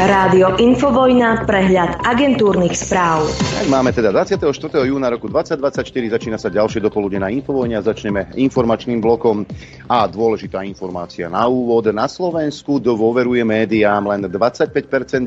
Rádio Infovojna, prehľad agentúrnych správ. Máme teda 24. júna roku 2024, začína sa ďalšie dopoludne na Infovojne a začneme informačným blokom. A dôležitá informácia na úvod. Na Slovensku dôveruje médiám len 25%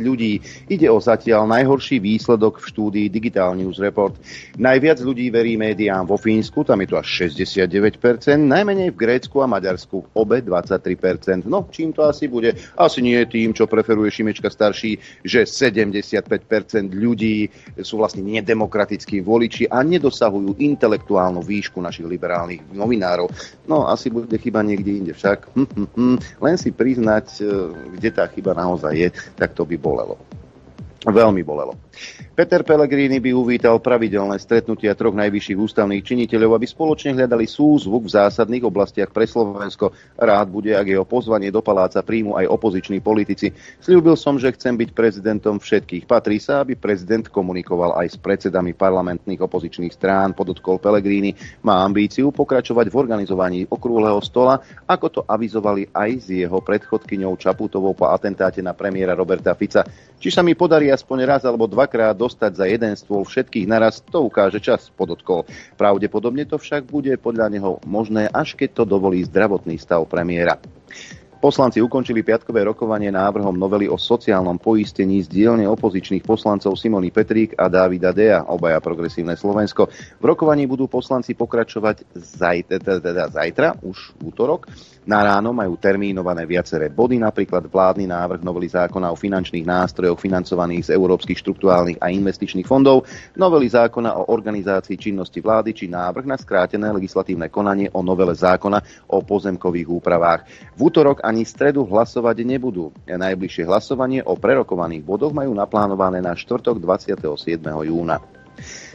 ľudí. Ide o zatiaľ najhorší výsledok v štúdii Digital News Report. Najviac ľudí verí médiám vo Fínsku, tam je to až 69%, najmenej v Grécku a Maďarsku, obe 23%. No, čím to asi bude? Asi nie tým, čo preferuje Šimečka starší, že 75% ľudí sú vlastne nedemokratickí voliči a nedosahujú intelektuálnu výšku našich liberálnych novinárov. No asi bude chyba niekde inde však. Hm, hm, hm. Len si priznať, e, kde tá chyba naozaj je, tak to by bolelo. Veľmi bolelo. Peter Pellegrini by uvítal pravidelné stretnutia troch najvyšších ústavných činiteľov, aby spoločne hľadali súzvuk v zásadných oblastiach pre Slovensko. Rád bude, ak jeho pozvanie do paláca príjmu aj opoziční politici. Sľúbil som, že chcem byť prezidentom všetkých. Patrí sa, aby prezident komunikoval aj s predsedami parlamentných opozičných strán, podotkol Pellegrini. Má ambíciu pokračovať v organizovaní okrúhleho stola, ako to avizovali aj s jeho predchodkyňou Čaputovou po atentáte na premiéra Roberta Fica. Či sa mi podarí aspoň raz alebo dvakrát dostať za jeden stôl všetkých naraz, to ukáže čas, podotkol. Pravdepodobne to však bude podľa neho možné, až keď to dovolí zdravotný stav premiéra. Poslanci ukončili piatkové rokovanie návrhom novely o sociálnom poistení z dielne opozičných poslancov Simony Petrík a Dávida Dea, obaja progresívne Slovensko. V rokovaní budú poslanci pokračovať zajtra, teda zajtra, už útorok. Na ráno majú termínované viaceré body, napríklad vládny návrh novely zákona o finančných nástrojoch financovaných z európskych štruktúrálnych a investičných fondov, novely zákona o organizácii činnosti vlády či návrh na skrátené legislatívne konanie o novele zákona o pozemkových úpravách. V útorok ani stredu hlasovať nebudú. Najbližšie hlasovanie o prerokovaných bodoch majú naplánované na štvrtok 27. júna.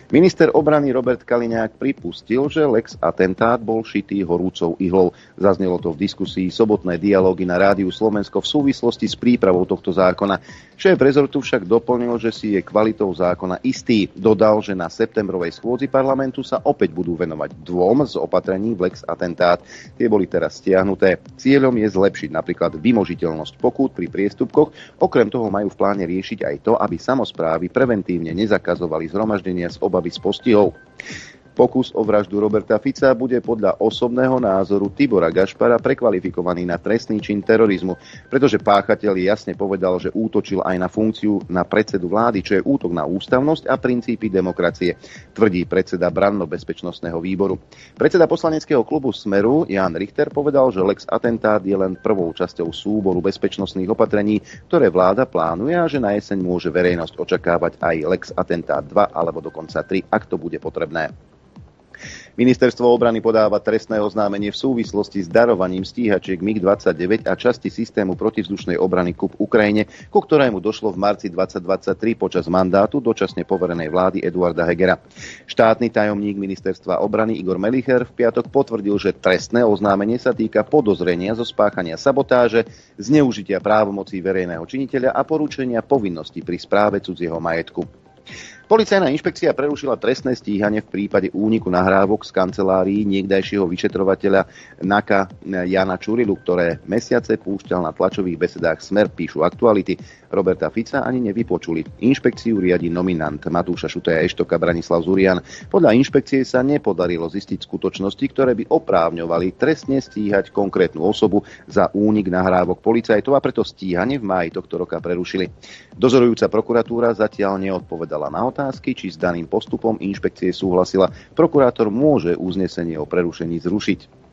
Minister obrany Robert Kaliňák pripustil, že Lex atentát bol šitý horúcou ihlou. Zaznelo to v diskusii sobotné dialógy na rádiu Slovensko v súvislosti s prípravou tohto zákona. Šéf rezortu však doplnil, že si je kvalitou zákona istý. Dodal, že na septembrovej schôdzi parlamentu sa opäť budú venovať dvom z opatrení v Lex atentát. Tie boli teraz stiahnuté. Cieľom je zlepšiť napríklad vymožiteľnosť pokút pri priestupkoch. Okrem toho majú v pláne riešiť aj to, aby samozprávy preventívne nezakazovali zhromaždenia oba obavy z postihov. Pokus o vraždu Roberta Fica bude podľa osobného názoru Tibora Gašpara prekvalifikovaný na trestný čin terorizmu, pretože páchateľ jasne povedal, že útočil aj na funkciu na predsedu vlády, čo je útok na ústavnosť a princípy demokracie, tvrdí predseda Branno-bezpečnostného výboru. Predseda poslaneckého klubu Smeru Jan Richter povedal, že Lex atentát je len prvou časťou súboru bezpečnostných opatrení, ktoré vláda plánuje a že na jeseň môže verejnosť očakávať aj Lex atentát 2 alebo dokonca 3, ak to bude potrebné. Ministerstvo obrany podáva trestné oznámenie v súvislosti s darovaním stíhačiek MiG-29 a časti systému protivzdušnej obrany KUP Ukrajine, ku ktorému došlo v marci 2023 počas mandátu dočasne poverenej vlády Eduarda Hegera. Štátny tajomník ministerstva obrany Igor Melicher v piatok potvrdil, že trestné oznámenie sa týka podozrenia zo spáchania sabotáže, zneužitia právomocí verejného činiteľa a poručenia povinnosti pri správe cudzieho majetku. Policajná inšpekcia prerušila trestné stíhanie v prípade úniku nahrávok z kancelárií niekdajšieho vyšetrovateľa Naka Jana Čurilu, ktoré mesiace púšťal na tlačových besedách Smer, píšu aktuality. Roberta Fica ani nevypočuli. Inšpekciu riadi nominant Matúša Šutaja Eštoka Branislav Zurian. Podľa inšpekcie sa nepodarilo zistiť skutočnosti, ktoré by oprávňovali trestne stíhať konkrétnu osobu za únik nahrávok policajtov a preto stíhanie v máji tohto roka prerušili. Dozorujúca prokuratúra zatiaľ neodpovedala na otázky, či s daným postupom inšpekcie súhlasila. Prokurátor môže uznesenie o prerušení zrušiť.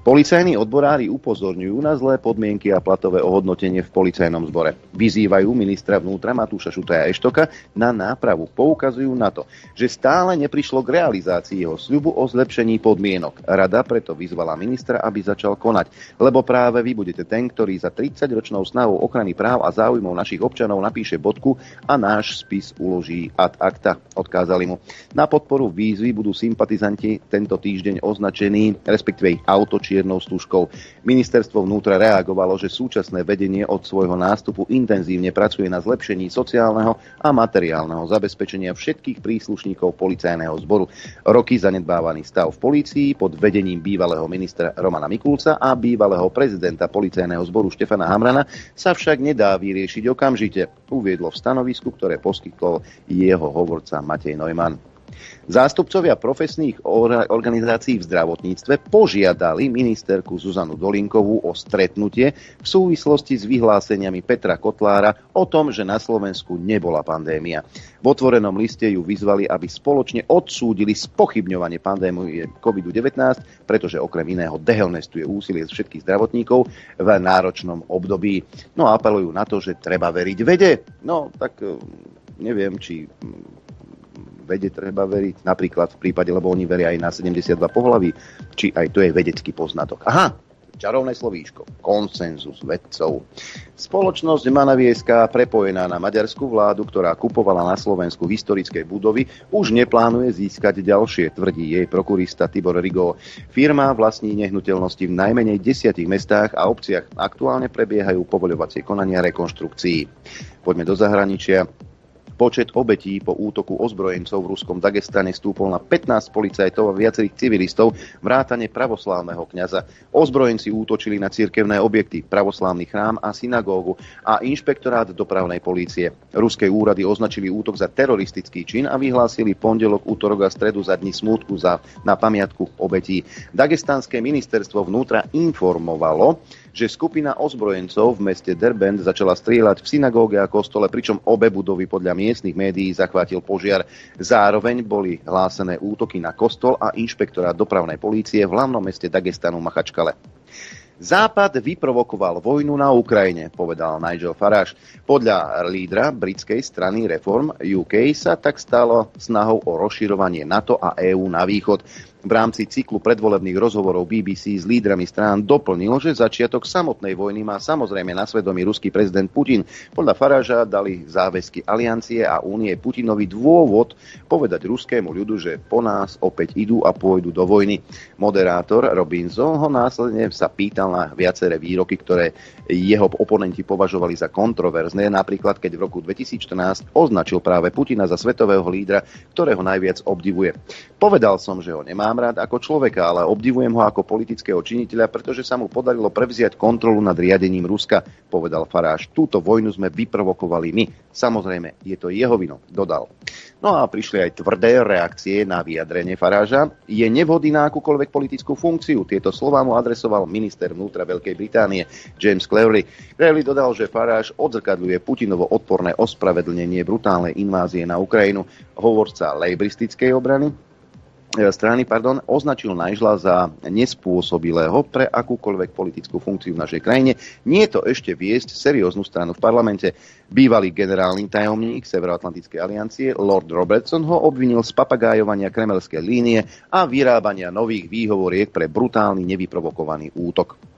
Policajní odborári upozorňujú na zlé podmienky a platové ohodnotenie v policajnom zbore. Vyzývajú ministra vnútra Matúša Šutaja Eštoka na nápravu. Poukazujú na to, že stále neprišlo k realizácii jeho sľubu o zlepšení podmienok. Rada preto vyzvala ministra, aby začal konať, lebo práve vy budete ten, ktorý za 30-ročnou snahou ochrany práv a záujmov našich občanov napíše bodku a náš spis uloží ad acta, odkázali mu. Na podporu výzvy budú sympatizanti tento týždeň označení, respektíve autoči čiernou stužkou. Ministerstvo vnútra reagovalo, že súčasné vedenie od svojho nástupu intenzívne pracuje na zlepšení sociálneho a materiálneho zabezpečenia všetkých príslušníkov policajného zboru. Roky zanedbávaný stav v polícii pod vedením bývalého ministra Romana Mikulca a bývalého prezidenta policajného zboru Štefana Hamrana sa však nedá vyriešiť okamžite, uviedlo v stanovisku, ktoré poskytol jeho hovorca Matej Neumann. Zástupcovia profesných organizácií v zdravotníctve požiadali ministerku Zuzanu Dolinkovú o stretnutie v súvislosti s vyhláseniami Petra Kotlára o tom, že na Slovensku nebola pandémia. V otvorenom liste ju vyzvali, aby spoločne odsúdili spochybňovanie pandémie COVID-19, pretože okrem iného dehonestuje úsilie z všetkých zdravotníkov v náročnom období. No a apelujú na to, že treba veriť vede. No tak eh, neviem, či vede treba veriť, napríklad v prípade, lebo oni veria aj na 72 pohlaví, či aj to je vedecký poznatok. Aha, čarovné slovíčko, konsenzus vedcov. Spoločnosť Manavieska, prepojená na maďarskú vládu, ktorá kupovala na Slovensku historické budovy, už neplánuje získať ďalšie, tvrdí jej prokurista Tibor Rigo. Firma vlastní nehnuteľnosti v najmenej desiatich mestách a obciach. Aktuálne prebiehajú povoľovacie konania rekonštrukcií. Poďme do zahraničia. Počet obetí po útoku ozbrojencov v ruskom Dagestane stúpol na 15 policajtov a viacerých civilistov, vrátane pravoslávneho kňaza. Ozbrojenci útočili na cirkevné objekty, pravoslávny chrám a synagógu a inšpektorát dopravnej polície. Ruské úrady označili útok za teroristický čin a vyhlásili pondelok, útorok a stredu za dni smútku za, na pamiatku obetí. Dagestanské ministerstvo vnútra informovalo, že skupina ozbrojencov v meste Derbent začala strieľať v synagóge a kostole, pričom obe budovy podľa miestnych médií zachvátil požiar. Zároveň boli hlásené útoky na kostol a inšpektorát dopravnej polície v hlavnom meste Dagestanu Machačkale. Západ vyprovokoval vojnu na Ukrajine, povedal Nigel Farage. Podľa lídra britskej strany Reform UK sa tak stalo snahou o rozširovanie NATO a EÚ na východ v rámci cyklu predvolebných rozhovorov BBC s lídrami strán doplnil, že začiatok samotnej vojny má samozrejme na svedomí ruský prezident Putin. Podľa Faraža dali záväzky aliancie a únie Putinovi dôvod povedať ruskému ľudu, že po nás opäť idú a pôjdu do vojny. Moderátor Robinson ho následne sa pýtal na viaceré výroky, ktoré jeho oponenti považovali za kontroverzné, napríklad keď v roku 2014 označil práve Putina za svetového lídra, ktorého najviac obdivuje. Povedal som, že ho nemá mám rád ako človeka, ale obdivujem ho ako politického činiteľa, pretože sa mu podarilo prevziať kontrolu nad riadením Ruska, povedal Faráš. Túto vojnu sme vyprovokovali my. Samozrejme, je to jeho vino, dodal. No a prišli aj tvrdé reakcie na vyjadrenie Faráža. Je nevhodný na akúkoľvek politickú funkciu. Tieto slová mu adresoval minister vnútra Veľkej Británie James Cleverly. Cleverly dodal, že Faráž odzrkadľuje Putinovo odporné ospravedlnenie brutálnej invázie na Ukrajinu. Hovorca lejbristickej obrany strany pardon, označil Najžla za nespôsobilého pre akúkoľvek politickú funkciu v našej krajine. Nie je to ešte viesť serióznu stranu v parlamente. Bývalý generálny tajomník Severoatlantickej aliancie Lord Robertson ho obvinil z papagájovania kremelskej línie a vyrábania nových výhovoriek pre brutálny nevyprovokovaný útok.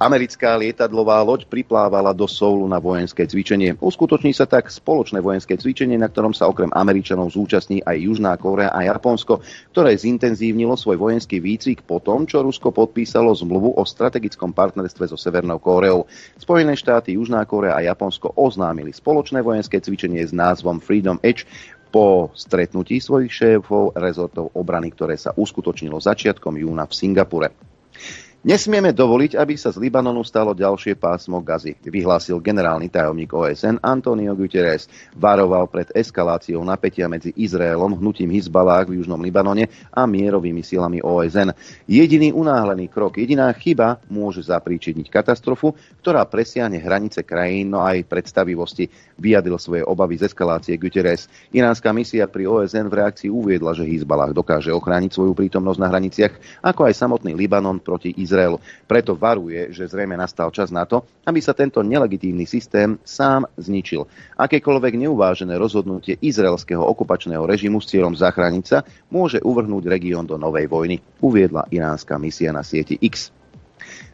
Americká lietadlová loď priplávala do Soulu na vojenské cvičenie. Uskutoční sa tak spoločné vojenské cvičenie, na ktorom sa okrem Američanov zúčastní aj Južná Kórea a Japonsko, ktoré zintenzívnilo svoj vojenský výcvik po tom, čo Rusko podpísalo zmluvu o strategickom partnerstve so Severnou Kóreou. Spojené štáty, Južná Kórea a Japonsko oznámili spoločné vojenské cvičenie s názvom Freedom Edge po stretnutí svojich šéfov rezortov obrany, ktoré sa uskutočnilo začiatkom júna v Singapure. Nesmieme dovoliť, aby sa z Libanonu stalo ďalšie pásmo gazy, vyhlásil generálny tajomník OSN Antonio Guterres. Varoval pred eskaláciou napätia medzi Izraelom, hnutím Hizbalách v južnom Libanone a mierovými silami OSN. Jediný unáhlený krok, jediná chyba môže zapríčiniť katastrofu, ktorá presiahne hranice krajín, no aj predstavivosti. Vyjadil svoje obavy z eskalácie Guterres. Iránska misia pri OSN v reakcii uviedla, že Hizbalách dokáže ochrániť svoju prítomnosť na hraniciach, ako aj samotný Libanon proti Izraelu Izraelu. Preto varuje, že zrejme nastal čas na to, aby sa tento nelegitímny systém sám zničil. Akékoľvek neuvážené rozhodnutie izraelského okupačného režimu s cieľom zachrániť sa môže uvrhnúť región do novej vojny, uviedla iránska misia na sieti X.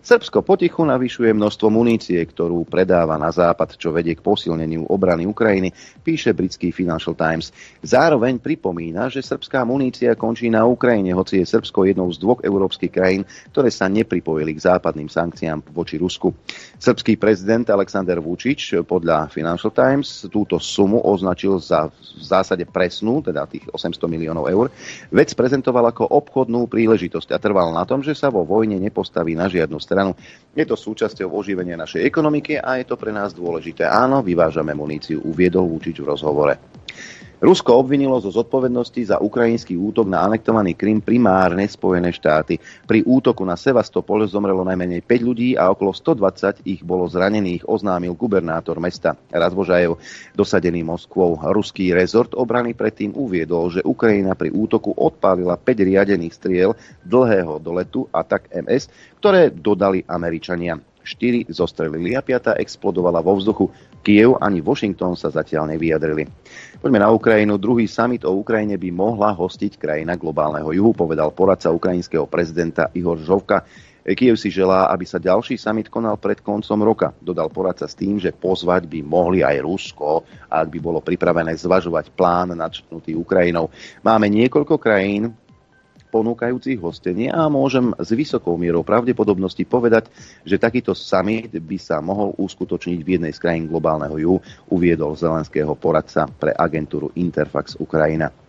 Srbsko potichu navyšuje množstvo munície, ktorú predáva na západ, čo vedie k posilneniu obrany Ukrajiny, píše britský Financial Times. Zároveň pripomína, že srbská munícia končí na Ukrajine, hoci je Srbsko jednou z dvoch európskych krajín, ktoré sa nepripojili k západným sankciám voči Rusku. Srbský prezident Alexander Vučić podľa Financial Times túto sumu označil za v zásade presnú, teda tých 800 miliónov eur. Vec prezentoval ako obchodnú príležitosť a trval na tom, že sa vo vojne nepostaví na žiadnu stranu. Je to súčasťou oživenia našej ekonomiky a je to pre nás dôležité. Áno, vyvážame muníciu, uviedol Vučić v rozhovore. Rusko obvinilo zo zodpovednosti za ukrajinský útok na anektovaný Krym primárne Spojené štáty. Pri útoku na Sevastopol zomrelo najmenej 5 ľudí a okolo 120 ich bolo zranených, oznámil gubernátor mesta Razbožajev, dosadený Moskvou. Ruský rezort obrany predtým uviedol, že Ukrajina pri útoku odpálila 5 riadených striel dlhého doletu a tak MS, ktoré dodali Američania. 4 zostrelili a 5 explodovala vo vzduchu. Kiev ani Washington sa zatiaľ nevyjadrili. Poďme na Ukrajinu. Druhý summit o Ukrajine by mohla hostiť krajina globálneho juhu, povedal poradca ukrajinského prezidenta Ihor Žovka. Kiev si želá, aby sa ďalší summit konal pred koncom roka. Dodal poradca s tým, že pozvať by mohli aj Rusko, ak by bolo pripravené zvažovať plán načnutý Ukrajinou. Máme niekoľko krajín, ponúkajúcich hostenie a môžem s vysokou mierou pravdepodobnosti povedať, že takýto summit by sa mohol uskutočniť v jednej z krajín globálneho juhu, uviedol zelenského poradca pre agentúru Interfax Ukrajina.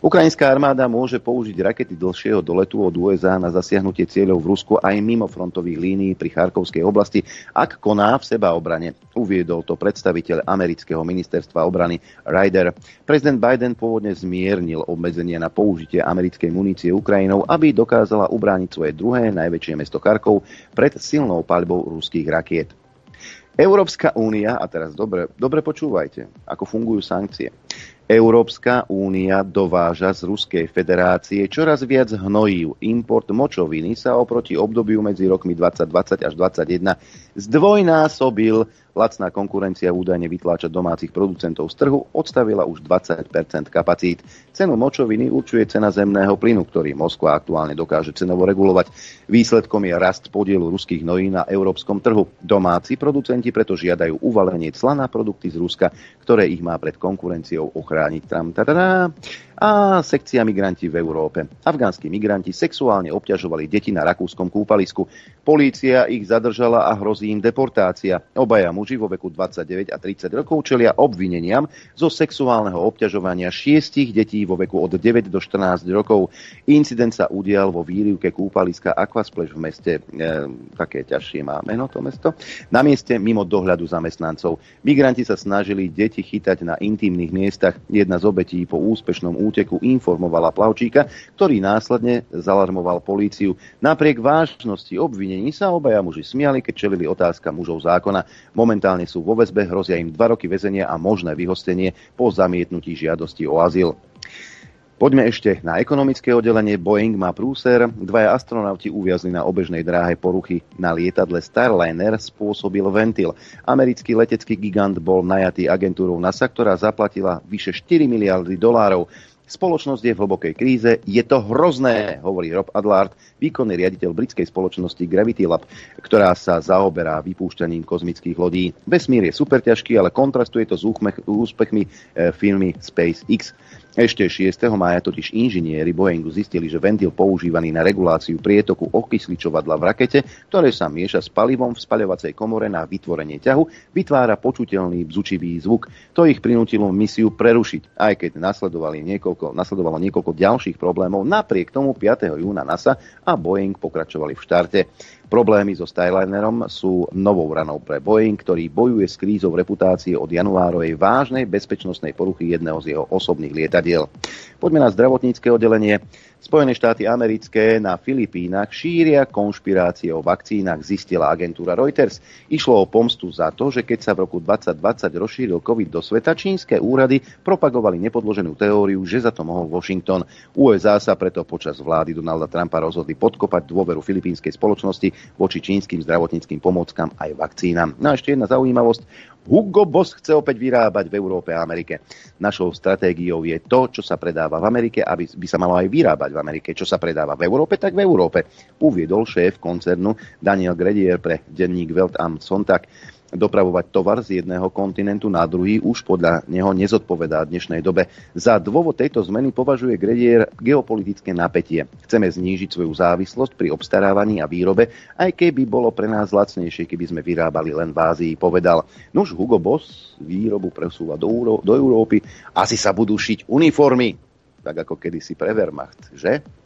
Ukrajinská armáda môže použiť rakety dlhšieho doletu od USA na zasiahnutie cieľov v Rusku aj mimo frontových línií pri Charkovskej oblasti, ak koná v seba obrane. Uviedol to predstaviteľ amerického ministerstva obrany Ryder. Prezident Biden pôvodne zmiernil obmedzenie na použitie americkej munície Ukrajinou, aby dokázala ubrániť svoje druhé najväčšie mesto Charkov pred silnou paľbou ruských rakiet. Európska únia, a teraz dobre, dobre počúvajte, ako fungujú sankcie. Európska únia dováža z Ruskej federácie čoraz viac hnojív. Import močoviny sa oproti obdobiu medzi rokmi 2020 až 2021 zdvojnásobil Lacná konkurencia údajne vytláča domácich producentov z trhu, odstavila už 20% kapacít. Cenu močoviny určuje cena zemného plynu, ktorý Moskva aktuálne dokáže cenovo regulovať. Výsledkom je rast podielu ruských hnojí na európskom trhu. Domáci producenti preto žiadajú uvalenie cla na produkty z Ruska, ktoré ich má pred konkurenciou ochrániť. からにったらたたら a sekcia migranti v Európe. Afgánsky migranti sexuálne obťažovali deti na rakúskom kúpalisku. Polícia ich zadržala a hrozí im deportácia. Obaja muži vo veku 29 a 30 rokov čelia obvineniam zo sexuálneho obťažovania šiestich detí vo veku od 9 do 14 rokov. Incident sa udial vo výrivke kúpaliska Aquasplash v meste, e, také ťažšie má meno to mesto, na mieste mimo dohľadu zamestnancov. Migranti sa snažili deti chytať na intimných miestach. Jedna z obetí po úspešnom úteku informovala plavčíka, ktorý následne zalarmoval políciu. Napriek vážnosti obvinení sa obaja muži smiali, keď čelili otázka mužov zákona. Momentálne sú vo väzbe, hrozia im dva roky väzenia a možné vyhostenie po zamietnutí žiadosti o azyl. Poďme ešte na ekonomické oddelenie. Boeing má prúser. Dvaja astronauti uviazli na obežnej dráhe poruchy. Na lietadle Starliner spôsobil ventil. Americký letecký gigant bol najatý agentúrou NASA, ktorá zaplatila vyše 4 miliardy dolárov. Spoločnosť je v hlbokej kríze, je to hrozné, hovorí Rob Adlard, výkonný riaditeľ britskej spoločnosti Gravity Lab, ktorá sa zaoberá vypúšťaním kozmických lodí. Vesmír je super ťažký, ale kontrastuje to s úspechmi eh, firmy SpaceX. Ešte 6. mája totiž inžinieri Boeingu zistili, že ventil používaný na reguláciu prietoku okysličovadla v rakete, ktoré sa mieša s palivom v spaľovacej komore na vytvorenie ťahu, vytvára počuteľný bzučivý zvuk. To ich prinútilo misiu prerušiť, aj keď nasledovali niekoľko, nasledovalo niekoľko ďalších problémov. Napriek tomu 5. júna NASA a Boeing pokračovali v štarte. Problémy so Skylinerom sú novou ranou pre Boeing, ktorý bojuje s krízou reputácie od januárovej vážnej bezpečnostnej poruchy jedného z jeho osobných lietadiel. Poďme na zdravotnícke oddelenie. Spojené štáty americké na Filipínach šíria konšpirácie o vakcínach, zistila agentúra Reuters. Išlo o pomstu za to, že keď sa v roku 2020 rozšíril COVID do sveta, čínske úrady propagovali nepodloženú teóriu, že za to mohol Washington. USA sa preto počas vlády Donalda Trumpa rozhodli podkopať dôveru filipínskej spoločnosti voči čínskym zdravotníckým pomockám aj vakcínam. No a ešte jedna zaujímavosť. Hugo Boss chce opäť vyrábať v Európe a Amerike. Našou stratégiou je to, čo sa predáva v Amerike, aby by sa malo aj vyrábať v Amerike. Čo sa predáva v Európe, tak v Európe. Uviedol šéf koncernu Daniel Gredier pre denník Welt am Sonntag dopravovať tovar z jedného kontinentu na druhý už podľa neho nezodpovedá dnešnej dobe. Za dôvod tejto zmeny považuje Gredier geopolitické napätie. Chceme znížiť svoju závislosť pri obstarávaní a výrobe, aj keby bolo pre nás lacnejšie, keby sme vyrábali len v Ázii, povedal. Nuž Hugo Boss výrobu presúva do, Euró- do Európy, asi sa budú šiť uniformy, tak ako kedysi pre Wehrmacht, že?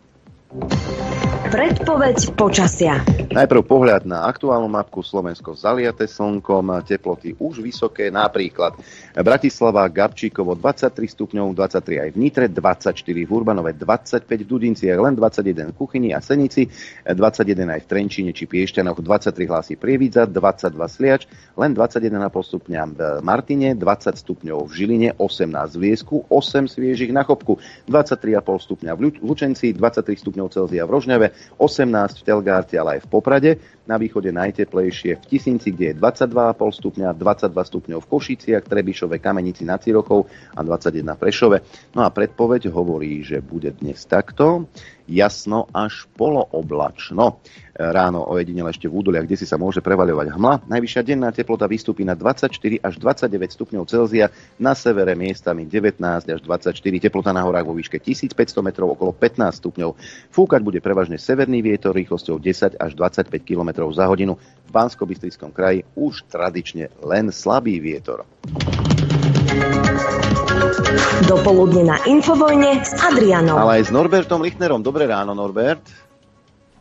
Predpoveď počasia. Najprv pohľad na aktuálnu mapku Slovensko zaliate slnkom, teploty už vysoké, napríklad Bratislava, Gabčíkovo 23 stupňov, 23 aj v Nitre, 24 v Urbanove, 25 v Dudinciach, len 21 v Kuchyni a Senici, 21 aj v Trenčine či Piešťanoch, 23 hlasy Prievidza, 22 Sliač, len 21,5 stupňa v Martine, 20 stupňov v Žiline, 18 v Liesku, 8 sviežich na Chopku, 23,5 stupňa v Lučenci, 23 stupňov Celzia v Rožňave, 18 v Telgárte, ale aj v Poprade. Na východe najteplejšie v Tisínci, kde je 22,5 stupňa, 22 stupňov v Košiciach, Trebišove, Kamenici nad Cirochou a 21 v Prešove. No a predpoveď hovorí, že bude dnes takto jasno až polooblačno. Ráno ojedinele ešte v údoliach, kde si sa môže prevaľovať hmla. Najvyššia denná teplota vystúpi na 24 až 29 stupňov Celzia, na severe miestami 19 až 24, teplota na horách vo výške 1500 metrov, okolo 15 stupňov. Fúkať bude prevažne severný vietor rýchlosťou 10 až 25 km za hodinu. V bansko kraji už tradične len slabý vietor. Dopoludne na Infovojne s Adrianom. Ale aj s Norbertom Lichnerom. Dobré ráno, Norbert.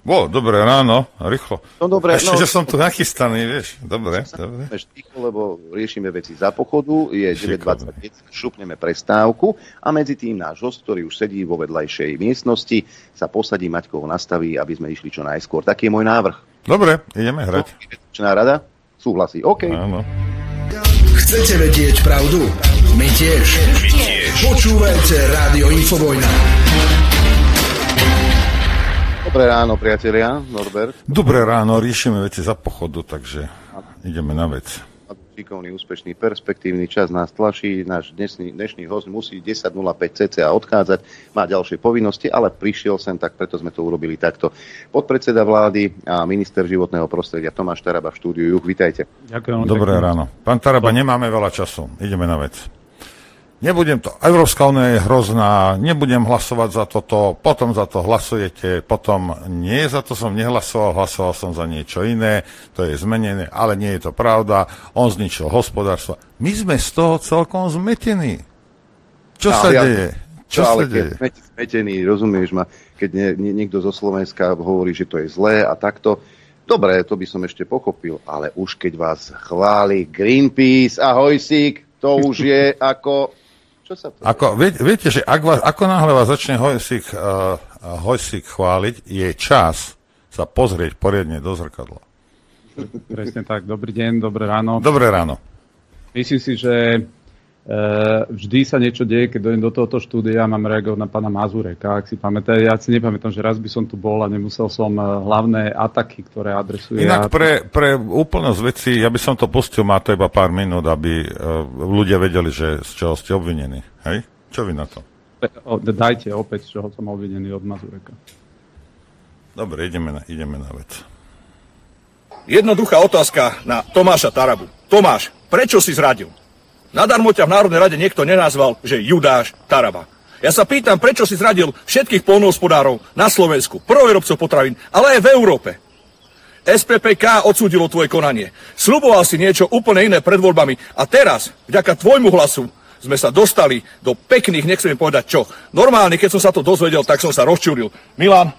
Bo, dobré ráno, rýchlo. No dobre, Ešte, no, že som tu nachystaný, vieš. Dobre, dobre. Ticho, lebo riešime veci za pochodu, je 9.25, šupneme prestávku a medzi tým náš host, ktorý už sedí vo vedľajšej miestnosti, sa posadí Maťkovo nastaví, aby sme išli čo najskôr. Taký je môj návrh. Dobre, ideme hrať. Čná rada? Súhlasí. OK. Áno. Chcete vedieť pravdu? My tiež. My tiež. Počúvajte Rádio Infovojna. Dobré ráno, priatelia, Norbert. Dobré ráno, riešime veci za pochodu, takže ideme na vec. Šikovný, úspešný, perspektívny čas nás tlačí. Náš dnešný, dnešný host musí 10.05 cca odchádzať, má ďalšie povinnosti, ale prišiel sem, tak preto sme to urobili takto. Podpredseda vlády a minister životného prostredia Tomáš Taraba v štúdiu Juch, vitajte. Ďakujem. Dobré ráno. Pán Taraba, nemáme veľa času, ideme na vec. Nebudem to, Európska únia je hrozná, nebudem hlasovať za toto, potom za to hlasujete, potom nie za to som nehlasoval, hlasoval som za niečo iné, to je zmenené, ale nie je to pravda, on zničil hospodárstvo. My sme z toho celkom zmetení. Čo No, sa ja- deje? Čo No, sa ale deje? keď sme smetení, rozumieš ma, keď nie, nie, niekto zo Slovenska hovorí, že to je zlé a takto, dobre, to by som ešte pochopil, ale už keď vás chváli Greenpeace a Hojsík, to už je ako... Čo sa to... Ako, vie, viete, že ak vás, ako náhle vás začne Hojsík, uh, Hojsík chváliť, je čas sa pozrieť poriadne do zrkadla. Presne tak. Dobrý deň, dobré ráno. Dobré ráno. Myslím si, že vždy sa niečo deje, keď dojdem do tohoto štúdia, mám reagovať na pána Mazureka. Ak si pamätáte, ja si nepamätám, že raz by som tu bol a nemusel som e, hlavné ataky, ktoré adresuje. Inak pre, pre úplnosť veci, ja by som to pustil, má to iba pár minút, aby uh, ľudia vedeli, že z čoho ste obvinení. Hej? Čo vy na to? Dajte opäť, z čoho som obvinený od Mazureka. Dobre, ideme na, ideme na vec. Jednoduchá otázka na Tomáša Tarabu. Tomáš, prečo si zradil? Nadarmo ťa v Národnej rade niekto nenazval, že Judáš Taraba. Ja sa pýtam, prečo si zradil všetkých polnohospodárov na Slovensku, prvovýrobcov potravín, ale aj v Európe. SPPK odsúdilo tvoje konanie. Sluboval si niečo úplne iné pred voľbami a teraz, vďaka tvojmu hlasu, sme sa dostali do pekných, nechcem povedať čo. Normálne, keď som sa to dozvedel, tak som sa rozčúril. Milan,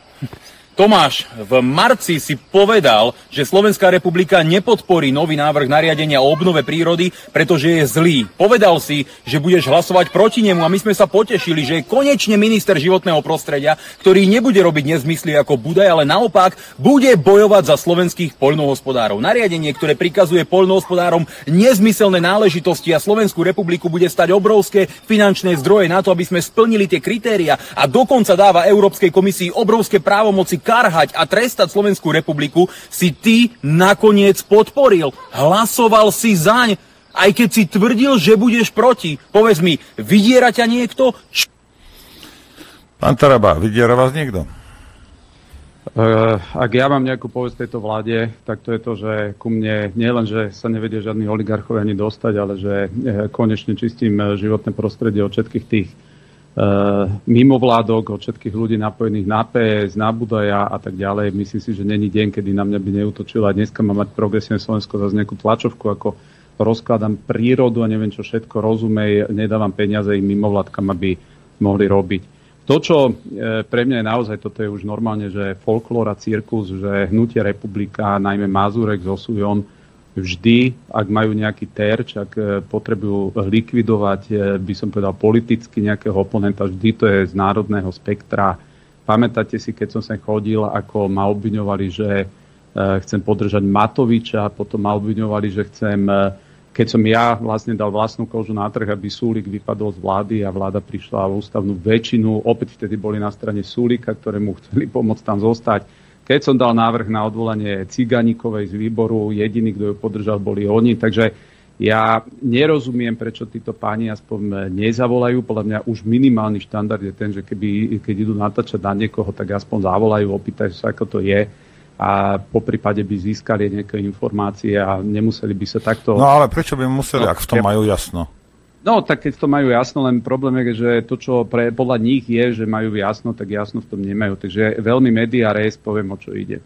Tomáš, v marci si povedal, že Slovenská republika nepodporí nový návrh nariadenia o obnove prírody, pretože je zlý. Povedal si, že budeš hlasovať proti nemu a my sme sa potešili, že je konečne minister životného prostredia, ktorý nebude robiť nezmysly ako Budaj, ale naopak bude bojovať za slovenských poľnohospodárov. Nariadenie, ktoré prikazuje poľnohospodárom nezmyselné náležitosti a Slovenskú republiku bude stať obrovské finančné zdroje na to, aby sme splnili tie kritéria a dokonca dáva Európskej komisii obrovské právomoci karhať a trestať Slovenskú republiku, si ty nakoniec podporil. Hlasoval si zaň, aj keď si tvrdil, že budeš proti. Povedz mi, vydiera ťa niekto? Č- Pán Taraba, vydiera vás niekto? Uh, ak ja mám nejakú povesť tejto vláde, tak to je to, že ku mne nielen, že sa nevedia žiadni oligarchovia ani dostať, ale že uh, konečne čistím uh, životné prostredie od všetkých tých uh, mimovládok, od všetkých ľudí napojených na PS, na Budaja a tak ďalej. Myslím si, že není deň, kedy na mňa by neutočila. Dneska má mať progresívne Slovensko zase nejakú tlačovku, ako rozkladám prírodu a neviem čo všetko, rozumej, nedávam peniaze im mimovládkam, aby mohli robiť. To, čo e, pre mňa je naozaj, toto je už normálne, že folklór a cirkus, že hnutie republika, najmä Mazurek so Sujom, vždy, ak majú nejaký terč, ak e, potrebujú likvidovať, e, by som povedal, politicky nejakého oponenta, vždy to je z národného spektra. Pamätáte si, keď som sem chodil, ako ma obviňovali, že chcem podržať Matoviča, potom ma obviňovali, že chcem keď som ja vlastne dal vlastnú kožu na trh, aby Súlik vypadol z vlády a vláda prišla o ústavnú väčšinu, opäť vtedy boli na strane Súlika, ktorému chceli pomôcť tam zostať. Keď som dal návrh na odvolanie Ciganíkovej z výboru, jediný, kto ju podržal, boli oni. Takže ja nerozumiem, prečo títo páni aspoň nezavolajú. Podľa mňa už minimálny štandard je ten, že keby, keď idú natáčať na niekoho, tak aspoň zavolajú, opýtajú sa, ako to je a po prípade by získali nejaké informácie a nemuseli by sa takto... No ale prečo by museli, no, ak v tom majú jasno? No, tak keď to majú jasno, len problém je, že to, čo pre, podľa nich je, že majú jasno, tak jasno v tom nemajú. Takže veľmi media res, poviem, o čo ide. E,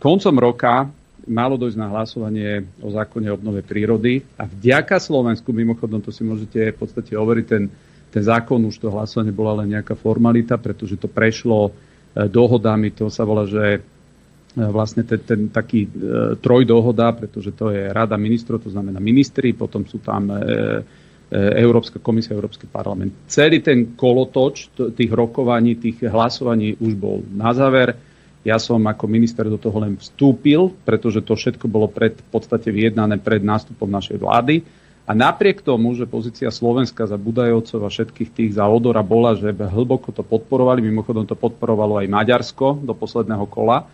koncom roka malo dojsť na hlasovanie o zákone obnove prírody a vďaka Slovensku, mimochodom to si môžete v podstate overiť, ten, ten zákon, už to hlasovanie bola len nejaká formalita, pretože to prešlo E, dohodami, to sa volá, že vlastne ten, ten taký e, trojdohoda, pretože to je rada ministrov, to znamená ministri, potom sú tam e, e, Európska komisia, Európsky parlament. Celý ten kolotoč tých rokovaní, tých hlasovaní už bol na záver. Ja som ako minister do toho len vstúpil, pretože to všetko bolo pred, v podstate vyjednané pred nástupom našej vlády. A napriek tomu, že pozícia Slovenska za Budajovcov a všetkých tých za Odora bola, že hlboko to podporovali, mimochodom to podporovalo aj Maďarsko do posledného kola,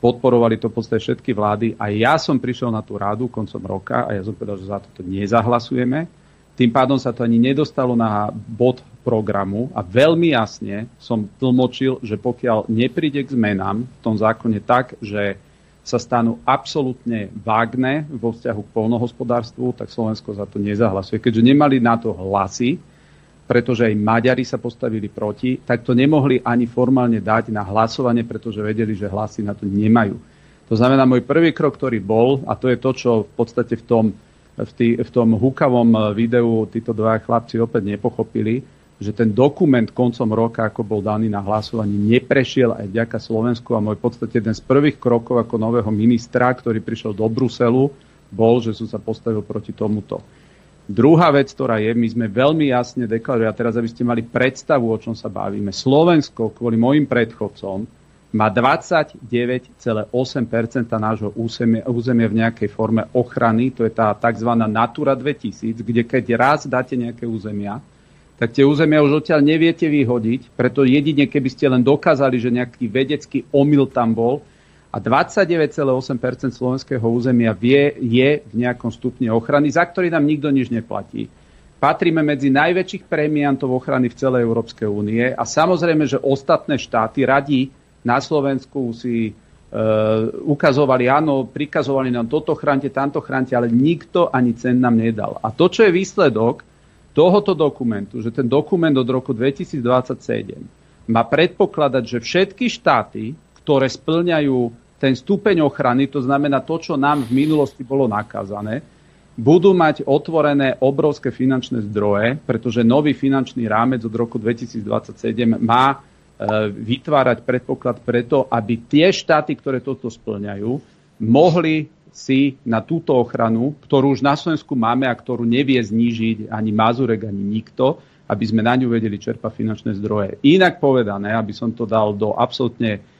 podporovali to podstate všetky vlády a ja som prišiel na tú rádu koncom roka a ja som povedal, že za toto nezahlasujeme. Tým pádom sa to ani nedostalo na bod programu a veľmi jasne som tlmočil, že pokiaľ nepríde k zmenám v tom zákone tak, že sa stanú absolútne vágne vo vzťahu k polnohospodárstvu, tak Slovensko za to nezahlasuje. Keďže nemali na to hlasy, pretože aj Maďari sa postavili proti, tak to nemohli ani formálne dať na hlasovanie, pretože vedeli, že hlasy na to nemajú. To znamená, môj prvý krok, ktorý bol, a to je to, čo v podstate v tom, v, tý, v tom hukavom videu títo dva chlapci opäť nepochopili, že ten dokument koncom roka, ako bol daný na hlasovaní, neprešiel aj vďaka Slovensku a môj v podstate jeden z prvých krokov ako nového ministra, ktorý prišiel do Bruselu, bol, že som sa postavil proti tomuto. Druhá vec, ktorá je, my sme veľmi jasne deklarovali, a teraz aby ste mali predstavu, o čom sa bavíme. Slovensko kvôli mojim predchodcom má 29,8% nášho územia, územia v nejakej forme ochrany, to je tá tzv. Natura 2000, kde keď raz dáte nejaké územia, tak tie územia už odtiaľ neviete vyhodiť, preto jedine, keby ste len dokázali, že nejaký vedecký omyl tam bol a 29,8% slovenského územia vie, je v nejakom stupni ochrany, za ktorý nám nikto nič neplatí. Patríme medzi najväčších premiantov ochrany v celej Európskej únie a samozrejme, že ostatné štáty radí na Slovensku si Uh, ukazovali, áno, prikazovali nám toto chránte, tamto chránte, ale nikto ani cen nám nedal. A to, čo je výsledok, tohoto dokumentu, že ten dokument od roku 2027 má predpokladať, že všetky štáty, ktoré splňajú ten stupeň ochrany, to znamená to, čo nám v minulosti bolo nakázané, budú mať otvorené obrovské finančné zdroje, pretože nový finančný rámec od roku 2027 má e, vytvárať predpoklad preto, aby tie štáty, ktoré toto splňajú, mohli si na túto ochranu, ktorú už na Slovensku máme a ktorú nevie znížiť ani Mazurek, ani nikto, aby sme na ňu vedeli čerpať finančné zdroje. Inak povedané, aby som to dal do absolútne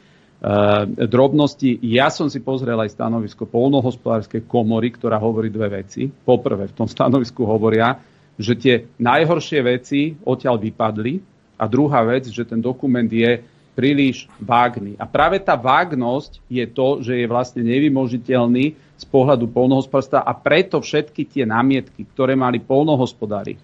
drobnosti, ja som si pozrel aj stanovisko polnohospodárskej komory, ktorá hovorí dve veci. Poprvé, v tom stanovisku hovoria, že tie najhoršie veci odtiaľ vypadli a druhá vec, že ten dokument je príliš vágný. A práve tá vágnosť je to, že je vlastne nevymožiteľný z pohľadu polnohospodárstva a preto všetky tie námietky, ktoré mali polnohospodári,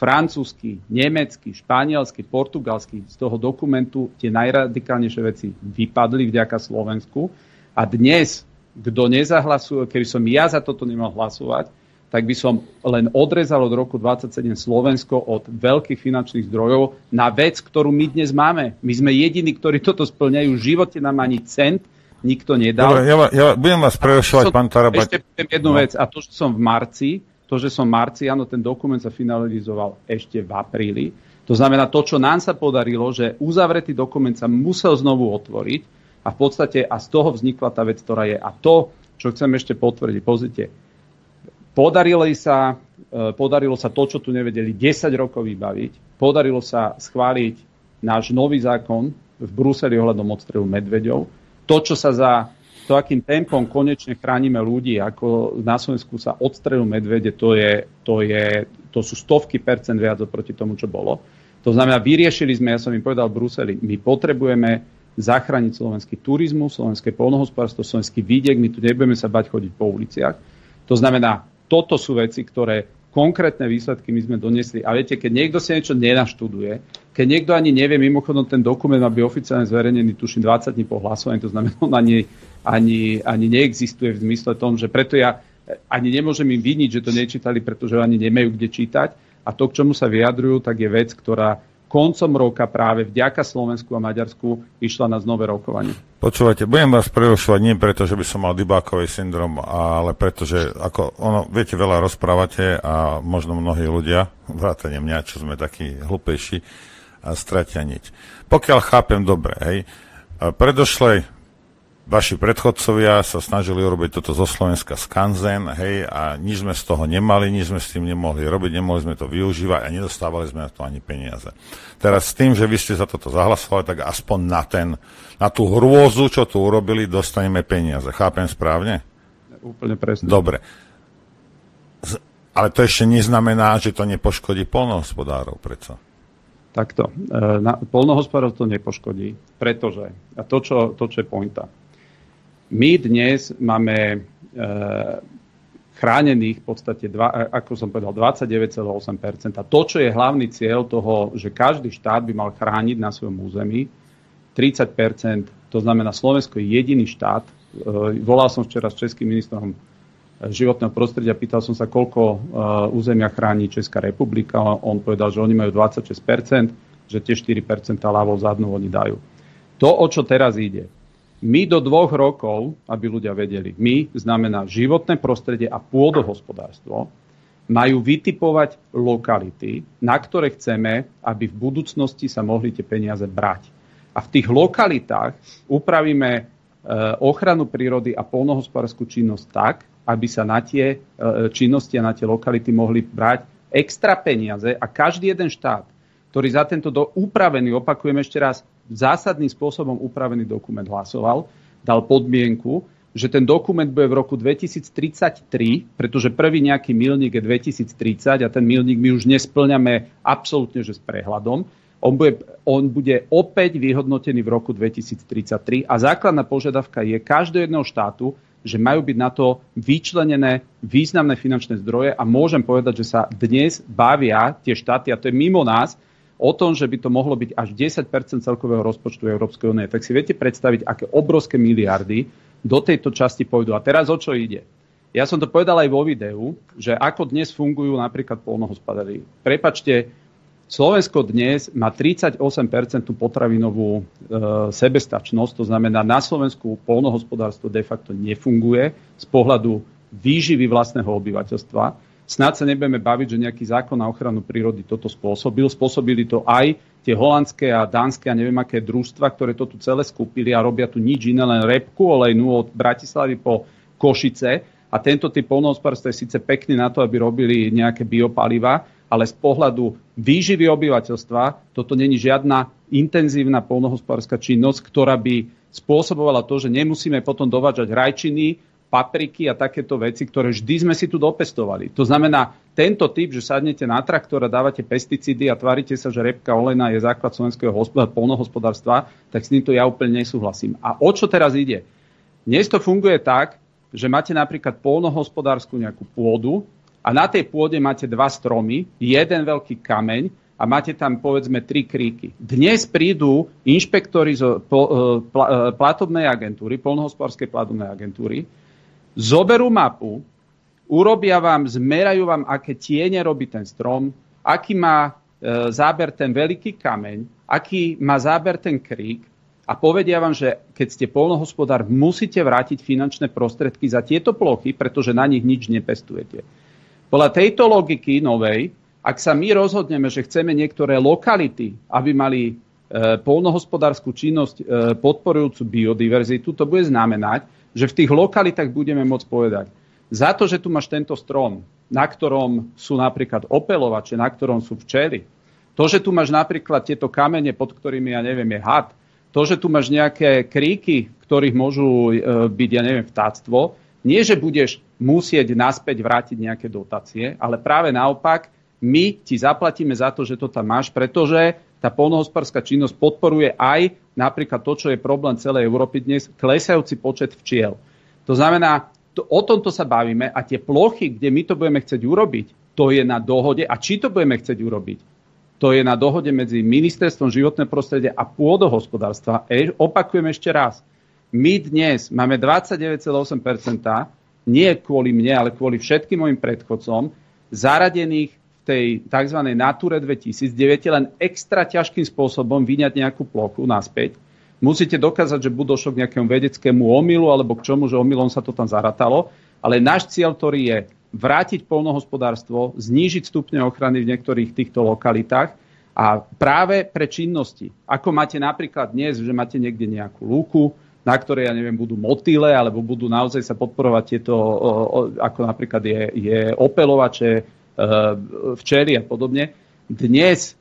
francúzsky, nemecký, španielsky, portugalský, z toho dokumentu tie najradikálnejšie veci vypadli vďaka Slovensku. A dnes, kto nezahlasuje, keby som ja za toto nemal hlasovať, tak by som len odrezal od roku 27 Slovensko od veľkých finančných zdrojov na vec, ktorú my dnes máme. My sme jediní, ktorí toto splňajú. V živote nám ani cent nikto nedal. Dobre, ja, ja budem vás prerušovať, pán Taraba. Ešte jednu no. vec. A to, že som v marci, to, že som v marci, áno, ten dokument sa finalizoval ešte v apríli. To znamená, to, čo nám sa podarilo, že uzavretý dokument sa musel znovu otvoriť a v podstate a z toho vznikla tá vec, ktorá je. A to, čo chcem ešte potvrdiť, pozrite, Podarilo sa, e, podarilo sa to, čo tu nevedeli 10 rokov vybaviť. Podarilo sa schváliť náš nový zákon v Bruseli ohľadom odstrelu medveďov. To, čo sa za to, akým tempom konečne chránime ľudí, ako na Slovensku sa odstrelu medvede, to, je, to, je, to sú stovky percent viac oproti tomu, čo bolo. To znamená, vyriešili sme, ja som im povedal v Bruseli, my potrebujeme zachrániť slovenský turizmus, slovenské polnohospodárstvo, slovenský vidiek, my tu nebudeme sa bať chodiť po uliciach. To znamená, toto sú veci, ktoré konkrétne výsledky my sme donesli. A viete, keď niekto si niečo nenaštuduje, keď niekto ani nevie, mimochodom ten dokument má byť oficiálne zverejnený, tuším 20 dní po hlasovaní, to znamená, on ani, ani, ani neexistuje v zmysle tom, že preto ja ani nemôžem im vyniť, že to nečítali, pretože ani nemajú kde čítať. A to, k čomu sa vyjadrujú, tak je vec, ktorá koncom roka práve vďaka Slovensku a Maďarsku išla na znové rokovanie. Počúvajte, budem vás prerušovať nie preto, že by som mal dybákový syndrom, ale preto, že ako ono, viete, veľa rozprávate a možno mnohí ľudia, vrátane mňa, čo sme takí hlupejší, a stratia niť. Pokiaľ chápem dobre, hej, predošlej vaši predchodcovia sa snažili urobiť toto zo Slovenska skanzen, hej, a nič sme z toho nemali, nič sme s tým nemohli robiť, nemohli sme to využívať a nedostávali sme na to ani peniaze. Teraz s tým, že vy ste za toto zahlasovali, tak aspoň na, ten, na tú hrôzu, čo tu urobili, dostaneme peniaze. Chápem správne? Úplne presne. Dobre. Z, ale to ešte neznamená, že to nepoškodí polnohospodárov, predsa. Takto. E, polnohospodárov to nepoškodí, pretože, a to, čo, to, čo je pointa, my dnes máme e, chránených v podstate, dva, e, ako som povedal, 29,8%. A to, čo je hlavný cieľ toho, že každý štát by mal chrániť na svojom území, 30%, to znamená Slovensko je jediný štát. E, volal som včera s českým ministrom životného prostredia, pýtal som sa, koľko územia chráni Česká republika. On povedal, že oni majú 26%, že tie 4% ľavou zadnú oni dajú. To, o čo teraz ide, my do dvoch rokov, aby ľudia vedeli, my znamená životné prostredie a pôdohospodárstvo, majú vytipovať lokality, na ktoré chceme, aby v budúcnosti sa mohli tie peniaze brať. A v tých lokalitách upravíme e, ochranu prírody a polnohospodárskú činnosť tak, aby sa na tie e, činnosti a na tie lokality mohli brať extra peniaze a každý jeden štát, ktorý za tento do upravený, opakujem ešte raz, zásadným spôsobom upravený dokument hlasoval, dal podmienku, že ten dokument bude v roku 2033, pretože prvý nejaký milník je 2030 a ten milník my už nesplňame absolútne, že s prehľadom. On bude, on bude opäť vyhodnotený v roku 2033 a základná požiadavka je každého jedného štátu, že majú byť na to vyčlenené významné finančné zdroje a môžem povedať, že sa dnes bavia tie štáty, a to je mimo nás, o tom, že by to mohlo byť až 10% celkového rozpočtu Európskej únie. Tak si viete predstaviť, aké obrovské miliardy do tejto časti pôjdu. A teraz o čo ide? Ja som to povedal aj vo videu, že ako dnes fungujú napríklad polnohospodári. Prepačte, Slovensko dnes má 38% potravinovú e, sebestačnosť, to znamená, na Slovensku polnohospodárstvo de facto nefunguje z pohľadu výživy vlastného obyvateľstva. Snad sa nebudeme baviť, že nejaký zákon na ochranu prírody toto spôsobil. Spôsobili to aj tie holandské a dánske a neviem aké družstva, ktoré to tu celé skúpili a robia tu nič iné, len repku olejnú od Bratislavy po Košice. A tento typ polnohospodárstva je síce pekný na to, aby robili nejaké biopaliva, ale z pohľadu výživy obyvateľstva toto není žiadna intenzívna polnohospodárska činnosť, ktorá by spôsobovala to, že nemusíme potom dovážať rajčiny, papriky a takéto veci, ktoré vždy sme si tu dopestovali. To znamená, tento typ, že sadnete na traktor a dávate pesticídy a tvárite sa, že repka olejná je základ slovenského polnohospodárstva, tak s týmto ja úplne nesúhlasím. A o čo teraz ide? Dnes to funguje tak, že máte napríklad polnohospodárskú nejakú pôdu a na tej pôde máte dva stromy, jeden veľký kameň a máte tam povedzme tri kríky. Dnes prídu inšpektori z e, platobnej agentúry, polnohospodárskej platobnej agentúry, zoberú mapu, urobia vám, zmerajú vám, aké tiene robí ten strom, aký má e, záber ten veľký kameň, aký má záber ten krík a povedia vám, že keď ste polnohospodár, musíte vrátiť finančné prostriedky za tieto plochy, pretože na nich nič nepestujete. Podľa tejto logiky novej ak sa my rozhodneme, že chceme niektoré lokality, aby mali e, polnohospodárskú činnosť e, podporujúcu biodiverzitu, to bude znamenať, že v tých lokalitách budeme môcť povedať, za to, že tu máš tento strom, na ktorom sú napríklad opelovače, na ktorom sú včely, to, že tu máš napríklad tieto kamene, pod ktorými, ja neviem, je had, to, že tu máš nejaké kríky, ktorých môžu e, byť, ja neviem, vtáctvo, nie, že budeš musieť naspäť vrátiť nejaké dotácie, ale práve naopak, my ti zaplatíme za to, že to tam máš, pretože tá polnohospodárska činnosť podporuje aj napríklad to, čo je problém celej Európy dnes, klesajúci počet včiel. To znamená, to, o tomto sa bavíme a tie plochy, kde my to budeme chcieť urobiť, to je na dohode. A či to budeme chcieť urobiť? To je na dohode medzi Ministerstvom životného prostredia a pôdohospodárstva. E, opakujem ešte raz. My dnes máme 29,8%, nie kvôli mne, ale kvôli všetkým mojim predchodcom, zaradených tej tzv. Nature 2000, kde viete len extra ťažkým spôsobom vyňať nejakú plochu naspäť, musíte dokázať, že buď došlo k nejakému vedeckému omylu alebo k čomu, že omylom sa to tam zaratalo. Ale náš cieľ, ktorý je vrátiť polnohospodárstvo, znížiť stupne ochrany v niektorých týchto lokalitách a práve pre činnosti, ako máte napríklad dnes, že máte niekde nejakú lúku, na ktorej, ja neviem, budú motýle, alebo budú naozaj sa podporovať tieto, ako napríklad je, je opelovače, Eh, včely a podobne. Dnes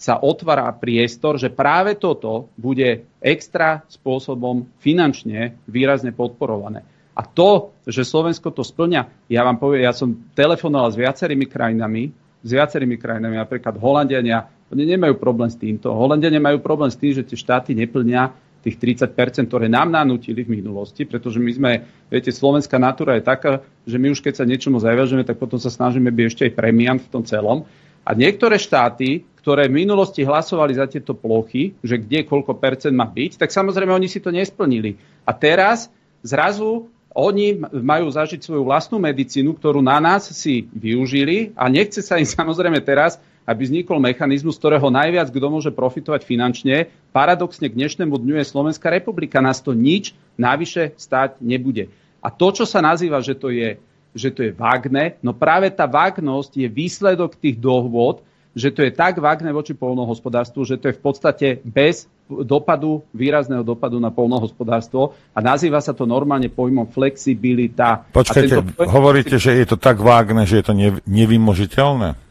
sa otvára priestor, že práve toto bude extra spôsobom finančne výrazne podporované. A to, že Slovensko to splňa, ja vám poviem, ja som telefonoval s viacerými krajinami, s viacerými krajinami, napríklad Holandiania, oni nemajú problém s týmto. Holandiania majú problém s tým, že tie štáty neplnia tých 30%, ktoré nám nanútili v minulosti, pretože my sme, viete, slovenská natúra je taká, že my už keď sa niečomu zaviažeme, tak potom sa snažíme byť ešte aj premiant v tom celom. A niektoré štáty, ktoré v minulosti hlasovali za tieto plochy, že kde koľko percent má byť, tak samozrejme oni si to nesplnili. A teraz zrazu oni majú zažiť svoju vlastnú medicínu, ktorú na nás si využili a nechce sa im samozrejme teraz aby vznikol mechanizmus, ktorého najviac kto môže profitovať finančne. Paradoxne k dnešnému dňu je Slovenská republika. Nás to nič navyše stať nebude. A to, čo sa nazýva, že to je, že to je vágne, no práve tá vágnosť je výsledok tých dohôd, že to je tak vágne voči polnohospodárstvu, že to je v podstate bez dopadu, výrazného dopadu na polnohospodárstvo a nazýva sa to normálne pojmom flexibilita. Počkajte, pojem... hovoríte, že je to tak vágne, že je to nevymožiteľné?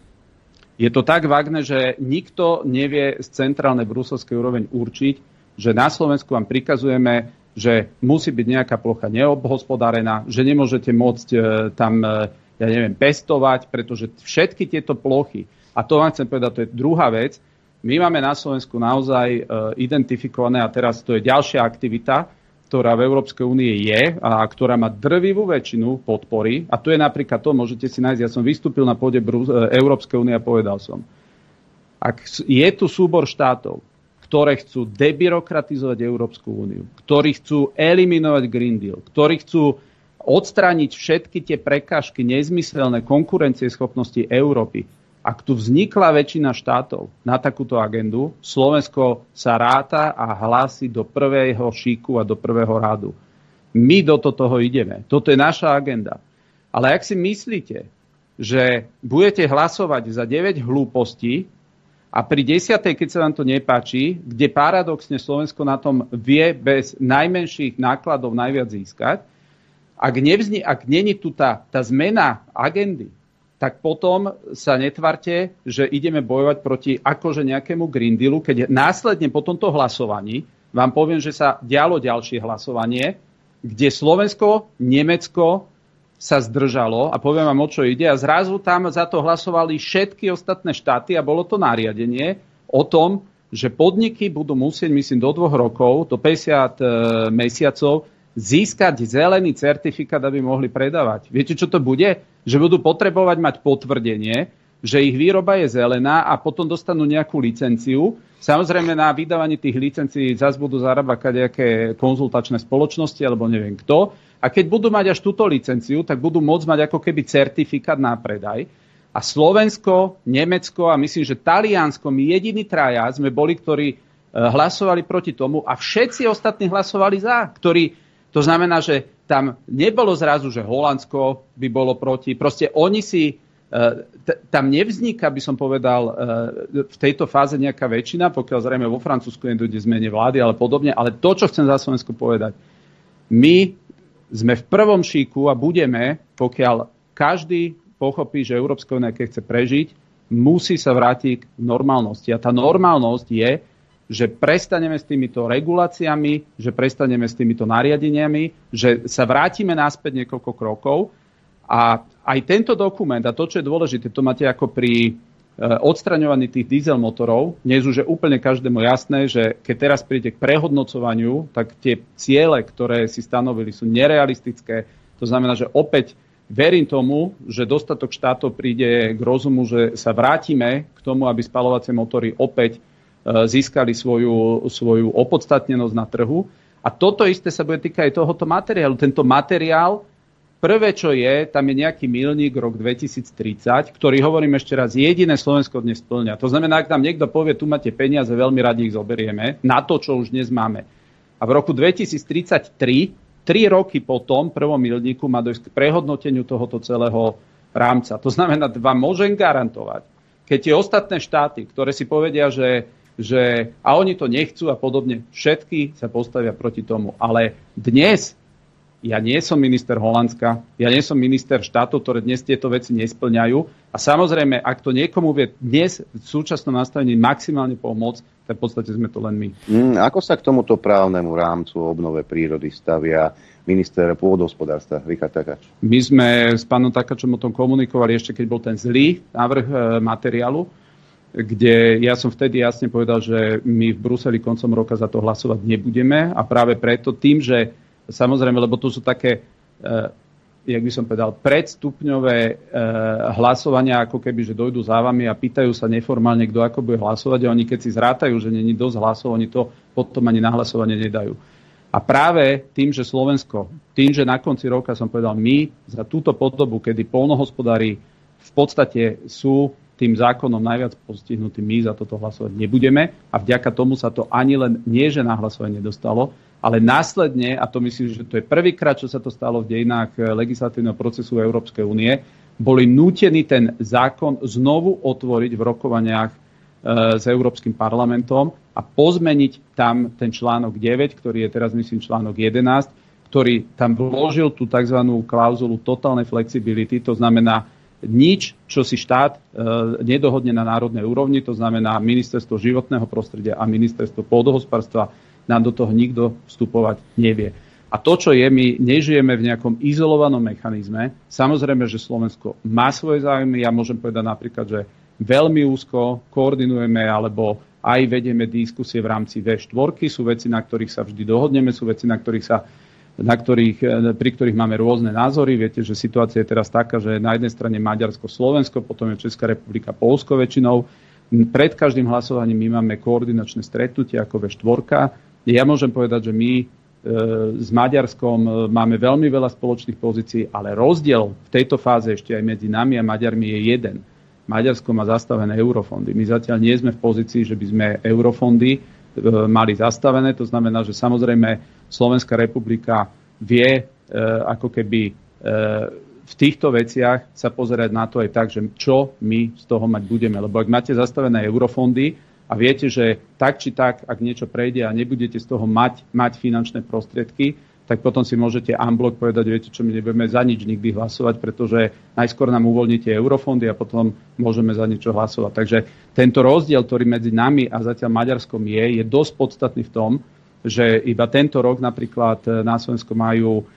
Je to tak vágne, že nikto nevie z centrálnej bruselskej úroveň určiť, že na Slovensku vám prikazujeme, že musí byť nejaká plocha neobhospodárená, že nemôžete môcť e, tam, e, ja neviem, pestovať, pretože všetky tieto plochy, a to vám chcem povedať, to je druhá vec, my máme na Slovensku naozaj e, identifikované, a teraz to je ďalšia aktivita, ktorá v Európskej únie je a ktorá má drvivú väčšinu podpory, a to je napríklad to, môžete si nájsť, ja som vystúpil na pôde e, Európskej únie a povedal som, ak je tu súbor štátov, ktoré chcú debirokratizovať Európsku úniu, ktorí chcú eliminovať Green Deal, ktorí chcú odstrániť všetky tie prekážky nezmyselné konkurencieschopnosti Európy, ak tu vznikla väčšina štátov na takúto agendu, Slovensko sa ráta a hlási do prvého šíku a do prvého rádu. My do toho ideme. Toto je naša agenda. Ale ak si myslíte, že budete hlasovať za 9 hlúpostí a pri 10. keď sa vám to nepáči, kde paradoxne Slovensko na tom vie bez najmenších nákladov najviac získať, ak, nevzni, ak není tu tá, tá zmena agendy, tak potom sa netvarte, že ideme bojovať proti akože nejakému Green Dealu, keď následne po tomto hlasovaní vám poviem, že sa dialo ďalšie hlasovanie kde Slovensko, Nemecko sa zdržalo a poviem vám, o čo ide. A zrazu tam za to hlasovali všetky ostatné štáty a bolo to nariadenie o tom, že podniky budú musieť, myslím, do dvoch rokov, do 50 e, mesiacov, získať zelený certifikát, aby mohli predávať. Viete, čo to bude? Že budú potrebovať mať potvrdenie, že ich výroba je zelená a potom dostanú nejakú licenciu. Samozrejme na vydávanie tých licencií zase budú zarábať nejaké konzultačné spoločnosti alebo neviem kto. A keď budú mať až túto licenciu, tak budú môcť mať ako keby certifikát na predaj. A Slovensko, Nemecko a myslím, že Taliansko, my jediní traja sme boli, ktorí e, hlasovali proti tomu a všetci ostatní hlasovali za, ktorí, to znamená, že tam nebolo zrazu, že Holandsko by bolo proti. Proste oni si tam nevzniká, by som povedal, e, v tejto fáze nejaká väčšina, pokiaľ zrejme vo Francúzsku nedojde zmene vlády, ale podobne. Ale to, čo chcem za Slovensku povedať, my sme v prvom šíku a budeme, pokiaľ každý pochopí, že Európska únia, keď chce prežiť, musí sa vrátiť k normálnosti. A tá normálnosť je, že prestaneme s týmito reguláciami, že prestaneme s týmito nariadeniami, že sa vrátime naspäť niekoľko krokov a aj tento dokument, a to, čo je dôležité, to máte ako pri e, odstraňovaní tých diesel motorov. Dnes už je úplne každému jasné, že keď teraz príde k prehodnocovaniu, tak tie ciele, ktoré si stanovili, sú nerealistické. To znamená, že opäť verím tomu, že dostatok štátov príde k rozumu, že sa vrátime k tomu, aby spalovacie motory opäť získali svoju, svoju opodstatnenosť na trhu. A toto isté sa bude týkať aj tohoto materiálu. Tento materiál Prvé, čo je, tam je nejaký milník rok 2030, ktorý, hovorím ešte raz, jediné Slovensko dnes splňa. To znamená, ak nám niekto povie, tu máte peniaze, veľmi radi ich zoberieme, na to, čo už dnes máme. A v roku 2033, tri roky po tom prvom milníku, má dojsť k prehodnoteniu tohoto celého rámca. To znamená, vám môžem garantovať, keď tie ostatné štáty, ktoré si povedia, že, že a oni to nechcú a podobne, všetky sa postavia proti tomu. Ale dnes ja nie som minister Holandska, ja nie som minister štátov, ktoré dnes tieto veci nesplňajú. A samozrejme, ak to niekomu vie dnes v súčasnom nastavení maximálne pomôcť, tak v podstate sme to len my. Mm, ako sa k tomuto právnemu rámcu obnove prírody stavia minister pôdohospodárstva Richard Takač? My sme s pánom Takačom o tom komunikovali ešte, keď bol ten zlý návrh e, materiálu, kde ja som vtedy jasne povedal, že my v Bruseli koncom roka za to hlasovať nebudeme a práve preto tým, že Samozrejme, lebo to sú také, uh, jak by som povedal, predstupňové uh, hlasovania, ako keby, že dojdú za vami a pýtajú sa neformálne, kto ako bude hlasovať a oni keď si zrátajú, že není dosť hlasov, oni to potom ani na hlasovanie nedajú. A práve tým, že Slovensko, tým, že na konci roka som povedal, my za túto podobu, kedy polnohospodári v podstate sú tým zákonom najviac postihnutí, my za toto hlasovať nebudeme a vďaka tomu sa to ani len nie, že na hlasovanie dostalo, ale následne, a to myslím, že to je prvýkrát, čo sa to stalo v dejinách eh, legislatívneho procesu Európskej únie, boli nútení ten zákon znovu otvoriť v rokovaniach e, s Európskym parlamentom a pozmeniť tam ten článok 9, ktorý je teraz myslím článok 11, ktorý tam vložil tú tzv. klauzulu totálnej flexibility, to znamená nič, čo si štát e, nedohodne na národnej úrovni, to znamená ministerstvo životného prostredia a ministerstvo pôdohospodárstva nám do toho nikto vstupovať nevie. A to, čo je, my nežijeme v nejakom izolovanom mechanizme. Samozrejme, že Slovensko má svoje záujmy. Ja môžem povedať napríklad, že veľmi úzko koordinujeme alebo aj vedieme diskusie v rámci V4. Sú veci, na ktorých sa vždy dohodneme, sú veci, na ktorých sa na ktorých, pri ktorých máme rôzne názory. Viete, že situácia je teraz taká, že na jednej strane Maďarsko, Slovensko, potom je Česká republika, Polsko väčšinou. Pred každým hlasovaním my máme koordinačné stretnutie ako V4 ja môžem povedať, že my e, s Maďarskom e, máme veľmi veľa spoločných pozícií, ale rozdiel v tejto fáze ešte aj medzi nami a Maďarmi je jeden. Maďarsko má zastavené eurofondy. My zatiaľ nie sme v pozícii, že by sme eurofondy e, mali zastavené. To znamená, že samozrejme Slovenská republika vie ako keby v týchto veciach sa pozerať na to aj tak, že čo my z toho mať budeme. Lebo ak máte zastavené eurofondy, a viete, že tak či tak, ak niečo prejde a nebudete z toho mať, mať finančné prostriedky, tak potom si môžete unblock povedať, viete čo, my nebudeme za nič nikdy hlasovať, pretože najskôr nám uvoľníte eurofondy a potom môžeme za niečo hlasovať. Takže tento rozdiel, ktorý medzi nami a zatiaľ Maďarskom je, je dosť podstatný v tom, že iba tento rok napríklad na Slovensku majú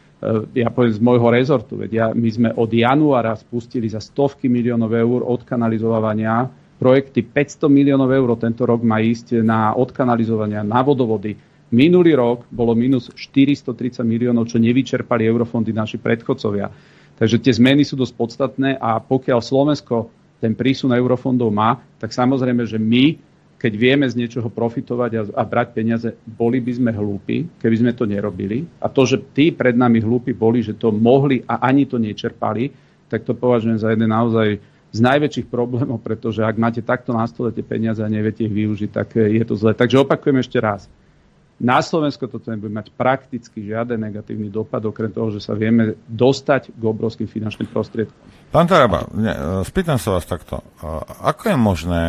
ja poviem z môjho rezortu, veď my sme od januára spustili za stovky miliónov eur odkanalizovania projekty 500 miliónov eur tento rok má ísť na odkanalizovania, na vodovody. Minulý rok bolo minus 430 miliónov, čo nevyčerpali eurofondy naši predchodcovia. Takže tie zmeny sú dosť podstatné a pokiaľ Slovensko ten prísun eurofondov má, tak samozrejme, že my, keď vieme z niečoho profitovať a, a brať peniaze, boli by sme hlúpi, keby sme to nerobili. A to, že tí pred nami hlúpi boli, že to mohli a ani to nečerpali, tak to považujem za jeden naozaj z najväčších problémov, pretože ak máte takto na stole tie peniaze a neviete ich využiť, tak je to zle. Takže opakujem ešte raz na Slovensko toto nebude mať prakticky žiaden negatívny dopad, okrem toho, že sa vieme dostať k obrovským finančným prostriedkom. Pán Taraba, ne, spýtam sa vás takto. Ako je možné,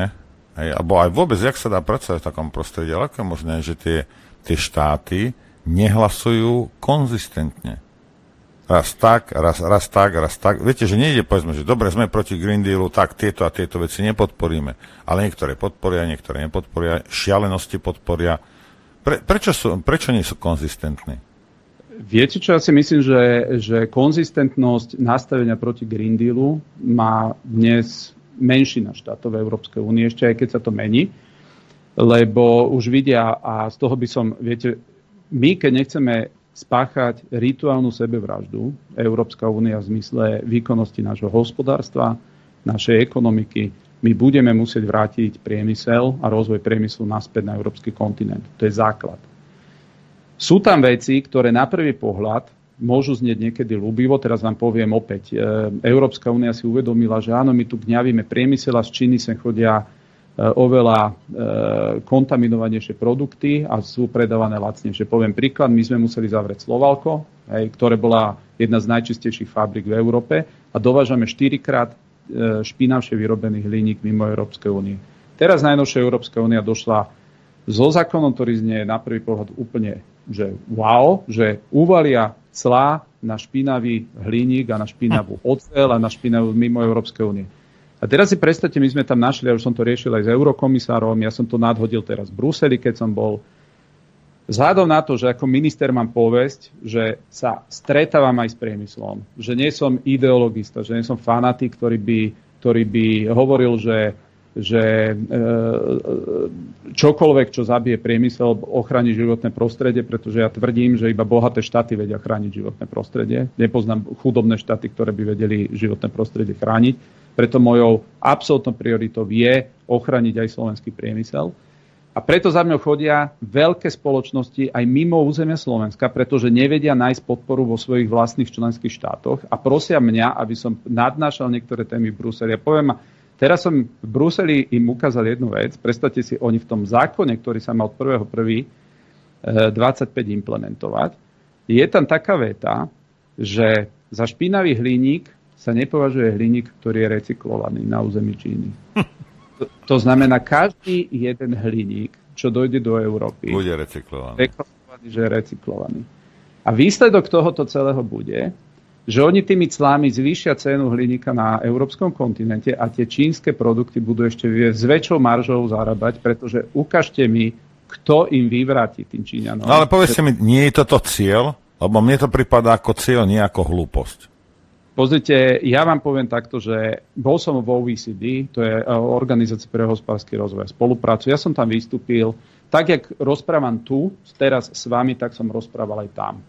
hej, alebo aj vôbec, jak sa dá pracovať v takom prostredí, ale ako je možné, že tie, tie štáty nehlasujú konzistentne? Raz tak, raz, raz tak, raz tak. Viete, že nejde, povedzme, že dobre, sme proti Green Dealu, tak tieto a tieto veci nepodporíme. Ale niektoré podporia, niektoré nepodporia, šialenosti podporia pre, prečo, sú, prečo nie sú konzistentní? Viete, čo ja si myslím, že, že konzistentnosť nastavenia proti Green Dealu má dnes menšina štátov Európskej únie, ešte aj keď sa to mení, lebo už vidia, a z toho by som, viete, my keď nechceme spáchať rituálnu sebevraždu, Európska únia v zmysle výkonnosti nášho hospodárstva, našej ekonomiky, my budeme musieť vrátiť priemysel a rozvoj priemyslu naspäť na európsky kontinent. To je základ. Sú tam veci, ktoré na prvý pohľad môžu znieť niekedy ľúbivo. Teraz vám poviem opäť. E, Európska únia si uvedomila, že áno, my tu gňavíme priemysel a z Číny sem chodia e, oveľa e, kontaminovanejšie produkty a sú predávané lacnejšie. Poviem príklad, my sme museli zavrieť Slovalko, ktoré bola jedna z najčistejších fabrik v Európe a dovážame 4 krát E, špinavšie vyrobených hliník mimo Európskej únie. Teraz najnovšia Európska únia došla so zákonom, ktorý znie na prvý pohľad úplne, že wow, že uvalia clá na špinavý hliník a na špinavú ocel a na špinavú mimo Európskej únie. A teraz si predstavte, my sme tam našli, ja už som to riešil aj s eurokomisárom, ja som to nadhodil teraz v Bruseli, keď som bol, Vzhľadom na to, že ako minister mám povesť, že sa stretávam aj s priemyslom, že nie som ideologista, že nie som fanatik, ktorý by, ktorý by hovoril, že, že e, čokoľvek, čo zabije priemysel, ochráni životné prostredie, pretože ja tvrdím, že iba bohaté štáty vedia chrániť životné prostredie. Nepoznám chudobné štáty, ktoré by vedeli životné prostredie chrániť. Preto mojou absolútnou prioritou je ochrániť aj slovenský priemysel. A preto za mňou chodia veľké spoločnosti aj mimo územia Slovenska, pretože nevedia nájsť podporu vo svojich vlastných členských štátoch a prosia mňa, aby som nadnášal niektoré témy v Bruseli. Ja poviem, teraz som v Bruseli im ukázal jednu vec. Predstavte si, oni v tom zákone, ktorý sa má od 1.1.25 implementovať, je tam taká veta, že za špinavý hliník sa nepovažuje hliník, ktorý je recyklovaný na území Číny. To, znamená, každý jeden hliník, čo dojde do Európy, bude recyklovaný. Deklarovaný, že je recyklovaný. A výsledok tohoto celého bude, že oni tými clami zvýšia cenu hliníka na európskom kontinente a tie čínske produkty budú ešte s väčšou maržou zarábať, pretože ukážte mi, kto im vyvráti tým Číňanom. No ale povedzte mi, nie je toto cieľ? Lebo mne to pripadá ako cieľ, nie ako hlúposť. Pozrite, ja vám poviem takto, že bol som v OECD, to je e, Organizácia pre hospodársky rozvoj a spoluprácu. Ja som tam vystúpil, tak jak rozprávam tu, teraz s vami, tak som rozprával aj tam.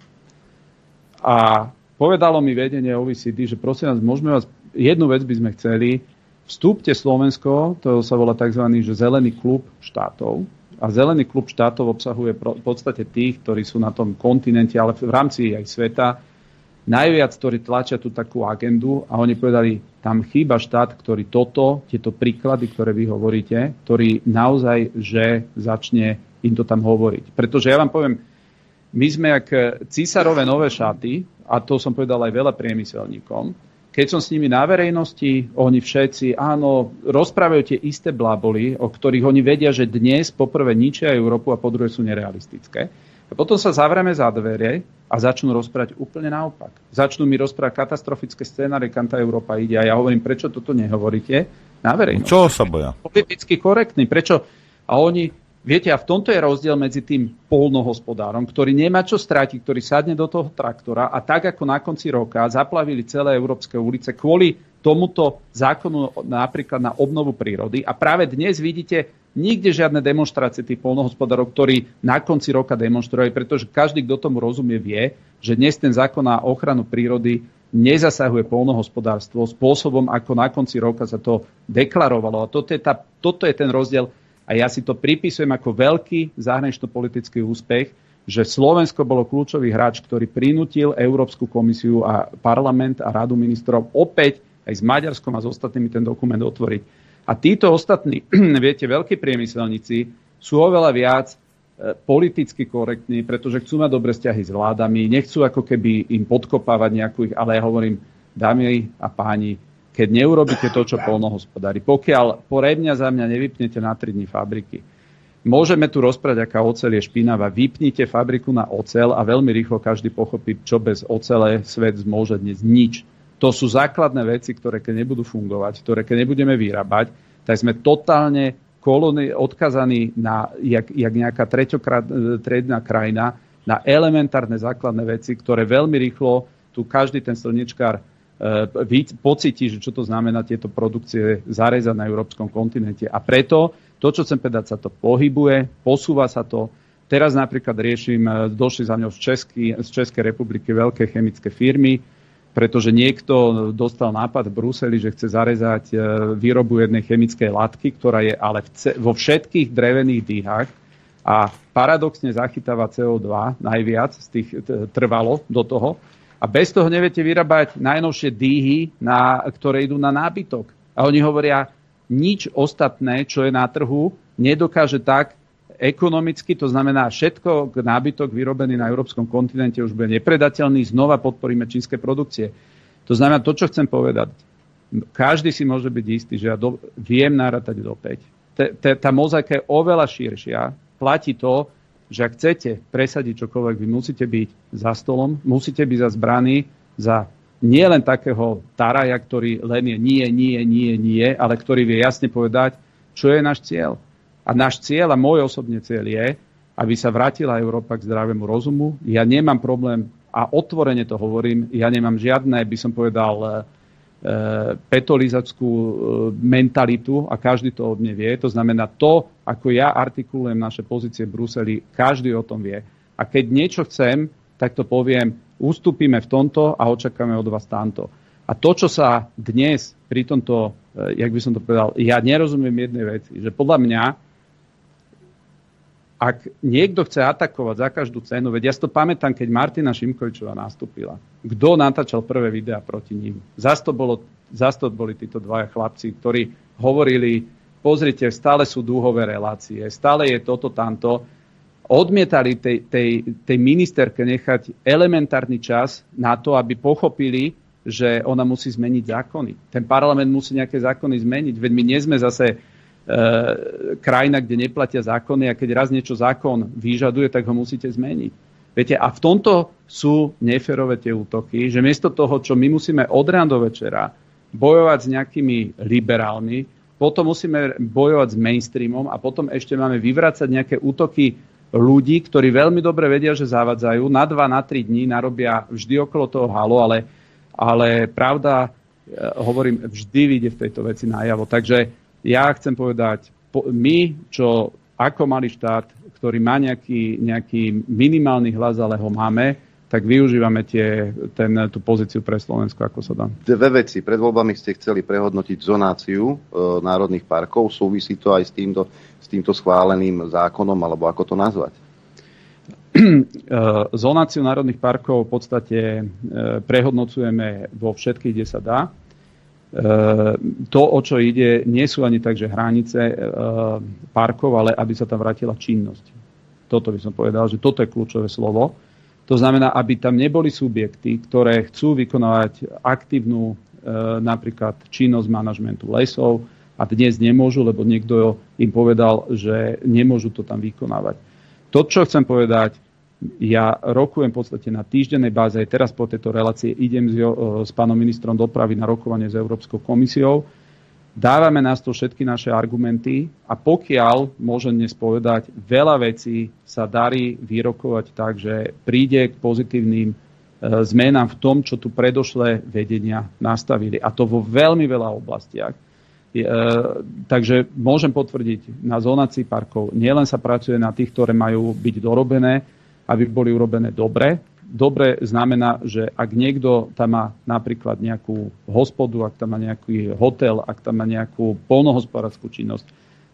A povedalo mi vedenie OECD, že prosím vás, môžeme vás, jednu vec by sme chceli, vstúpte Slovensko, to sa volá tzv. Že zelený klub štátov, a zelený klub štátov obsahuje v podstate tých, ktorí sú na tom kontinente, ale v rámci aj sveta, najviac, ktorí tlačia tú takú agendu a oni povedali, tam chýba štát, ktorý toto, tieto príklady, ktoré vy hovoríte, ktorý naozaj, že začne im to tam hovoriť. Pretože ja vám poviem, my sme jak císarové nové šaty, a to som povedal aj veľa priemyselníkom, keď som s nimi na verejnosti, oni všetci, áno, rozprávajú tie isté bláboli, o ktorých oni vedia, že dnes poprvé ničia Európu a po druhé sú nerealistické. A potom sa zavrieme za dvere a začnú rozprávať úplne naopak. Začnú mi rozprávať katastrofické scénáre, kam tá Európa ide. A ja hovorím, prečo toto nehovoríte na verejnosti. Čo sa boja? Politicky korektný. Prečo? A oni, Viete, a v tomto je rozdiel medzi tým polnohospodárom, ktorý nemá čo strátiť, ktorý sadne do toho traktora a tak ako na konci roka zaplavili celé európske ulice kvôli tomuto zákonu napríklad na obnovu prírody. A práve dnes vidíte nikde žiadne demonstrácie tých polnohospodárov, ktorí na konci roka demonstrujú, pretože každý, kto tomu rozumie, vie, že dnes ten zákon na ochranu prírody nezasahuje polnohospodárstvo spôsobom, ako na konci roka sa to deklarovalo. A toto je, tá, toto je ten rozdiel a ja si to pripisujem ako veľký zahranično-politický úspech, že Slovensko bolo kľúčový hráč, ktorý prinútil Európsku komisiu a parlament a radu ministrov opäť aj s Maďarskom a s ostatnými ten dokument otvoriť. A títo ostatní, viete, veľkí priemyselníci sú oveľa viac e, politicky korektní, pretože chcú mať dobre vzťahy s vládami, nechcú ako keby im podkopávať nejakú ich, ale ja hovorím, dámy a páni, keď neurobíte to, čo polnohospodári. Pokiaľ mňa za mňa nevypnete na 3 dní fabriky, môžeme tu rozprávať, aká ocel je špinavá. Vypnite fabriku na ocel a veľmi rýchlo každý pochopí, čo bez ocele svet môže dnes nič. To sú základné veci, ktoré keď nebudú fungovať, ktoré keď nebudeme vyrábať, tak sme totálne kolóny odkazaní na, jak, jak nejaká treťokratná krajina, na elementárne základné veci, ktoré veľmi rýchlo tu každý ten slnečkár víc pocíti, že čo to znamená tieto produkcie zarezať na európskom kontinente. A preto to, čo chcem povedať, sa to pohybuje, posúva sa to. Teraz napríklad riešim, e, došli za mňou z, Česky, z Českej republiky veľké chemické firmy, pretože niekto dostal nápad v Bruseli, že chce zarezať e, výrobu jednej chemickej látky, ktorá je ale vo všetkých drevených dýhach a paradoxne zachytáva CO2 najviac z tých trvalo do toho a bez toho neviete vyrábať najnovšie dýhy, na, ktoré idú na nábytok. A oni hovoria, nič ostatné, čo je na trhu, nedokáže tak ekonomicky, to znamená všetko nábytok vyrobený na európskom kontinente už bude nepredateľný, znova podporíme čínske produkcie. To znamená to, čo chcem povedať. Každý si môže byť istý, že ja do, viem narátať do 5. Tá mozaika je oveľa širšia. Platí to, že ak chcete presadiť čokoľvek, vy musíte byť za stolom, musíte byť za zbraní, za nie len takého taraja, ktorý len je nie, nie, nie, nie, ale ktorý vie jasne povedať, čo je náš cieľ. A náš cieľ a môj osobný cieľ je, aby sa vrátila Európa k zdravému rozumu. Ja nemám problém, a otvorene to hovorím, ja nemám žiadne, by som povedal, E, petolizackú e, mentalitu a každý to od mne vie. To znamená to, ako ja artikulujem naše pozície v Bruseli, každý o tom vie. A keď niečo chcem, tak to poviem, ustúpime v tomto a očakáme od vás tamto. A to, čo sa dnes pri tomto, e, jak by som to povedal, ja nerozumiem jednej veci, že podľa mňa ak niekto chce atakovať za každú cenu, veď ja si to pamätám, keď Martina Šimkovičová nastúpila. Kto natáčal prvé videá proti ním? Zas to, bolo, zas to boli títo dvaja chlapci, ktorí hovorili, pozrite, stále sú dúhové relácie, stále je toto, tamto. Odmietali tej, tej, tej ministerke nechať elementárny čas na to, aby pochopili, že ona musí zmeniť zákony. Ten parlament musí nejaké zákony zmeniť, veď my nie sme zase krajina, kde neplatia zákony a keď raz niečo zákon vyžaduje, tak ho musíte zmeniť. Viete, a v tomto sú neferové tie útoky, že miesto toho, čo my musíme od rána do večera bojovať s nejakými liberálmi, potom musíme bojovať s mainstreamom a potom ešte máme vyvrácať nejaké útoky ľudí, ktorí veľmi dobre vedia, že zavadzajú. Na dva, na tri dní narobia vždy okolo toho halo, ale, ale pravda, e, hovorím, vždy vyjde v tejto veci najavo. Takže ja chcem povedať, my, čo ako malý štát, ktorý má nejaký, nejaký minimálny hlas, ale ho máme, tak využívame tie, ten, tú pozíciu pre Slovensko, ako sa dá. Dve veci. Pred voľbami ste chceli prehodnotiť zonáciu e, národných parkov. Súvisí to aj s týmto, s týmto schváleným zákonom, alebo ako to nazvať? E, zonáciu národných parkov v podstate e, prehodnocujeme vo všetkých, kde sa dá. E, to, o čo ide, nie sú ani tak, že hranice e, parkov, ale aby sa tam vrátila činnosť. Toto by som povedal, že toto je kľúčové slovo. To znamená, aby tam neboli subjekty, ktoré chcú vykonávať aktívnu e, napríklad činnosť manažmentu lesov a dnes nemôžu, lebo niekto im povedal, že nemôžu to tam vykonávať. To, čo chcem povedať, ja rokujem v podstate na týždennej báze, aj teraz po tejto relácii idem s, s pánom ministrom dopravy na rokovanie s Európskou komisiou. Dávame na to všetky naše argumenty a pokiaľ, môžem dnes povedať, veľa vecí sa darí vyrokovať tak, že príde k pozitívnym e, zmenám v tom, čo tu predošlé vedenia nastavili. A to vo veľmi veľa oblastiach. E, takže môžem potvrdiť, na zonácii parkov nielen sa pracuje na tých, ktoré majú byť dorobené, aby boli urobené dobre, dobre znamená, že ak niekto tam má napríklad nejakú hospodu, ak tam má nejaký hotel, ak tam má nejakú polnohospodárskú činnosť,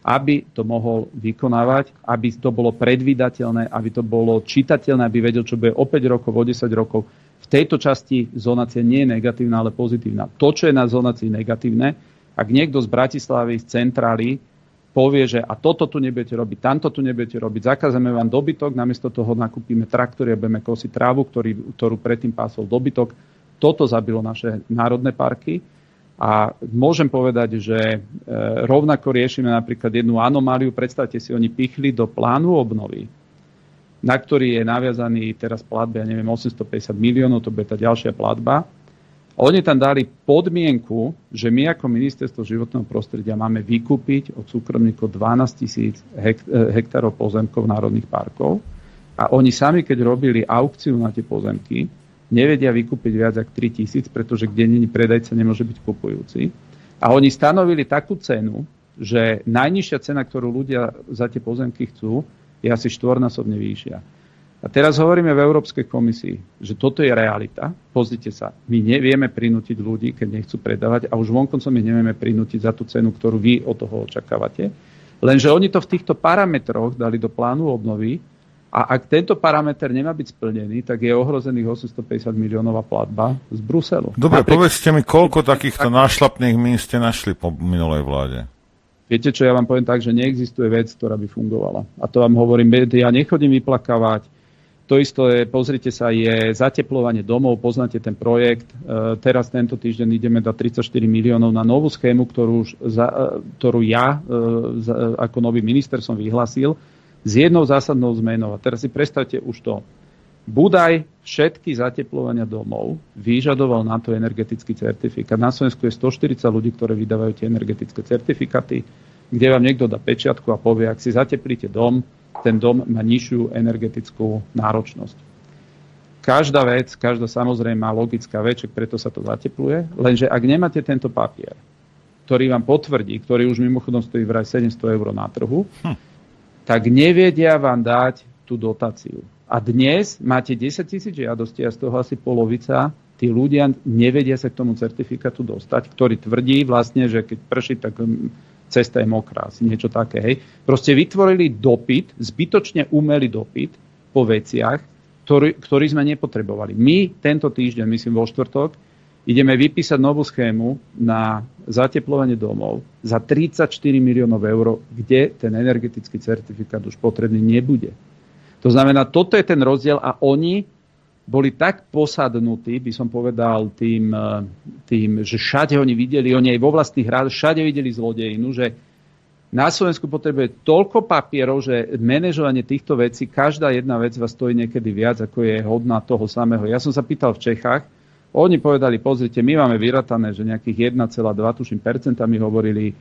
aby to mohol vykonávať, aby to bolo predvídateľné, aby to bolo čitateľné, aby vedel, čo bude o 5 rokov, o 10 rokov. V tejto časti zonácia nie je negatívna, ale pozitívna. To, čo je na zonácii negatívne, ak niekto z Bratislavy, z centrály povie, že a toto tu nebudete robiť, tamto tu nebudete robiť, zakazeme vám dobytok, namiesto toho nakúpime traktory a budeme kosiť trávu, ktorý, ktorú predtým pásol dobytok. Toto zabilo naše národné parky. A môžem povedať, že e, rovnako riešime napríklad jednu anomáliu. Predstavte si, oni pichli do plánu obnovy, na ktorý je naviazaný teraz platba, ja neviem, 850 miliónov, to bude tá ďalšia platba oni tam dali podmienku, že my ako ministerstvo životného prostredia máme vykúpiť od súkromníkov 12 tisíc eh, hektárov pozemkov národných parkov a oni sami, keď robili aukciu na tie pozemky, nevedia vykúpiť viac ako 3 tisíc, pretože kde není predajca, nemôže byť kupujúci. A oni stanovili takú cenu, že najnižšia cena, ktorú ľudia za tie pozemky chcú, je asi štvornásobne vyššia. A teraz hovoríme v Európskej komisii, že toto je realita. Pozrite sa, my nevieme prinútiť ľudí, keď nechcú predávať a už vonkoncom my nevieme prinútiť za tú cenu, ktorú vy od toho očakávate. Lenže oni to v týchto parametroch dali do plánu obnovy a ak tento parameter nemá byť splnený, tak je ohrozených 850 miliónová platba z Bruselu. Dobre, Napriek... povedzte mi, koľko takýchto nášlapných mín ste našli po minulej vláde? Viete čo, ja vám poviem tak, že neexistuje vec, ktorá by fungovala. A to vám hovorím, ja nechodím vyplakávať, to isté, pozrite sa, je zateplovanie domov, poznáte ten projekt. E, teraz tento týždeň ideme dať 34 miliónov na novú schému, ktorú, e, ktorú ja e, ako nový minister som vyhlasil s jednou zásadnou zmenou. A teraz si predstavte už to. Budaj všetky zateplovania domov vyžadoval na to energetický certifikát. Na Slovensku je 140 ľudí, ktorí vydávajú tie energetické certifikáty, kde vám niekto dá pečiatku a povie, ak si zateplíte dom, ten dom má nižšiu energetickú náročnosť. Každá vec, každá samozrejme má logická vec, preto sa to zatepluje, lenže ak nemáte tento papier, ktorý vám potvrdí, ktorý už mimochodom stojí vraj 700 eur na trhu, hm. tak nevedia vám dať tú dotáciu. A dnes máte 10 tisíc žiadostí a z toho asi polovica tí ľudia nevedia sa k tomu certifikátu dostať, ktorý tvrdí vlastne, že keď prší, tak cesta je mokrá, asi niečo také. Hej. Proste vytvorili dopyt, zbytočne umelý dopyt po veciach, ktorý, ktorý sme nepotrebovali. My tento týždeň, myslím vo štvrtok, ideme vypísať novú schému na zateplovanie domov za 34 miliónov eur, kde ten energetický certifikát už potrebný nebude. To znamená, toto je ten rozdiel a oni boli tak posadnutí, by som povedal, tým, eh, tým, že všade oni videli, oni aj vo vlastných hrách, všade videli zlodejinu, že na Slovensku potrebuje toľko papierov, že manažovanie týchto vecí, každá jedna vec vás stojí niekedy viac, ako je hodná toho samého. Ja som sa pýtal v Čechách, oni povedali, pozrite, my máme vyratané, že nejakých 1,2 tuším percentami hovorili, eh,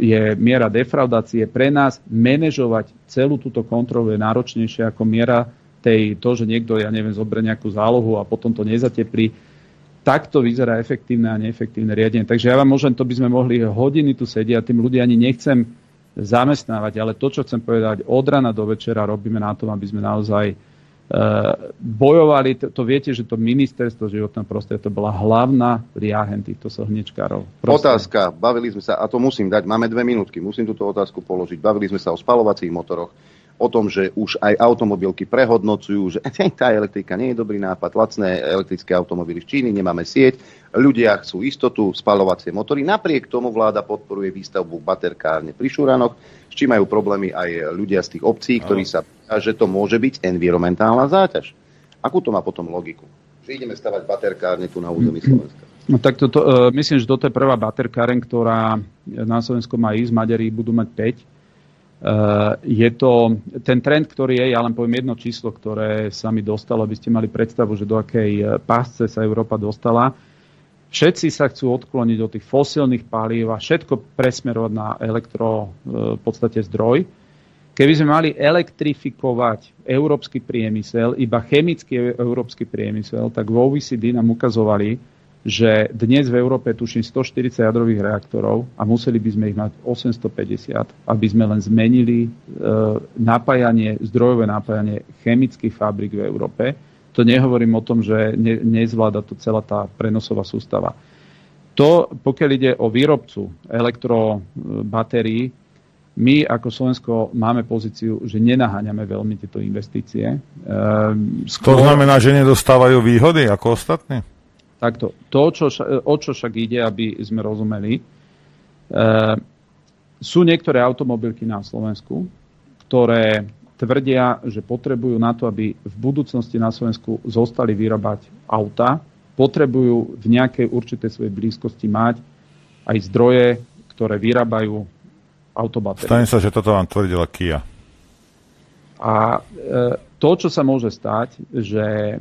je miera defraudácie. Pre nás manažovať celú túto kontrolu je náročnejšie ako miera tej, to, že niekto, ja neviem, zoberie nejakú zálohu a potom to nezateplí. Takto vyzerá efektívne a neefektívne riadenie. Takže ja vám môžem, to by sme mohli hodiny tu sedieť a tým ľudia ani nechcem zamestnávať, ale to, čo chcem povedať, od rana do večera robíme na tom, aby sme naozaj uh, bojovali. To, to viete, že to ministerstvo životného prostredia to bola hlavná liahen týchto sohničkárov. Otázka, bavili sme sa, a to musím dať, máme dve minútky, musím túto otázku položiť. Bavili sme sa o spalovacích motoroch o tom, že už aj automobilky prehodnocujú, že tá elektrika nie je dobrý nápad, lacné elektrické automobily z Číny, nemáme sieť, ľudia chcú istotu, spalovacie motory. Napriek tomu vláda podporuje výstavbu baterkárne pri Šuranoch, s čím majú problémy aj ľudia z tých obcí, ktorí sa že to môže byť environmentálna záťaž. Akú to má potom logiku? Že ideme stavať baterkárne tu na území Slovenska. No tak toto, uh, myslím, že toto je prvá baterkáren, ktorá na Slovensku má ísť. Maďari budú mať 5 Eh, je to ten trend, ktorý je, ja len poviem jedno číslo, ktoré sa mi dostalo, aby ste mali predstavu, že do akej eh, pásce sa Európa dostala. Všetci sa chcú odkloniť od tých fosílnych palív a všetko presmerovať na elektro v podstate zdroj. Keby sme mali elektrifikovať európsky priemysel, iba chemický európsky priemysel, tak vo OECD nám ukazovali, že dnes v Európe tuším 140 jadrových reaktorov a museli by sme ich mať 850, aby sme len zmenili e, napájanie, zdrojové napájanie chemických fabrik v Európe. To nehovorím o tom, že ne, nezvláda to celá tá prenosová sústava. To, pokiaľ ide o výrobcu elektrobatérií, my ako Slovensko máme pozíciu, že nenaháňame veľmi tieto investície. Ehm, skôr... To znamená, že nedostávajú výhody ako ostatní? Takto. To, čo, o čo však ide, aby sme rozumeli, e, sú niektoré automobilky na Slovensku, ktoré tvrdia, že potrebujú na to, aby v budúcnosti na Slovensku zostali vyrábať auta, potrebujú v nejakej určitej svojej blízkosti mať aj zdroje, ktoré vyrábajú autobatérie. Stane sa, že toto vám tvrdila Kia. A e, to, čo sa môže stať, že e,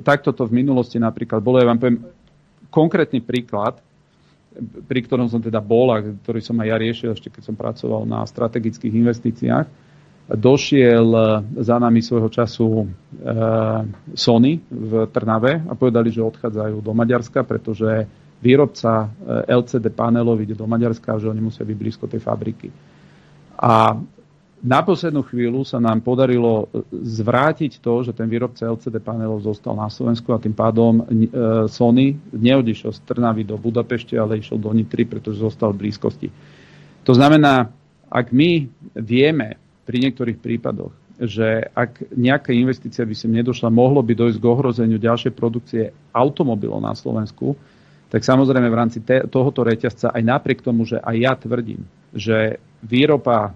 takto to v minulosti napríklad bolo, ja vám poviem konkrétny príklad, pri ktorom som teda bol a ktorý som aj ja riešil ešte keď som pracoval na strategických investíciách. Došiel e, za nami svojho času Sony v Trnave a povedali, že odchádzajú do Maďarska, pretože výrobca LCD panelov ide do Maďarska a že oni musia byť blízko tej fabriky. A na poslednú chvíľu sa nám podarilo e, zvrátiť to, že ten výrobca LCD panelov zostal na Slovensku a tým pádom e, Sony neodišiel z Trnavy do Budapešte, ale išiel do Nitry, pretože zostal v blízkosti. To znamená, ak my vieme pri niektorých prípadoch, že ak nejaká investícia by sem nedošla, mohlo by dojsť k ohrozeniu ďalšej produkcie automobilov na Slovensku, tak samozrejme v rámci tohoto reťazca, aj napriek tomu, že aj ja tvrdím, že výroba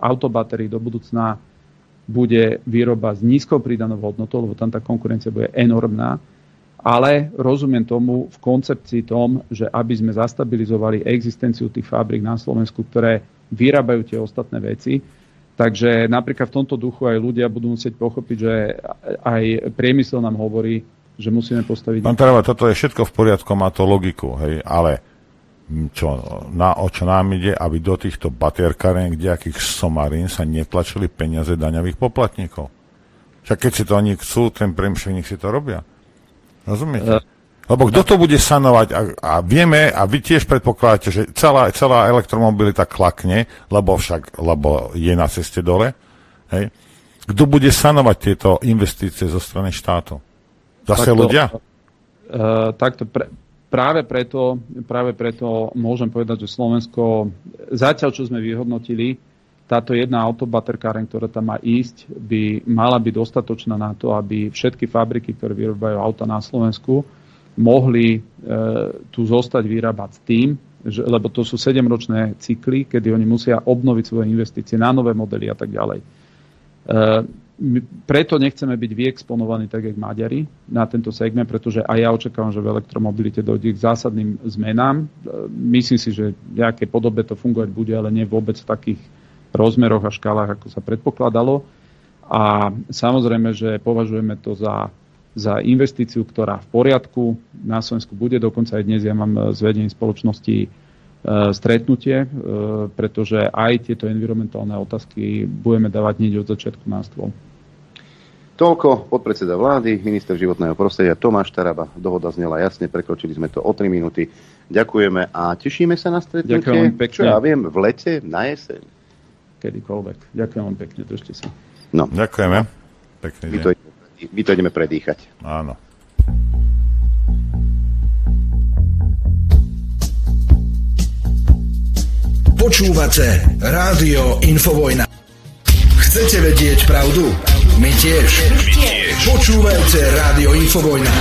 autobatérií do budúcna bude výroba s nízkou pridanou hodnotou, lebo tam tá konkurencia bude enormná. Ale rozumiem tomu v koncepcii tom, že aby sme zastabilizovali existenciu tých fabrik na Slovensku, ktoré vyrábajú tie ostatné veci, Takže napríklad v tomto duchu aj ľudia budú musieť pochopiť, že aj priemysel nám hovorí, že musíme postaviť... Pán Tarava, toto je všetko v poriadku, má to logiku, hej, ale čo, na, o čo nám ide, aby do týchto batierkaren, kdejakých somarín sa netlačili peniaze daňových poplatníkov. Však keď si to oni chcú, ten priemšek nech si to robia. Rozumiete? Lebo kto to bude sanovať? A, a vieme, a vy tiež predpokladáte, že celá, celá elektromobilita klakne, lebo však, lebo je na ceste dole. Hej? Kto bude sanovať tieto investície zo strany štátu? Zase takto, ľudia? Uh, takto pre, práve preto, práve preto môžem povedať, že Slovensko, zatiaľ čo sme vyhodnotili, táto jedna autobaterkáren, ktorá tam má ísť, by mala byť dostatočná na to, aby všetky fabriky, ktoré vyrobajú auta na Slovensku, mohli e, tu zostať vyrábať tým, že, lebo to sú 7-ročné cykly, kedy oni musia obnoviť svoje investície na nové modely a tak ďalej. E, my preto nechceme byť vyexponovaní tak, jak Maďari na tento segment, pretože aj ja očakávam, že v elektromobilite dojde k zásadným zmenám. Myslím si, že v nejakej podobe to fungovať bude, ale nie vôbec v takých rozmeroch a škálach, ako sa predpokladalo. A samozrejme, že považujeme to za, za investíciu, ktorá v poriadku na Slovensku bude. Dokonca aj dnes ja mám s vedením spoločnosti E, stretnutie, e, pretože aj tieto environmentálne otázky budeme dávať hneď od začiatku na stôl. Toľko podpredseda vlády, minister životného prostredia Tomáš Taraba. Dohoda znela jasne, prekročili sme to o 3 minúty. Ďakujeme a tešíme sa na stretnutie. Ďakujem pekne. Čo ja viem, v lete, na jeseň. Kedykoľvek. Ďakujem vám pekne, držte sa. No. Ďakujeme. Pekný my, to, my to ideme predýchať. Áno. Počúvate Rádio Infovojna. Chcete vedieť pravdu? My tiež. My tiež. Počúvajte Rádio Infovojna.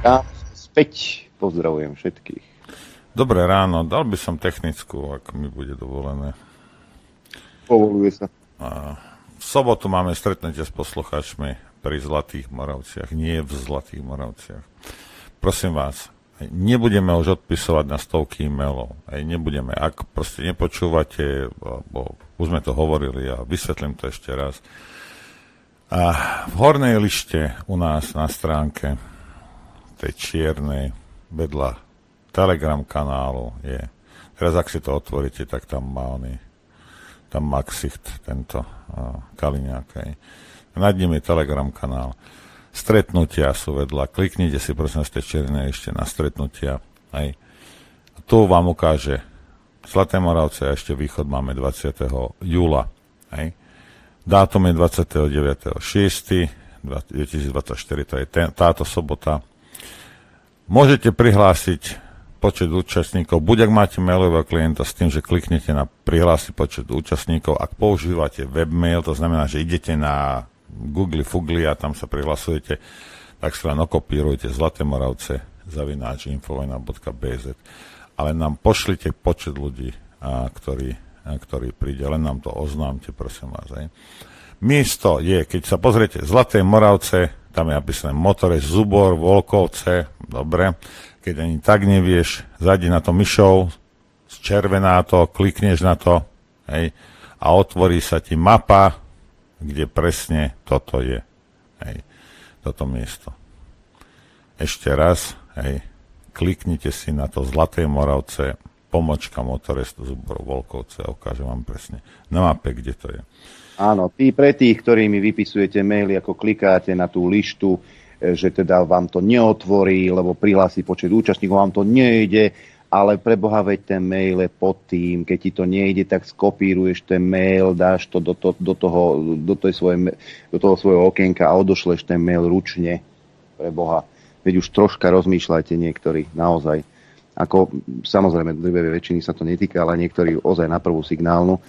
Ja späť pozdravujem všetkých. Dobré ráno, dal by som technickú, ak mi bude dovolené. Povoluje sa. A v sobotu máme stretnutie s poslucháčmi pri Zlatých Moravciach, nie v Zlatých Moravciach. Prosím vás, nebudeme už odpisovať na stovky e-mailov. Aj nebudeme. Ak proste nepočúvate, bo už sme to hovorili a vysvetlím to ešte raz. A v hornej lište u nás na stránke tej čiernej vedľa Telegram kanálu je. Teraz ak si to otvoríte, tak tam má oný, tam má ksicht, tento uh, Kaliňák. Nad ním je Telegram kanál. Stretnutia sú vedľa. Kliknite si prosím z tej ešte na stretnutia. Aj. A tu vám ukáže Zlaté Moravce a ešte východ máme 20. júla. Hej. Dátum je 29.6.2024, to je ten, táto sobota. Môžete prihlásiť počet účastníkov, buď ak máte mailového klienta s tým, že kliknete na prihlásiť počet účastníkov, ak používate webmail, to znamená, že idete na Google, Fugli a tam sa prihlasujete, tak sa len okopírujte Zlaté Moravce zavináč infovojna.bz ale nám pošlite počet ľudí, a, ktorý, a, ktorý príde, len nám to oznámte, prosím vás. Aj. Miesto je, keď sa pozriete, Zlaté Moravce, tam je napísané Motore, Zubor, Volkovce, dobre, keď ani tak nevieš, zadi na to myšou, červená to, klikneš na to, hej, a otvorí sa ti mapa, kde presne toto je, hej, toto miesto. Ešte raz, hej, kliknite si na to Zlaté Moravce, pomočka motorestu Zubor Volkovce a ukážem vám presne na mape, kde to je. Áno, tí pre tých, ktorí mi vypisujete maily, ako klikáte na tú lištu, e, že teda vám to neotvorí, lebo prihlási počet účastníkov, vám to nejde, ale pre Boha veď ten mail je pod tým, keď ti to nejde, tak skopíruješ ten mail, dáš to do, to, do, toho, do, tej svoje, do toho svojho okienka a odošleš ten mail ručne pre Boha Veď už troška rozmýšľajte niektorí, naozaj. Ako, samozrejme, drvej väčšiny sa to netýka, ale niektorí ozaj na prvú signálnu. E,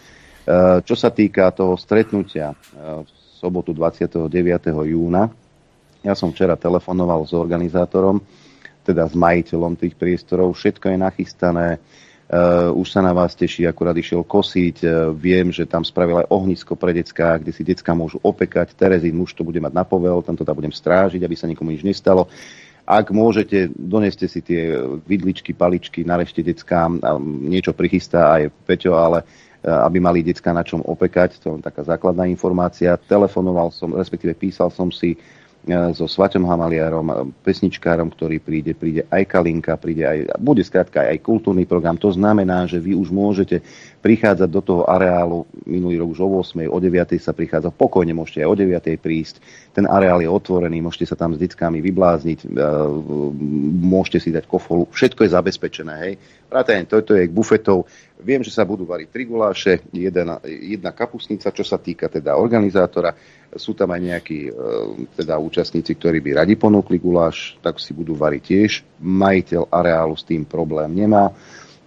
čo sa týka toho stretnutia e, v sobotu 29. júna, ja som včera telefonoval s organizátorom, teda s majiteľom tých priestorov, všetko je nachystané, Uh, už sa na vás teší, akurát išiel kosiť. Uh, viem, že tam spravil aj ohnisko pre decka, kde si decka môžu opekať. Terezín muž to bude mať na povel, tam to tam budem strážiť, aby sa nikomu nič nestalo. Ak môžete, doneste si tie vidličky, paličky, narešte deckám, niečo prichystá aj Peťo, ale e, aby mali decka na čom opekať, to je taká základná informácia. Telefonoval som, respektíve písal som si so Svaťom Hamaliarom, e, pesničkárom, ktorý príde, príde aj Kalinka, príde aj, bude skrátka aj kultúrny program. To znamená, že vy už môžete prichádzať do toho areálu, minulý rok už o 8, o 9 sa prichádza, pokojne môžete aj o 9 prísť. Ten areál je otvorený, môžete sa tam s deckami vyblázniť, e, môžete si dať kofolu, všetko je zabezpečené. Hej. Vrátane, to, to je k bufetov. Viem, že sa budú variť tri guláše, jedna, jedna kapusnica, čo sa týka teda organizátora sú tam aj nejakí e, teda účastníci, ktorí by radi ponúkli guláš, tak si budú variť tiež. Majiteľ areálu s tým problém nemá.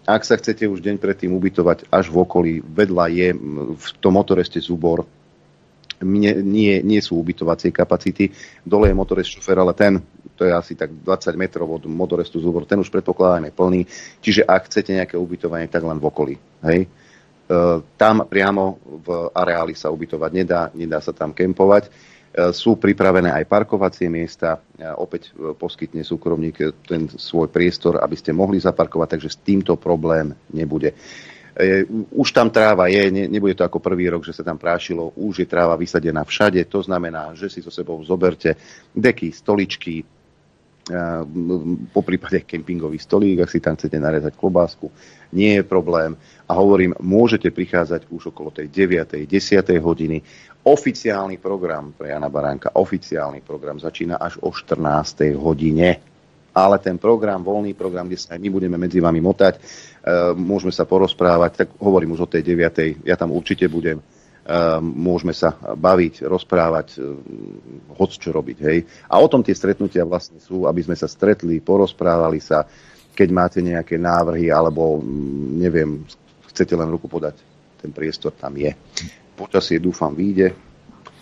Ak sa chcete už deň predtým ubytovať až v okolí, vedľa je v tom motoreste Zubor, nie, nie, nie sú ubytovacie kapacity. Dole je motorest šofer, ale ten, to je asi tak 20 metrov od motorestu Zubor, ten už predpokladáme plný. Čiže ak chcete nejaké ubytovanie, tak len v okolí. Hej? E, tam priamo v areáli sa ubytovať nedá, nedá sa tam kempovať. E, sú pripravené aj parkovacie miesta, e, opäť poskytne súkromník ten svoj priestor, aby ste mohli zaparkovať, takže s týmto problém nebude. Už tam tráva je, ne, nebude to ako prvý rok, že sa tam prášilo, už je tráva vysadená všade, to znamená, že si so sebou zoberte deky, stoličky, po prípade kempingový stolík, ak si tam chcete narezať klobásku, nie je problém. A hovorím, môžete prichádzať už okolo tej 9. 10. hodiny. Oficiálny program pre Jana Baránka, oficiálny program začína až o 14. hodine. Ale ten program, voľný program, kde sa my budeme medzi vami motať, môžeme sa porozprávať, tak hovorím už o tej 9. Ja tam určite budem Ehm, môžeme sa baviť, rozprávať, ehm, hoc čo robiť. Hej. A o tom tie stretnutia vlastne sú, aby sme sa stretli, porozprávali sa, keď máte nejaké návrhy, alebo mm, neviem, chcete len ruku podať, ten priestor tam je. Počasie dúfam vyjde.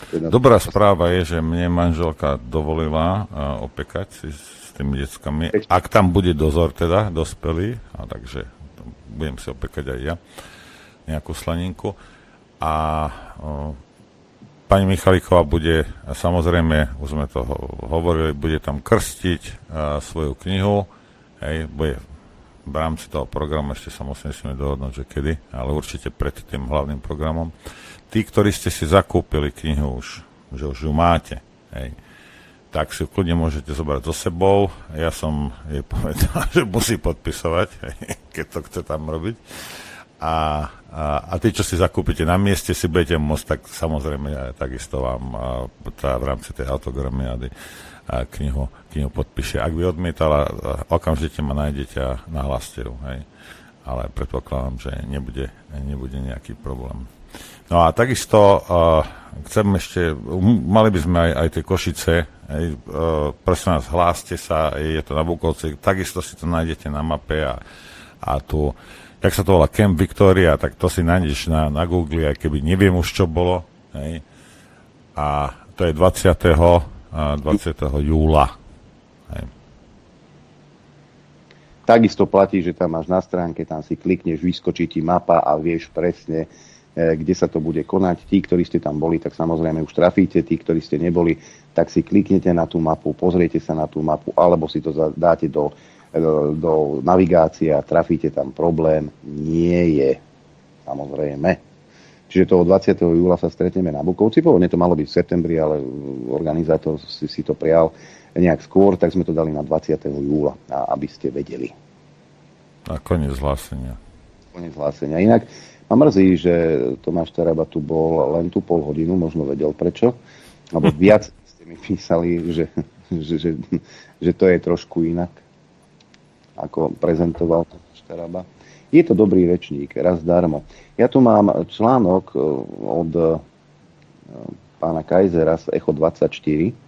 Teda... Dobrá správa je, že mne manželka dovolila opekať si s tými deckami. Ak tam bude dozor teda, dospelý, a takže budem si opekať aj ja nejakú slaninku a o, pani Michalíková bude, samozrejme, už sme to hovorili, bude tam krstiť a, svoju knihu, hej, bude v rámci toho programu, ešte sa musíme dohodnúť, že kedy, ale určite pred tým hlavným programom. Tí, ktorí ste si zakúpili knihu už že už ju máte. Hej tak si kľudne môžete zobrať so sebou. Ja som jej povedal, že musí podpisovať, keď to chce tam robiť. A, a, a tí, čo si zakúpite na mieste, si budete môcť, tak samozrejme takisto vám tá, v rámci tej autogramiády knihu, knihu podpíše. Ak by odmietala, okamžite ma nájdete a nahláste ju. Hej. Ale predpokladám, že nebude, nebude nejaký problém. No a takisto uh, chcem ešte, mali by sme aj, aj tie Košice, aj, uh, prosím vás, hláste sa, je to na Bukovci, takisto si to nájdete na mape a, a tu, jak sa to volá, Camp Victoria, tak to si nájdeš na, na Google, aj keby neviem už čo bolo, hej. A to je 20. Uh, 20. júla. Hej. Takisto platí, že tam máš na stránke, tam si klikneš, vyskočí ti mapa a vieš presne, E, kde sa to bude konať. Tí, ktorí ste tam boli, tak samozrejme už trafíte, tí, ktorí ste neboli, tak si kliknete na tú mapu, pozriete sa na tú mapu, alebo si to dáte do, e, do, do navigácie a trafíte tam problém. Nie je. Samozrejme. Čiže toho 20. júla sa stretneme na Bukovci. Pôvodne to malo byť v septembri, ale organizátor si, si to prial nejak skôr, tak sme to dali na 20. júla, aby ste vedeli. A koniec hlásenia. Koniec hlásenia. Inak a mrzí, že Tomáš Taraba tu bol len tú pol hodinu, možno vedel prečo, alebo viac ste mi písali, že, že, že, že to je trošku inak, ako prezentoval Tomáš Taraba. Je to dobrý rečník, raz darmo. Ja tu mám článok eh, od eh, pána Kajzera z Echo 24,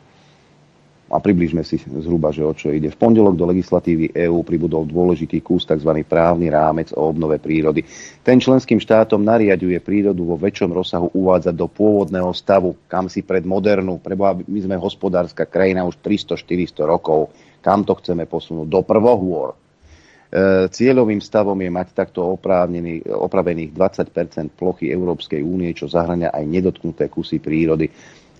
a približme si zhruba, že o čo ide. V pondelok do legislatívy EÚ pribudol dôležitý kus tzv. právny rámec o obnove prírody. Ten členským štátom nariaduje prírodu vo väčšom rozsahu uvádzať do pôvodného stavu, kam si pred modernú, preboha, my sme hospodárska krajina už 300-400 rokov, kam to chceme posunúť, do prvohôr. E, cieľovým stavom je mať takto opravených 20% plochy Európskej únie, čo zahrania aj nedotknuté kusy prírody.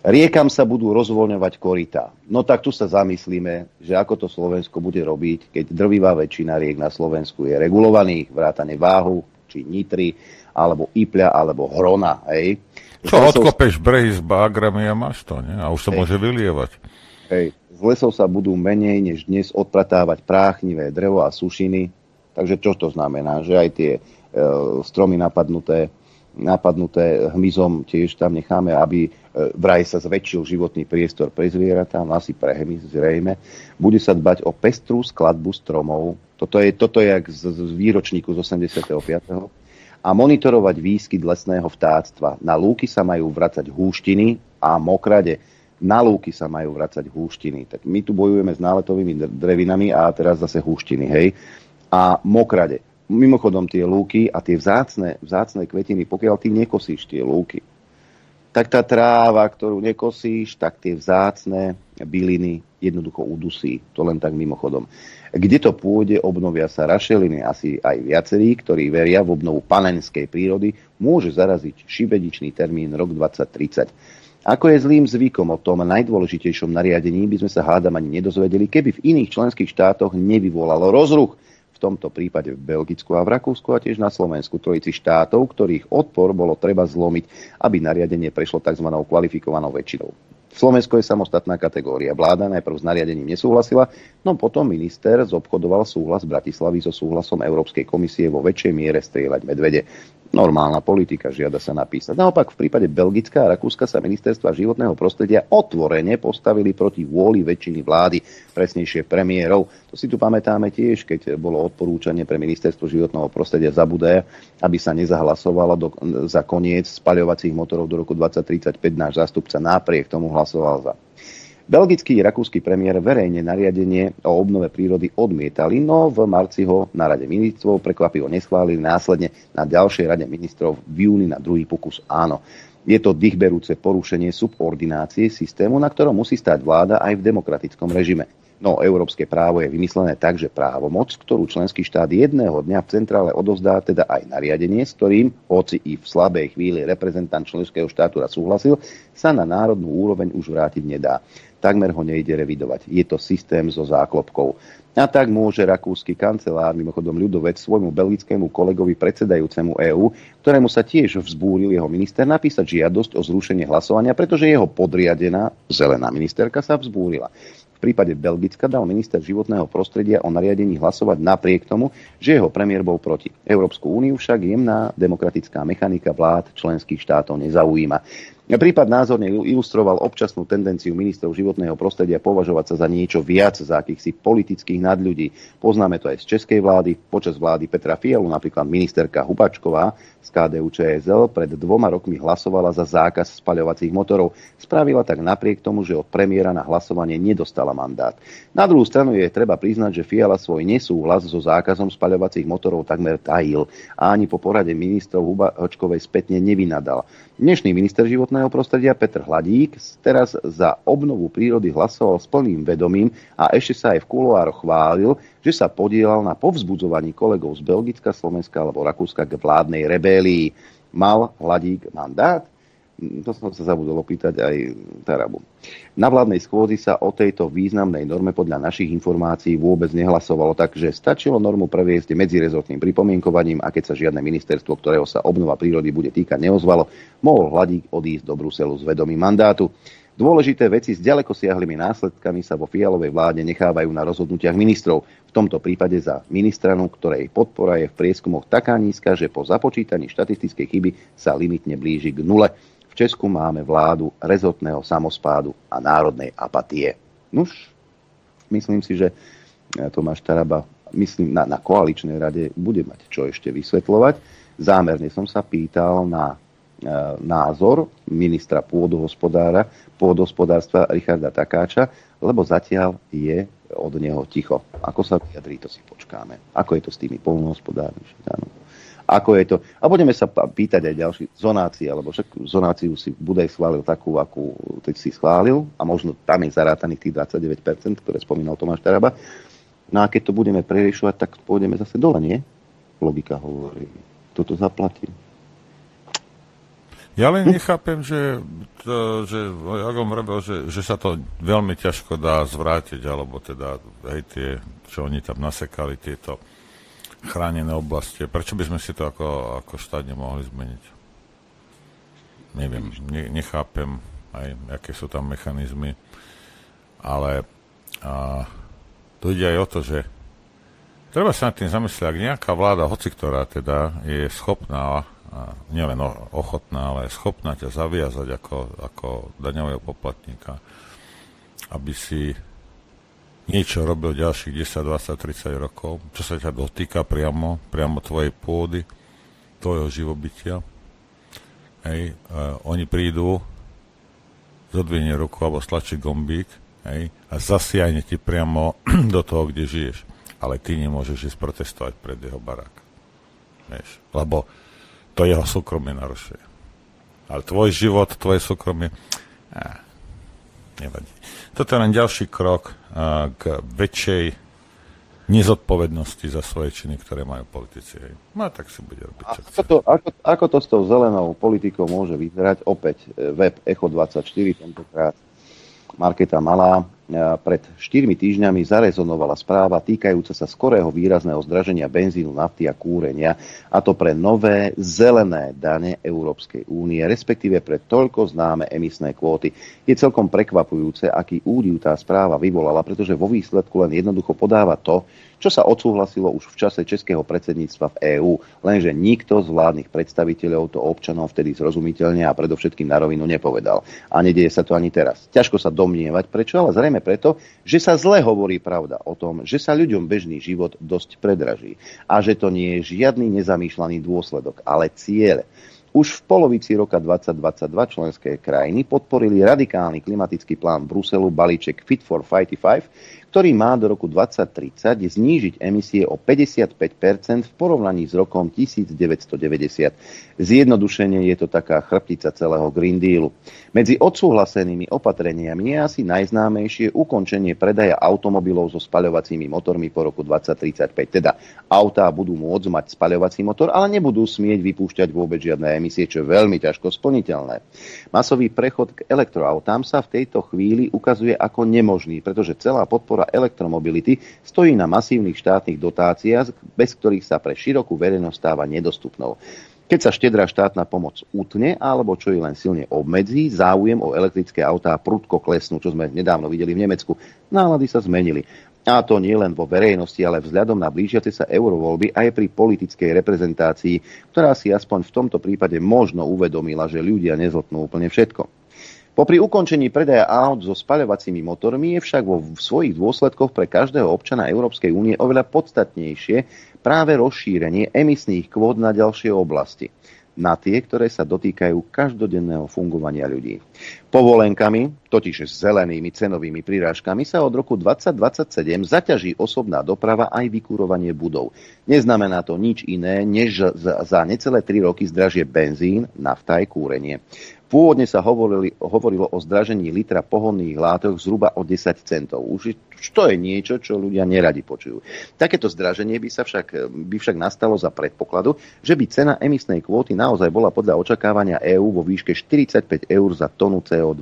Riekam sa budú rozvoľňovať korytá. No tak tu sa zamyslíme, že ako to Slovensko bude robiť, keď drvivá väčšina riek na Slovensku je regulovaných, vrátane váhu, či nitry, alebo ipľa, alebo hrona. Hej. Čo, odkopeš brehy s bágrami a máš to, nie? A už sa hej. môže vylievať. Hej. Z lesov sa budú menej než dnes odpratávať práchnivé drevo a sušiny. Takže čo to znamená? Že aj tie e, stromy napadnuté napadnuté hmyzom tiež tam necháme, aby vraj sa zväčšil životný priestor pre zvieratá, asi pre hmyz zrejme. Bude sa dbať o pestrú skladbu stromov. Toto je, toto je jak z, z výročníku z 85. A monitorovať výskyt lesného vtáctva. Na lúky sa majú vracať húštiny a mokrade. Na lúky sa majú vracať húštiny. Tak my tu bojujeme s náletovými drevinami a teraz zase húštiny, hej. A mokrade mimochodom tie lúky a tie vzácne, vzácne kvetiny, pokiaľ ty nekosíš tie lúky, tak tá tráva, ktorú nekosíš, tak tie vzácne byliny jednoducho udusí. To len tak mimochodom. Kde to pôjde, obnovia sa rašeliny. Asi aj viacerí, ktorí veria v obnovu panenskej prírody, môže zaraziť šibedičný termín rok 2030. Ako je zlým zvykom o tom najdôležitejšom nariadení, by sme sa hádam ani nedozvedeli, keby v iných členských štátoch nevyvolalo rozruch tomto prípade v Belgicku a v Rakúsku a tiež na Slovensku trojici štátov, ktorých odpor bolo treba zlomiť, aby nariadenie prešlo tzv. kvalifikovanou väčšinou. Slovensko je samostatná kategória. Vláda najprv s nariadením nesúhlasila, no potom minister zobchodoval súhlas Bratislavy so súhlasom Európskej komisie vo väčšej miere strieľať medvede. Normálna politika, žiada sa napísať. Naopak v prípade Belgická a Rakúska sa ministerstva životného prostredia otvorene postavili proti vôli väčšiny vlády, presnejšie premiérov. To si tu pamätáme tiež, keď bolo odporúčanie pre ministerstvo životného prostredia zabudé, aby sa nezahlasovalo do, za koniec spaľovacích motorov do roku 2035. Náš zástupca napriek tomu hlasoval za. Belgický a rakúsky premiér verejne nariadenie o obnove prírody odmietali, no v marci ho na rade ministrov prekvapivo neschválili, následne na ďalšej rade ministrov v júni na druhý pokus áno. Je to dýchberúce porušenie subordinácie systému, na ktorom musí stať vláda aj v demokratickom režime. No, európske právo je vymyslené tak, že právomoc, ktorú členský štát jedného dňa v centrále odovzdá teda aj nariadenie, s ktorým, hoci i v slabej chvíli reprezentant členského štátu súhlasil, sa na národnú úroveň už vrátiť nedá. Takmer ho nejde revidovať. Je to systém so záklopkou. A tak môže rakúsky kancelár, mimochodom ľudovec, svojmu belgickému kolegovi predsedajúcemu EÚ, ktorému sa tiež vzbúril jeho minister, napísať žiadosť o zrušenie hlasovania, pretože jeho podriadená zelená ministerka sa vzbúrila. V prípade Belgicka dal minister životného prostredia o nariadení hlasovať napriek tomu, že jeho premiér bol proti. Európsku úniu však jemná demokratická mechanika vlád členských štátov nezaujíma. Prípad názorne ilustroval občasnú tendenciu ministrov životného prostredia považovať sa za niečo viac, za akýchsi politických nadľudí. Poznáme to aj z českej vlády. Počas vlády Petra Fialu napríklad ministerka Hubačková z KDU ČSL pred dvoma rokmi hlasovala za zákaz spaľovacích motorov. Spravila tak napriek tomu, že od premiéra na hlasovanie nedostala mandát. Na druhú stranu je treba priznať, že Fiala svoj nesúhlas so zákazom spaľovacích motorov takmer tajil a ani po porade ministrov Hubačkovej spätne nevynadal. Dnešný minister životného prostredia Petr Hladík teraz za obnovu prírody hlasoval s plným vedomím a ešte sa aj v kuloároch chválil, že sa podielal na povzbudzovaní kolegov z Belgicka, Slovenska alebo Rakúska k vládnej rebélii. Mal Hladík mandát? to som sa zabudol opýtať aj Tarabu. Na vládnej schôdzi sa o tejto významnej norme podľa našich informácií vôbec nehlasovalo, takže stačilo normu previesť medzirezortným pripomienkovaním a keď sa žiadne ministerstvo, ktorého sa obnova prírody bude týkať, neozvalo, mohol hladík odísť do Bruselu s vedomím mandátu. Dôležité veci s ďaleko siahlými následkami sa vo fialovej vláde nechávajú na rozhodnutiach ministrov. V tomto prípade za ministranu, ktorej podpora je v prieskumoch taká nízka, že po započítaní štatistickej chyby sa limitne blíži k nule. V Česku máme vládu rezortného samospádu a národnej apatie. Nuž, myslím si, že e, Tomáš Taraba myslím, na, na koaličnej rade bude mať čo ešte vysvetľovať. Zámerne som sa pýtal na e, názor ministra pôdohospodára, pôdohospodárstva Richarda Takáča, lebo zatiaľ je od neho ticho. Ako sa vyjadrí, to si počkáme. Ako je to s tými polnohospodármi? Ako je to. A budeme sa pýtať aj ďalší zonácie, lebo však zonáciu si Budaj schválil takú, akú teď si schválil a možno tam je zarátaných tých 29%, ktoré spomínal Tomáš Taraba. No a keď to budeme preriešovať, tak pôjdeme zase dole, nie? Logika hovorí. Kto to zaplatí? Ja len nechápem, že, to, že ako robil, že, že sa to veľmi ťažko dá zvrátiť, alebo teda hej, tie, čo oni tam nasekali, tieto chránené oblasti. Prečo by sme si to ako, ako štát nemohli zmeniť? Neviem, ne, nechápem aj, aké sú tam mechanizmy, ale a, to ide aj o to, že treba sa nad tým zamyslieť, ak nejaká vláda, hoci ktorá teda, je schopná, nielen ochotná, ale je schopná ťa zaviazať ako, ako daňového poplatníka, aby si niečo robil ďalších 10, 20, 30 rokov, čo sa ťa dotýka priamo, priamo tvojej pôdy, tvojho živobytia. Hej, uh, oni prídu, zodvihne ruku alebo stlačí gombík hej, a zasiahne ti priamo do toho, kde žiješ. Ale ty nemôžeš ísť protestovať pred jeho barák. Vieš, lebo to jeho súkromie narušuje. Ale tvoj život, tvoje súkromie, eh, nevadí. Toto je len ďalší krok k väčšej nezodpovednosti za svoje činy, ktoré majú politici. No tak si bude robiť, čo ako to, ako, ako to s tou zelenou politikou môže vyzerať? Opäť e, web Echo24, tentokrát Marketa Malá pred 4 týždňami zarezonovala správa týkajúca sa skorého výrazného zdraženia benzínu, nafty a kúrenia, a to pre nové zelené dane Európskej únie, respektíve pre toľko známe emisné kvóty. Je celkom prekvapujúce, aký údiv tá správa vyvolala, pretože vo výsledku len jednoducho podáva to, čo sa odsúhlasilo už v čase českého predsedníctva v EÚ, lenže nikto z vládnych predstaviteľov to občanom vtedy zrozumiteľne a predovšetkým na rovinu nepovedal. A nedieje sa to ani teraz. Ťažko sa domnievať, prečo, ale zrejme preto, že sa zle hovorí pravda o tom, že sa ľuďom bežný život dosť predraží a že to nie je žiadny nezamýšľaný dôsledok, ale ciele. Už v polovici roka 2022 členské krajiny podporili radikálny klimatický plán Bruselu balíček Fit for 55, ktorý má do roku 2030 znížiť emisie o 55% v porovnaní s rokom 1990. Zjednodušenie je to taká chrbtica celého Green Dealu. Medzi odsúhlasenými opatreniami je asi najznámejšie ukončenie predaja automobilov so spaľovacími motormi po roku 2035. Teda autá budú môcť mať spaľovací motor, ale nebudú smieť vypúšťať vôbec žiadne emisie, čo je veľmi ťažko splniteľné. Masový prechod k elektroautám sa v tejto chvíli ukazuje ako nemožný, pretože celá podpora podpora elektromobility stojí na masívnych štátnych dotáciách, bez ktorých sa pre širokú verejnosť stáva nedostupnou. Keď sa štedrá štátna pomoc utne alebo čo ju len silne obmedzí, záujem o elektrické autá prudko klesnú, čo sme nedávno videli v Nemecku. Nálady sa zmenili. A to nie len vo verejnosti, ale vzhľadom na blížiace sa eurovoľby aj pri politickej reprezentácii, ktorá si aspoň v tomto prípade možno uvedomila, že ľudia nezlotnú úplne všetko. Popri ukončení predaja aut so spaľovacími motormi je však vo svojich dôsledkoch pre každého občana Európskej únie oveľa podstatnejšie práve rozšírenie emisných kvót na ďalšie oblasti na tie, ktoré sa dotýkajú každodenného fungovania ľudí. Povolenkami, totiž zelenými cenovými prirážkami, sa od roku 2027 zaťaží osobná doprava aj vykurovanie budov. Neznamená to nič iné, než za necelé 3 roky zdražie benzín, nafta aj kúrenie. Pôvodne sa hovorili, hovorilo o zdražení litra pohonných látok zhruba o 10 centov. Už to je niečo, čo ľudia neradi počujú. Takéto zdraženie by, sa však, by však nastalo za predpokladu, že by cena emisnej kvóty naozaj bola podľa očakávania EÚ vo výške 45 eur za tonu CO2.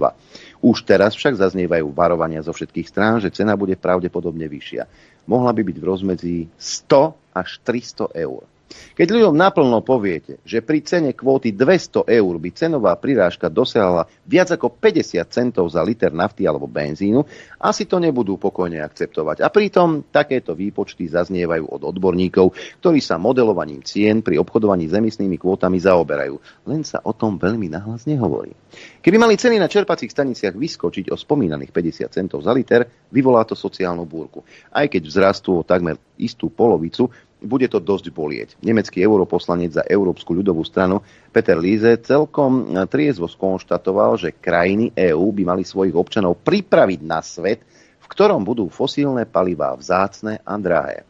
Už teraz však zaznievajú varovania zo všetkých strán, že cena bude pravdepodobne vyššia. Mohla by byť v rozmedzi 100 až 300 eur. Keď ľuďom naplno poviete, že pri cene kvóty 200 eur by cenová prirážka dosiahla viac ako 50 centov za liter nafty alebo benzínu, asi to nebudú pokojne akceptovať. A pritom takéto výpočty zaznievajú od odborníkov, ktorí sa modelovaním cien pri obchodovaní s emisnými kvótami zaoberajú. Len sa o tom veľmi nahlas nehovorí. Keby mali ceny na čerpacích staniciach vyskočiť o spomínaných 50 centov za liter, vyvolá to sociálnu búrku. Aj keď vzrastú o takmer istú polovicu, bude to dosť bolieť. Nemecký europoslanec za Európsku ľudovú stranu Peter Líze celkom triezvo skonštatoval, že krajiny EÚ by mali svojich občanov pripraviť na svet, v ktorom budú fosílne palivá vzácne a drahé.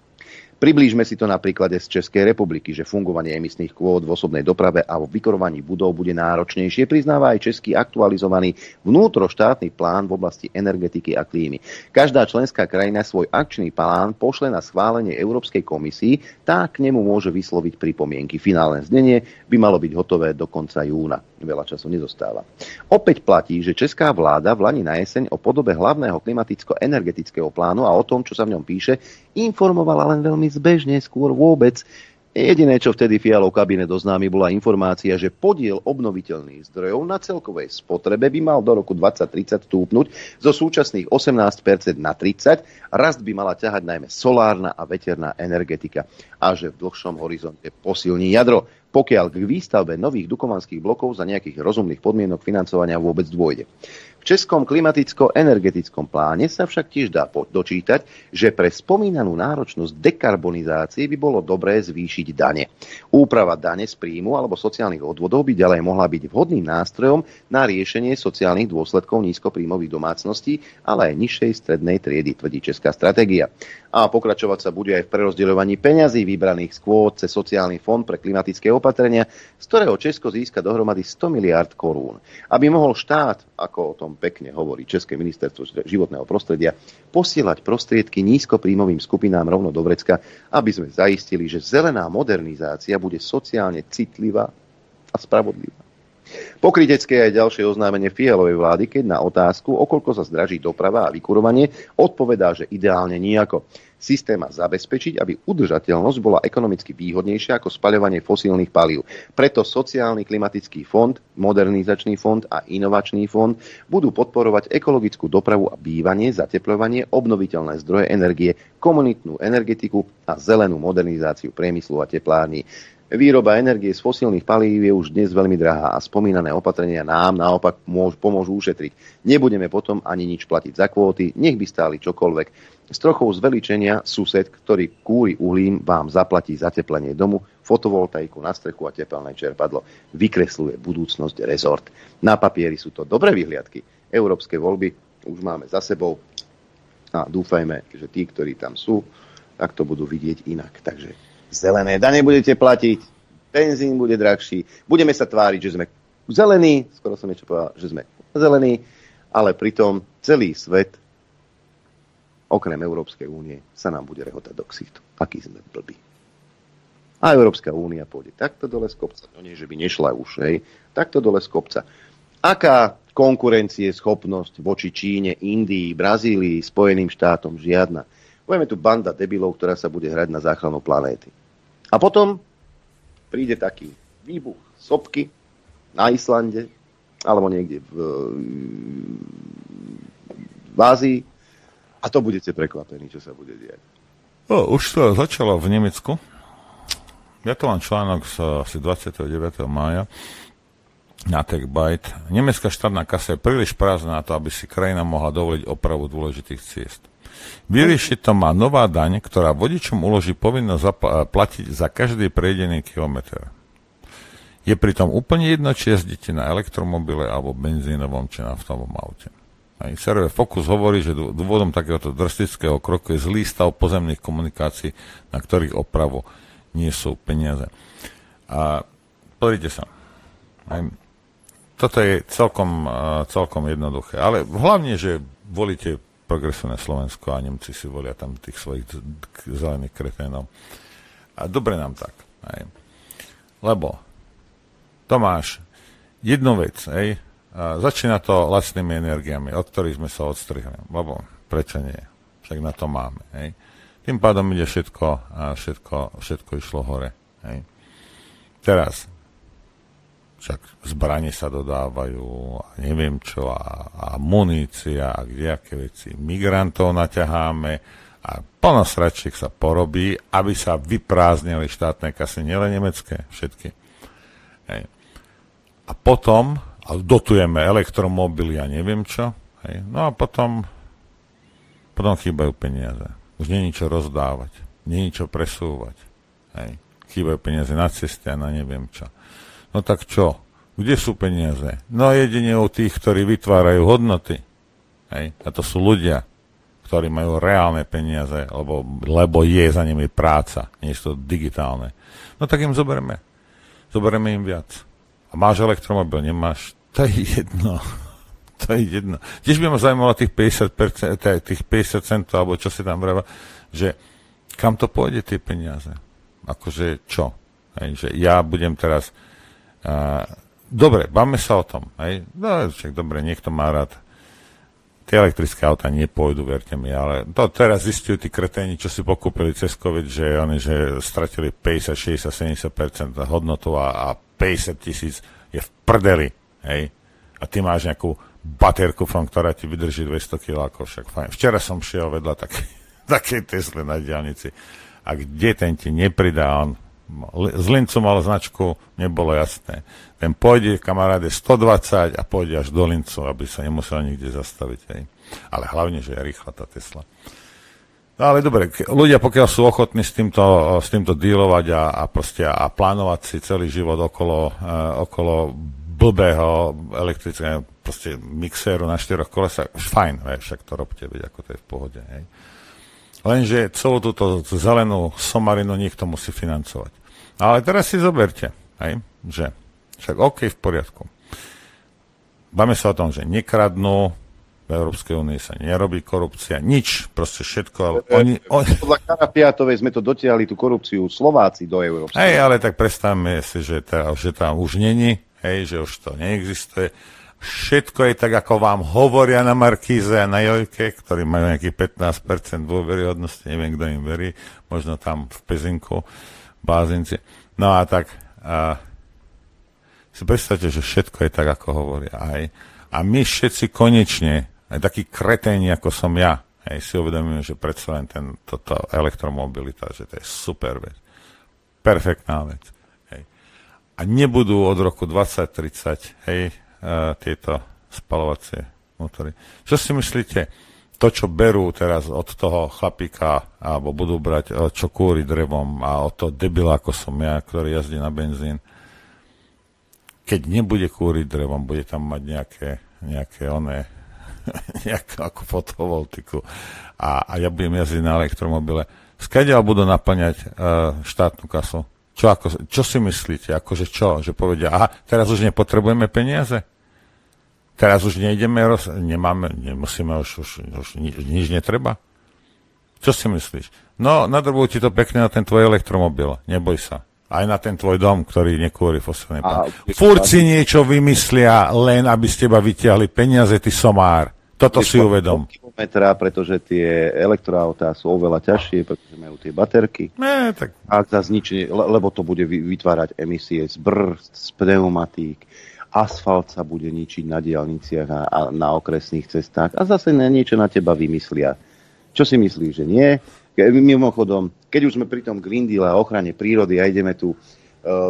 Priblížme si to na príklade z Českej republiky, že fungovanie emisných kvót v osobnej doprave a v vykorovaní budov bude náročnejšie, priznáva aj český aktualizovaný vnútroštátny plán v oblasti energetiky a klímy. Každá členská krajina svoj akčný plán pošle na schválenie Európskej komisii, tá k nemu môže vysloviť pripomienky. Finálne znenie by malo byť hotové do konca júna. Veľa času nezostáva. Opäť platí, že česká vláda v Lani na jeseň o podobe hlavného klimaticko-energetického plánu a o tom, čo sa v ňom píše, informovala len veľmi zbežne, skôr vôbec. Jediné, čo vtedy Fialov kabinet oznámi, bola informácia, že podiel obnoviteľných zdrojov na celkovej spotrebe by mal do roku 2030 stúpnuť zo súčasných 18% na 30. Rast by mala ťahať najmä solárna a veterná energetika a že v dlhšom horizonte posilní jadro, pokiaľ k výstavbe nových dukovanských blokov za nejakých rozumných podmienok financovania vôbec dôjde. V českom klimaticko-energetickom pláne sa však tiež dá dočítať, že pre spomínanú náročnosť dekarbonizácie by bolo dobré zvýšiť dane. Úprava dane z príjmu alebo sociálnych odvodov by ďalej mohla byť vhodným nástrojom na riešenie sociálnych dôsledkov nízkopríjmových domácností, ale aj nižšej strednej triedy, tvrdí Česká stratégia a pokračovať sa bude aj v prerozdeľovaní peňazí vybraných z kvót cez sociálny fond pre klimatické opatrenia, z ktorého Česko získa dohromady 100 miliard korún. Aby mohol štát, ako o tom pekne hovorí České ministerstvo životného prostredia, posielať prostriedky nízkopríjmovým skupinám rovno do vrecka, aby sme zaistili, že zelená modernizácia bude sociálne citlivá a spravodlivá. Pokrytecké aj ďalšie oznámenie Fialovej vlády, keď na otázku, okolko sa zdraží doprava a vykurovanie, odpovedá, že ideálne nejako. Systém má zabezpečiť, aby udržateľnosť bola ekonomicky výhodnejšia ako spaľovanie fosílnych palív. Preto sociálny klimatický fond, modernizačný fond a inovačný fond budú podporovať ekologickú dopravu a bývanie, zateplovanie, obnoviteľné zdroje energie, komunitnú energetiku a zelenú modernizáciu priemyslu a teplární. Výroba energie z fosílnych palív je už dnes veľmi drahá a spomínané opatrenia nám naopak môž, pomôžu ušetriť. Nebudeme potom ani nič platiť za kvóty, nech by stáli čokoľvek. S trochou zveličenia sused, ktorý kúri uhlím, vám zaplatí zateplenie domu, fotovoltaiku na strechu a tepelné čerpadlo. Vykresluje budúcnosť rezort. Na papieri sú to dobré vyhliadky. Európske voľby už máme za sebou a dúfajme, že tí, ktorí tam sú, tak to budú vidieť inak. Takže zelené dane budete platiť, benzín bude drahší, budeme sa tváriť, že sme zelení, skoro som niečo povedal, že sme zelení, ale pritom celý svet, okrem Európskej únie, sa nám bude rehotať do ksichtu. Aký sme blbí. A Európska únia pôjde takto dole z kopca, no nie, že by nešla už, hej, takto dole z kopca. Aká konkurencie, schopnosť voči Číne, Indii, Brazílii, Spojeným štátom, žiadna. Budeme tu banda debilov, ktorá sa bude hrať na záchranu planéty. A potom príde taký výbuch sopky na Islande, alebo niekde v, v Ázii a to budete prekvapení, čo sa bude diať. O, už to začalo v Nemecku. Ja to mám článok z asi 29. mája na TechByte. Nemecká štátna kasa je príliš prázdna na to, aby si krajina mohla dovoliť opravu dôležitých ciest. Vyriešiť to má nová daň, ktorá vodičom uloží povinnosť platiť za každý prejdený kilometr. Je pritom úplne jedno, či jazdíte na elektromobile alebo benzínovom či naftovom aute. Aj server Focus hovorí, že dôvodom takéhoto drastického kroku je zlý stav pozemných komunikácií, na ktorých opravu nie sú peniaze. A pozrite sa. Aj, toto je celkom, celkom jednoduché. Ale hlavne, že volíte progresívne Slovensko a Nemci si volia tam tých svojich zelených kreténov. A dobre nám tak. Aj. Lebo Tomáš, jednu vec, hej, a začína to lacnými energiami, od ktorých sme sa odstrihli. Lebo prečo nie? Však na to máme. Hej. Tým pádom ide všetko, a všetko, všetko išlo hore. Hej. Teraz, však zbranie sa dodávajú, neviem čo, a, a munícia, a kdejaké veci. Migrantov naťaháme a plno sračiek sa porobí, aby sa vyprázdnili štátne kasy, nielen nemecké, všetky. Hej. A potom a dotujeme elektromobily a neviem čo. Hej. No a potom, potom chýbajú peniaze. Už je čo rozdávať, je čo presúvať. Hej. Chýbajú peniaze na ceste a na neviem čo. No tak čo? Kde sú peniaze? No jedine u tých, ktorí vytvárajú hodnoty. Hej. A to sú ľudia, ktorí majú reálne peniaze, lebo, lebo je za nimi práca, nie je to digitálne. No tak im zoberme. Zobereme im viac. A máš elektromobil, nemáš, to je jedno. To je jedno. Tiež by ma zaujímalo tých 50%, tých 50 centov, alebo čo si tam vrava, že kam to pôjde tie peniaze? Akože čo? Hej, že ja budem teraz... Dobre, bavme sa o tom. Hej? No, však dobre, niekto má rád tie elektrické auta nepôjdu, verte mi, ale to teraz zistujú tí kreténi, čo si pokúpili cez COVID, že oni že stratili 50, 60, 70% hodnotu a, a 50 tisíc je v prdeli hej, a ty máš nejakú baterku fan, ktorá ti vydrží 200 kg, ako však fajn. Včera som šiel vedľa takej, takej Tesly na diálnici a kde ten ti nepridá, on z Lincu mal značku, nebolo jasné. Ten pôjde, kamaráde, 120 a pôjde až do Lincu, aby sa nemusel nikde zastaviť. Hej. Ale hlavne, že je rýchla tá Tesla. No ale dobre, ľudia pokiaľ sú ochotní s týmto, s týmto dealovať a, a, proste, a plánovať si celý život okolo, uh, okolo blbého elektrického proste mixéru na štyroch kolesách, fajn, hej, však to robte, veď ako to je v pohode. Hej. Lenže celú túto zelenú somarinu niekto musí financovať. Ale teraz si zoberte, hej, že však OK, v poriadku. Báme sa o tom, že nekradnú, v Európskej únii sa nerobí korupcia, nič, proste všetko. Ale oni, oni... Podľa Karapiatovej sme to dotiahli, tú korupciu Slováci do Európskej Hej, ale tak predstavme si, že, tá, že tam už není, hej, že už to neexistuje. Všetko je tak, ako vám hovoria na Markíze a na Jojke, ktorí majú nejakých 15% dôveryhodnosti, neviem, kto im verí, možno tam v Pezinku, Bázinci. No a tak a, si predstavte, že všetko je tak, ako hovoria. Aj. A my všetci konečne, aj takí kreténi, ako som ja, hej, si uvedomujem, že predsa len ten, toto elektromobilita, že to je super vec. Perfektná vec a nebudú od roku 2030 hej, uh, tieto spalovacie motory. Čo si myslíte? To, čo berú teraz od toho chlapíka, alebo budú brať, uh, čo kúri drevom a od toho debila, ako som ja, ktorý jazdí na benzín, keď nebude kúriť drevom, bude tam mať nejaké, nejaké oné, nejakú ako fotovoltiku a, a ja budem jazdiť na elektromobile, skadiaľ budú naplňať uh, štátnu kasu? Čo, ako, čo si myslíte? Akože čo? Že povedia, aha, teraz už nepotrebujeme peniaze? Teraz už nejdeme, roz... nemáme, nemusíme, už, už, už nič, nič netreba? Čo si myslíš? No, nadrbujú ti to pekne na ten tvoj elektromobil, neboj sa. Aj na ten tvoj dom, ktorý nekúri fosilné paliva. Furt si niečo vymyslia, len aby z teba vyťahli peniaze, ty somár. Toto si uvedom. kilometra, pretože tie elektroautá sú oveľa ťažšie, pretože majú tie baterky. Ne, tak Ak za zničenie, le- lebo to bude vy- vytvárať emisie z brzd, z pneumatík, asfalt sa bude ničiť na diálniciach a, a na okresných cestách a zase na niečo na teba vymyslia. Čo si myslíš, že nie? Ke- Mimochodom, keď už sme pri tom Green Deal a ochrane prírody a ideme tu e,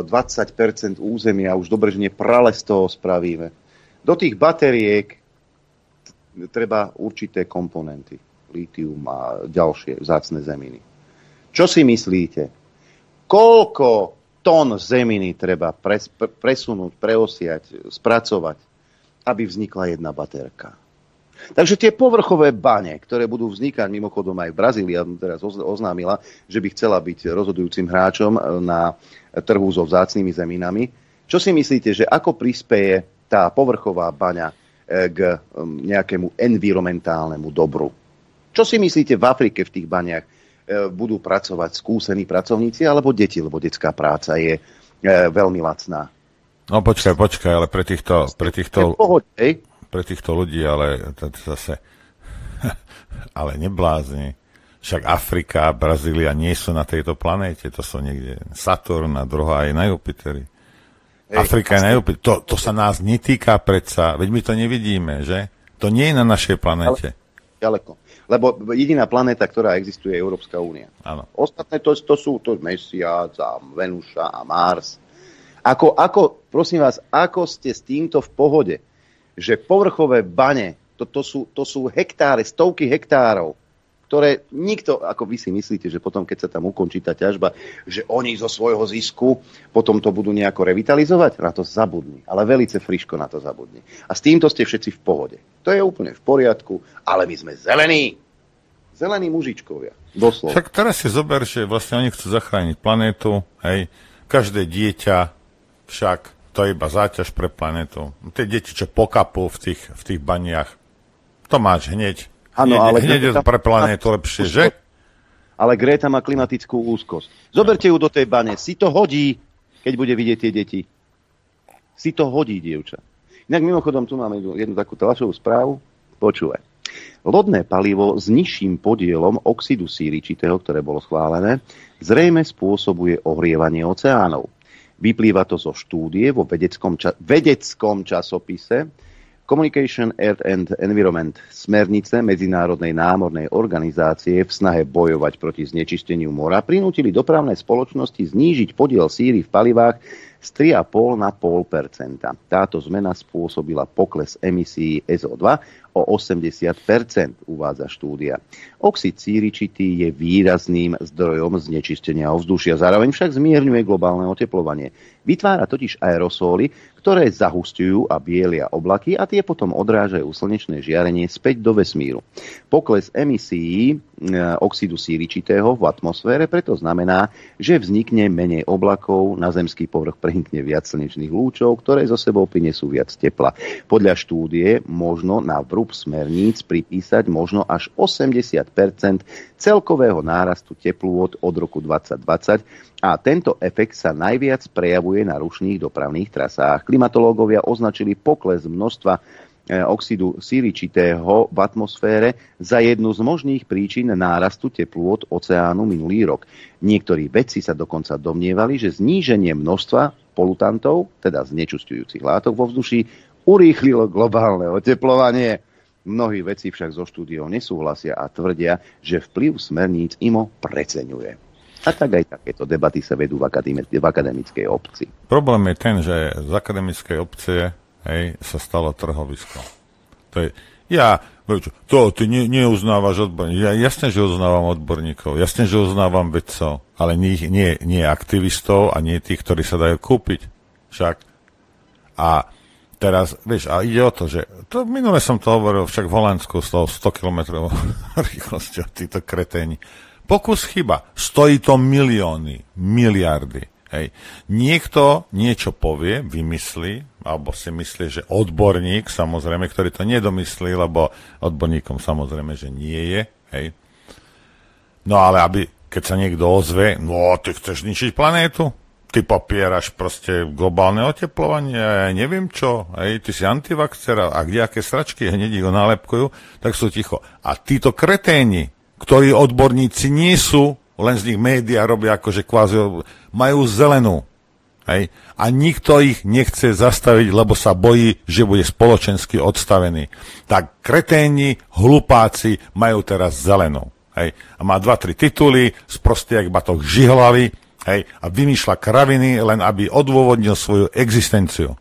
20% územia, už dobre, že nie prale z toho spravíme. Do tých batériek t- treba určité komponenty. Litium a ďalšie vzácne zeminy. Čo si myslíte? Koľko tón zeminy treba pres, pre- presunúť, preosiať, spracovať, aby vznikla jedna baterka? Takže tie povrchové bane, ktoré budú vznikať, mimochodom aj Brazília teraz oz- oznámila, že by chcela byť rozhodujúcim hráčom e, na trhu so vzácnými zeminami. Čo si myslíte, že ako prispieje tá povrchová baňa e, k nejakému environmentálnemu dobru? Čo si myslíte v Afrike v tých baniach budú pracovať skúsení pracovníci alebo deti, lebo detská práca je e, veľmi lacná. No počkaj, počkaj, ale pre týchto, pre týchto, pre týchto ľudí, ale zase, ale neblázni. Však Afrika a Brazília nie sú na tejto planéte, to sú niekde Saturn a druhá je na Jupiteri. Hej, Afrika je na Jupiteri. To, to sa nás netýka predsa, veď my to nevidíme, že? To nie je na našej planéte. Ďaleko. Lebo jediná planéta, ktorá existuje, je Európska únia. Áno. Ostatné to, to sú to Mesiac a Venuša a Mars. Ako, ako, prosím vás, ako ste s týmto v pohode, že povrchové bane, to, to, sú, to sú hektáre, stovky hektárov, ktoré nikto, ako vy si myslíte, že potom, keď sa tam ukončí tá ťažba, že oni zo svojho zisku potom to budú nejako revitalizovať? Na to zabudni. Ale velice friško na to zabudni. A s týmto ste všetci v pohode. To je úplne v poriadku, ale my sme zelení. Zelení mužičkovia. Doslova. Však teraz si zober, že vlastne oni chcú zachrániť planétu, hej, každé dieťa však to je iba záťaž pre planetu. Tie deti, čo pokapú v tých, v tých baniach, to máš hneď. Áno, hneď, ale hneď je to pre planetu lepšie, že? Ale Greta má klimatickú úzkosť. Zoberte ju do tej bane. Si to hodí, keď bude vidieť tie deti. Si to hodí, dievča. Inak mimochodom, tu máme jednu, jednu takú tlačovú správu. Počúvaj. Lodné palivo s nižším podielom oxidu síričitého, ktoré bolo schválené, zrejme spôsobuje ohrievanie oceánov. Vyplýva to zo štúdie vo vedeckom, ča- vedeckom časopise Communication, Earth and Environment smernice Medzinárodnej námornej organizácie v snahe bojovať proti znečisteniu mora prinútili dopravné spoločnosti znížiť podiel síry v palivách z 3,5 na 0,5% Táto zmena spôsobila pokles emisí SO2 o 80% uvádza štúdia. Oxid síričitý je výrazným zdrojom znečistenia ovzdušia, zároveň však zmierňuje globálne oteplovanie. Vytvára totiž aerosóly, ktoré zahustujú a bielia oblaky a tie potom odrážajú slnečné žiarenie späť do vesmíru. Pokles emisí e, oxidu síričitého v atmosfére preto znamená, že vznikne menej oblakov, na zemský povrch prehinkne viac slnečných lúčov, ktoré zo sebou prinesú viac tepla. Podľa štúdie možno na vrúb smerníc pripísať možno až 80% celkového nárastu teplôt od roku 2020 a tento efekt sa najviac prejavuje na rušných dopravných trasách. Klimatológovia označili pokles množstva e, oxidu síričitého v atmosfére za jednu z možných príčin nárastu teplôt oceánu minulý rok. Niektorí vedci sa dokonca domnievali, že zníženie množstva polutantov, teda znečistujúcich látok vo vzduší, urýchlilo globálne oteplovanie. Mnohí vedci však so štúdiou nesúhlasia a tvrdia, že vplyv smerníc IMO preceňuje. A tak aj takéto debaty sa vedú v, akademi- v akademickej obci. Problém je ten, že z akademickej obce hej, sa stalo trhovisko. To je, ja, to ty ne, neuznávaš odborníkov. Ja, jasne, že uznávam odborníkov, jasne, že uznávam vedcov, ale nie, nie, nie aktivistov a nie tých, ktorí sa dajú kúpiť. Však. A teraz, vieš, a ide o to, že to minule som to hovoril však v Holandsku s tou 100 km rýchlosťou, títo kreténi. Pokus chyba. Stojí to milióny, miliardy. Hej. Niekto niečo povie, vymyslí, alebo si myslí, že odborník, samozrejme, ktorý to nedomyslí, lebo odborníkom samozrejme, že nie je. Hej. No ale aby, keď sa niekto ozve, no ty chceš ničiť planétu? Ty popieraš proste globálne oteplovanie, neviem čo, hej, ty si antivaxer a kde aké sračky hneď ho nálepkujú, tak sú ticho. A títo kreténi, ktorí odborníci nie sú, len z nich médiá robia akože kvázi, majú zelenú. Hej? A nikto ich nechce zastaviť, lebo sa bojí, že bude spoločensky odstavený. Tak kreténi, hlupáci majú teraz zelenú. Hej? A má dva, tri tituly, sprostie, jak batoh žihlavy, hej? a vymýšľa kraviny, len aby odôvodnil svoju existenciu.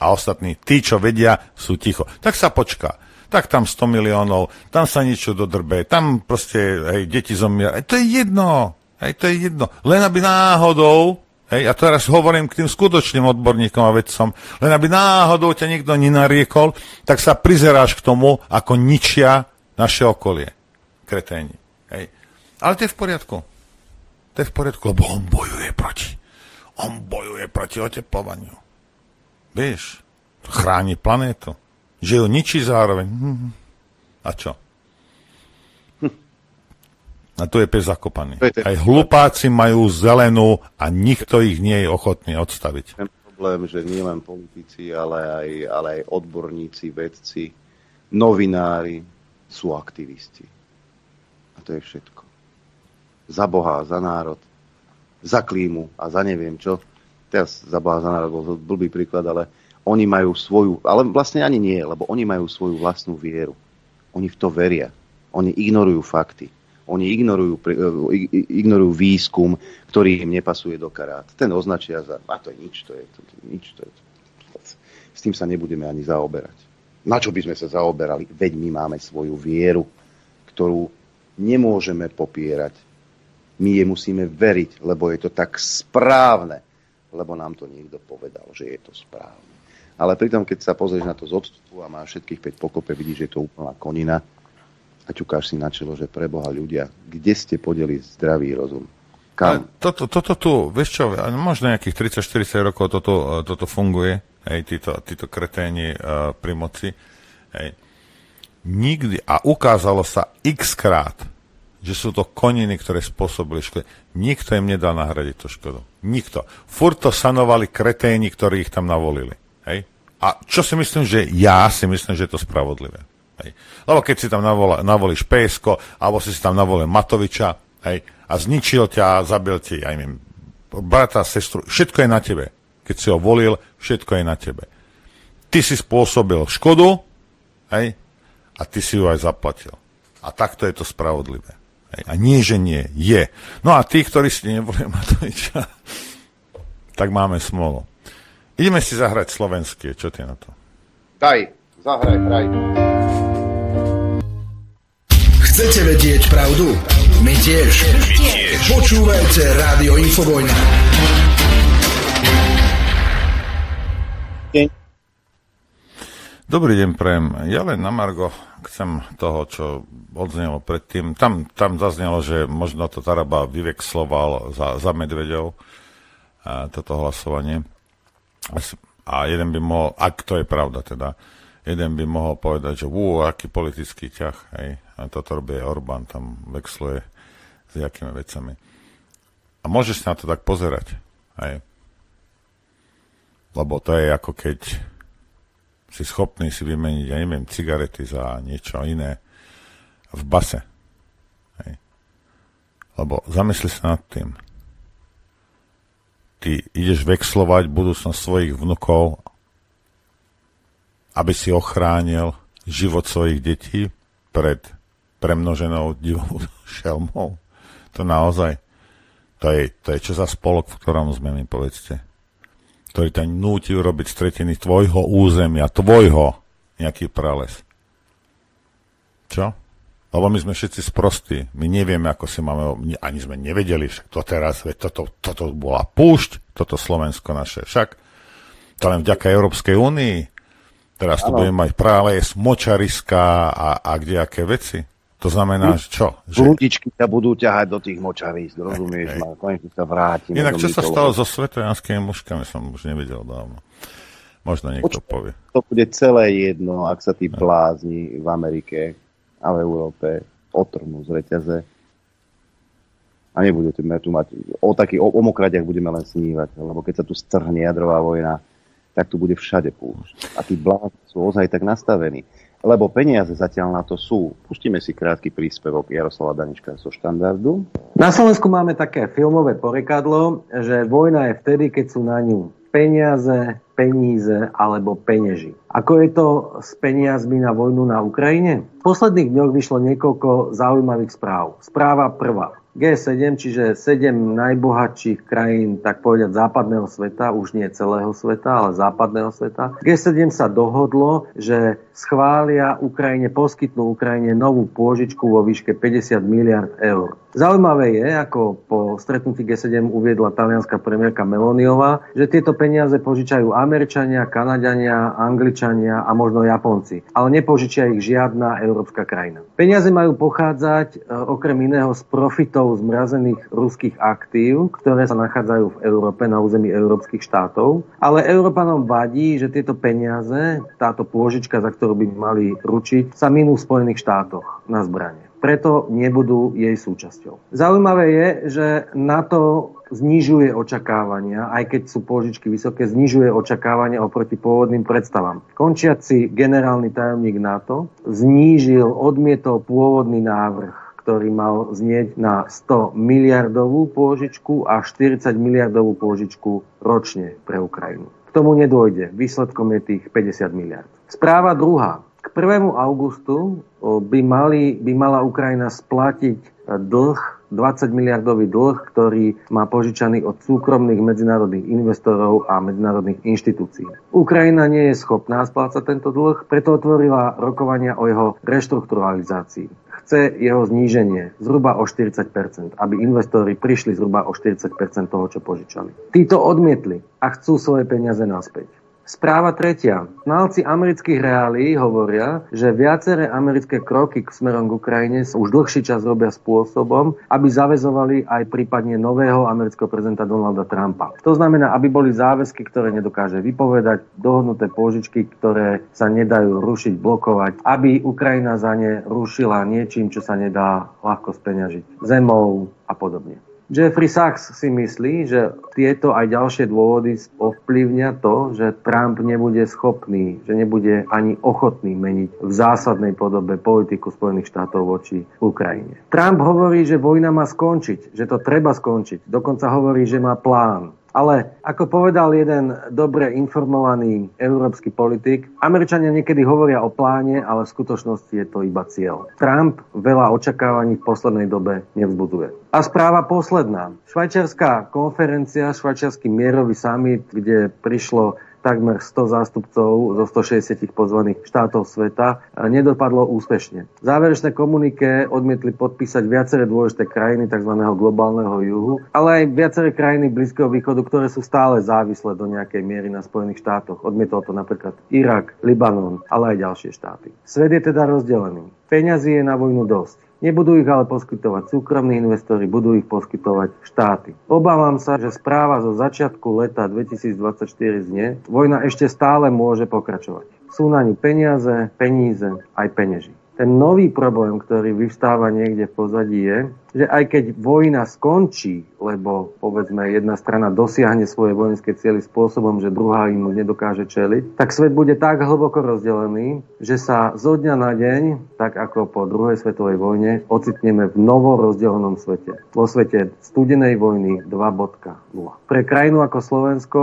A ostatní, tí, čo vedia, sú ticho. Tak sa počká. Tak tam 100 miliónov, tam sa niečo dodrbe, tam proste, hej, deti zomierajú. To je jedno. Hej, to je jedno. Len aby náhodou, hej, a teraz hovorím k tým skutočným odborníkom a vedcom, len aby náhodou ťa nikto nenariekol, tak sa prizeráš k tomu, ako ničia naše okolie. Kreténi. Hej. Ale to je v poriadku. To je v poriadku, lebo on bojuje proti. On bojuje proti oteplovaniu. Vieš, chráni planétu. Že ju ničí zároveň. Hm. A čo? A tu je pes zakopaný. Aj hlupáci majú zelenú a nikto ich nie je ochotný odstaviť. Ten problém, že nie len politici, ale aj, ale aj odborníci, vedci, novinári sú aktivisti. A to je všetko. Za Boha, za národ, za klímu a za neviem čo. Teraz za Boha, za národ bol blbý príklad, ale oni majú svoju, ale vlastne ani nie, lebo oni majú svoju vlastnú vieru. Oni v to veria. Oni ignorujú fakty oni ignorujú, e, ignorujú výskum, ktorý im nepasuje do karát. Ten označia za, a to je nič, to je, to, to, nič, to je, s tým sa nebudeme ani zaoberať. Na čo by sme sa zaoberali? Veď my máme svoju vieru, ktorú nemôžeme popierať. My je musíme veriť, lebo je to tak správne, lebo nám to niekto povedal, že je to správne. Ale pritom, keď sa pozrieš na to z odstupu a máš všetkých 5 pokope, vidíš, že je to úplná konina, a ťukáš si na čelo, že preboha ľudia, kde ste podeli zdravý rozum? Kam? Toto, toto tu, vieš čo, možno nejakých 30-40 rokov toto, toto funguje, hej, títo, títo kreténi uh, pri moci. Hej. Nikdy, a ukázalo sa x krát, že sú to koniny, ktoré spôsobili škodu. Nikto im nedal nahradiť to škodu. Nikto. Furt to sanovali kreténi, ktorí ich tam navolili. Hej? A čo si myslím, že ja si myslím, že je to spravodlivé. Hej. Lebo keď si tam navol, navolíš PSK, alebo si si tam navolil Matoviča, hej, a zničil ťa, zabil ti, ja neviem, brata, sestru, všetko je na tebe. Keď si ho volil, všetko je na tebe. Ty si spôsobil škodu, hej, a ty si ju aj zaplatil. A takto je to spravodlivé. A nie, že nie, je. No a tí, ktorí si nevolili Matoviča, tak máme smolu. Ideme si zahrať slovenské, čo ty na to? Daj, zahraj, hraj. Chcete vedieť pravdu? My tiež. My tiež. Počúvajte Rádio Infovojna. Dobrý deň, Prem. Ja len na Margo chcem toho, čo odznelo predtým. Tam, tam zaznelo, že možno to Taraba vyvexloval za, za Medvedov a toto hlasovanie. A jeden by mohol, ak to je pravda teda, jeden by mohol povedať, že ú, aký politický ťah, hej, a toto robí Orbán, tam vexluje s jakými vecami. A môžeš na to tak pozerať, hej. Lebo to je ako keď si schopný si vymeniť, ja neviem, cigarety za niečo iné v base. Hej. Lebo zamysli sa nad tým. Ty ideš vexlovať budúcnosť svojich vnukov aby si ochránil život svojich detí pred premnoženou divou šelmou. To naozaj, to je, to je čo za spolok, v ktorom sme, mi povedzte. Ktorý ťa núti urobiť z tretiny tvojho územia, tvojho, nejaký prales. Čo? Lebo my sme všetci sprostí. My nevieme, ako si máme, ani sme nevedeli, však to teraz, veď toto, toto bola púšť, toto Slovensko naše. Však to len vďaka Európskej únii Teraz tu budeme mať práve močariska a, a kdejaké veci. To znamená, že čo? Že... Ľudičky sa budú ťahať do tých močarísk, rozumieš? Ma, konečne sa vrátim. Inak, čo sa stalo so svetojanskými muškami, som už nevidel dávno. Možno niekto Počkej, povie. To bude celé jedno, ak sa tí blázni v Amerike a v Európe otrhnú z reťaze. A nebudete tu mať, o takých o, o budeme len snívať, lebo keď sa tu strhne jadrová vojna, tak tu bude všade púšť. A tí blázni sú ozaj tak nastavení. Lebo peniaze zatiaľ na to sú. Pustíme si krátky príspevok Jaroslava Danička zo štandardu. Na Slovensku máme také filmové porekadlo, že vojna je vtedy, keď sú na ňu peniaze, peníze alebo peneži. Ako je to s peniazmi na vojnu na Ukrajine? V posledných dňoch vyšlo niekoľko zaujímavých správ. Správa prvá. G7, čiže 7 najbohatších krajín, tak povedať, západného sveta, už nie celého sveta, ale západného sveta. G7 sa dohodlo, že schvália Ukrajine, poskytnú Ukrajine novú pôžičku vo výške 50 miliard eur. Zaujímavé je, ako po stretnutí G7 uviedla talianská premiérka Meloniová, že tieto peniaze požičajú Američania, Kanadiania, Angličania a možno Japonci, ale nepožičia ich žiadna európska krajina. Peniaze majú pochádzať e, okrem iného z profitov zmrazených ruských aktív, ktoré sa nachádzajú v Európe na území európskych štátov, ale Európanom vadí, že tieto peniaze, táto pôžička, za ktorú by mali ručiť, sa minú v Spojených štátoch na zbranie preto nebudú jej súčasťou. Zaujímavé je, že NATO znižuje očakávania, aj keď sú pôžičky vysoké, znižuje očakávania oproti pôvodným predstavám. Končiaci generálny tajomník NATO znížil, odmietol pôvodný návrh ktorý mal znieť na 100 miliardovú pôžičku a 40 miliardovú pôžičku ročne pre Ukrajinu. K tomu nedôjde. Výsledkom je tých 50 miliard. Správa druhá. K 1. augustu by, mali, by mala Ukrajina splatiť dlh, 20 miliardový dlh, ktorý má požičaný od súkromných medzinárodných investorov a medzinárodných inštitúcií. Ukrajina nie je schopná splácať tento dlh, preto otvorila rokovania o jeho reštrukturalizácii. Chce jeho zníženie zhruba o 40%, aby investori prišli zhruba o 40% toho, čo požičali. Títo odmietli a chcú svoje peniaze naspäť. Správa tretia. Znalci amerických reálí hovoria, že viaceré americké kroky k smerom k Ukrajine sa už dlhší čas robia spôsobom, aby zavezovali aj prípadne nového amerického prezidenta Donalda Trumpa. To znamená, aby boli záväzky, ktoré nedokáže vypovedať, dohodnuté pôžičky, ktoré sa nedajú rušiť, blokovať, aby Ukrajina za ne rušila niečím, čo sa nedá ľahko speňažiť. Zemou a podobne. Jeffrey Sachs si myslí, že tieto aj ďalšie dôvody ovplyvňa to, že Trump nebude schopný, že nebude ani ochotný meniť v zásadnej podobe politiku Spojených štátov voči Ukrajine. Trump hovorí, že vojna má skončiť, že to treba skončiť. Dokonca hovorí, že má plán. Ale ako povedal jeden dobre informovaný európsky politik, Američania niekedy hovoria o pláne, ale v skutočnosti je to iba cieľ. Trump veľa očakávaní v poslednej dobe nevzbudzuje. A správa posledná. Švajčiarská konferencia, švajčiarsky mierový summit, kde prišlo takmer 100 zástupcov zo 160 pozvaných štátov sveta nedopadlo úspešne. Záverečné komunike odmietli podpísať viaceré dôležité krajiny tzv. globálneho juhu, ale aj viaceré krajiny Blízkeho východu, ktoré sú stále závislé do nejakej miery na Spojených štátoch. Odmietol to napríklad Irak, Libanon, ale aj ďalšie štáty. Svet je teda rozdelený. Peňazí je na vojnu dosť. Nebudú ich ale poskytovať súkromní investori, budú ich poskytovať štáty. Obávam sa, že správa zo začiatku leta 2024 znie, vojna ešte stále môže pokračovať. Sú na ňu peniaze, peníze, aj peneži. Ten nový problém, ktorý vyvstáva niekde v pozadí je, že aj keď vojna skončí, lebo povedzme jedna strana dosiahne svoje vojenské cieľy spôsobom, že druhá im nedokáže čeliť, tak svet bude tak hlboko rozdelený, že sa zo dňa na deň, tak ako po druhej svetovej vojne, ocitneme v novo rozdelenom svete. Vo svete studenej vojny 2.0. Pre krajinu ako Slovensko,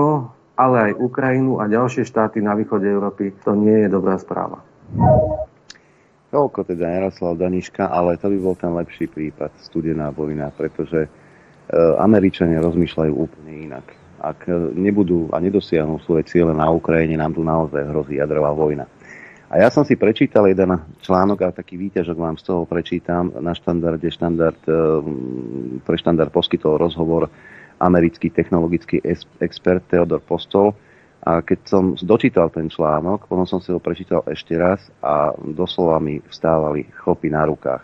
ale aj Ukrajinu a ďalšie štáty na východe Európy to nie je dobrá správa. Toľko teda Jaroslav Daniška, ale to by bol ten lepší prípad, studená vojna, pretože e, Američania rozmýšľajú úplne inak. Ak nebudú a nedosiahnu svoje ciele na Ukrajine, nám tu naozaj hrozí jadrová vojna. A ja som si prečítal jeden článok a taký výťažok vám z toho prečítam. Na štandarde štandard, e, pre štandard poskytol rozhovor americký technologický expert Theodor Postol, a keď som dočítal ten článok, potom som si ho prečítal ešte raz a doslova mi vstávali chlopy na rukách.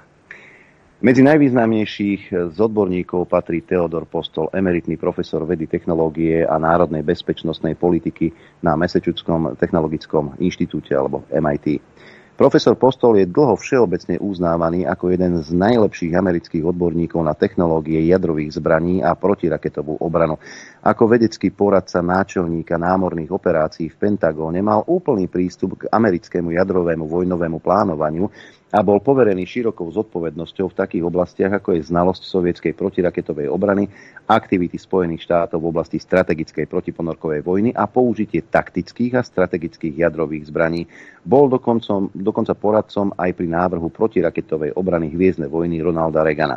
Medzi najvýznamnejších z odborníkov patrí Theodor Postol, emeritný profesor vedy technológie a národnej bezpečnostnej politiky na Massachusettskom technologickom inštitúte alebo MIT. Profesor Postol je dlho všeobecne uznávaný ako jeden z najlepších amerických odborníkov na technológie jadrových zbraní a protiraketovú obranu. Ako vedecký poradca náčelníka námorných operácií v Pentagóne mal úplný prístup k americkému jadrovému vojnovému plánovaniu a bol poverený širokou zodpovednosťou v takých oblastiach, ako je znalosť sovietskej protiraketovej obrany, aktivity Spojených štátov v oblasti strategickej protiponorkovej vojny a použitie taktických a strategických jadrových zbraní. Bol dokonca, dokonca poradcom aj pri návrhu protiraketovej obrany Hviezdne vojny Ronalda Reagana.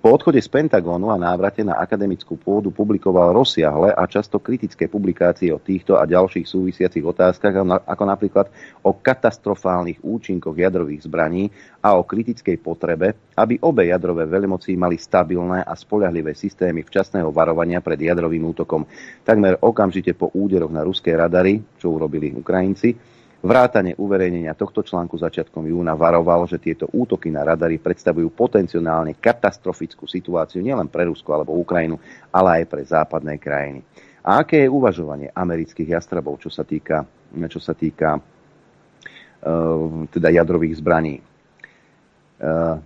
Po odchode z Pentagónu a návrate na akademickú pôdu publikoval rozsiahle a často kritické publikácie o týchto a ďalších súvisiacich otázkach, ako napríklad o katastrofálnych účinkoch jadrových zbraní a o kritickej potrebe, aby obe jadrové veľmoci mali stabilné a spoľahlivé systémy včasného varovania pred jadrovým útokom. Takmer okamžite po úderoch na ruské radary, čo urobili Ukrajinci, Vrátane uverejnenia tohto článku začiatkom júna varoval, že tieto útoky na radary predstavujú potenciálne katastrofickú situáciu nielen pre Rusko alebo Ukrajinu, ale aj pre západné krajiny. A aké je uvažovanie amerických jastrabov, čo sa týka, čo sa týka uh, teda jadrových zbraní? Uh,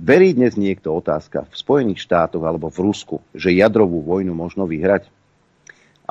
verí dnes niekto otázka v Spojených štátoch alebo v Rusku, že jadrovú vojnu možno vyhrať?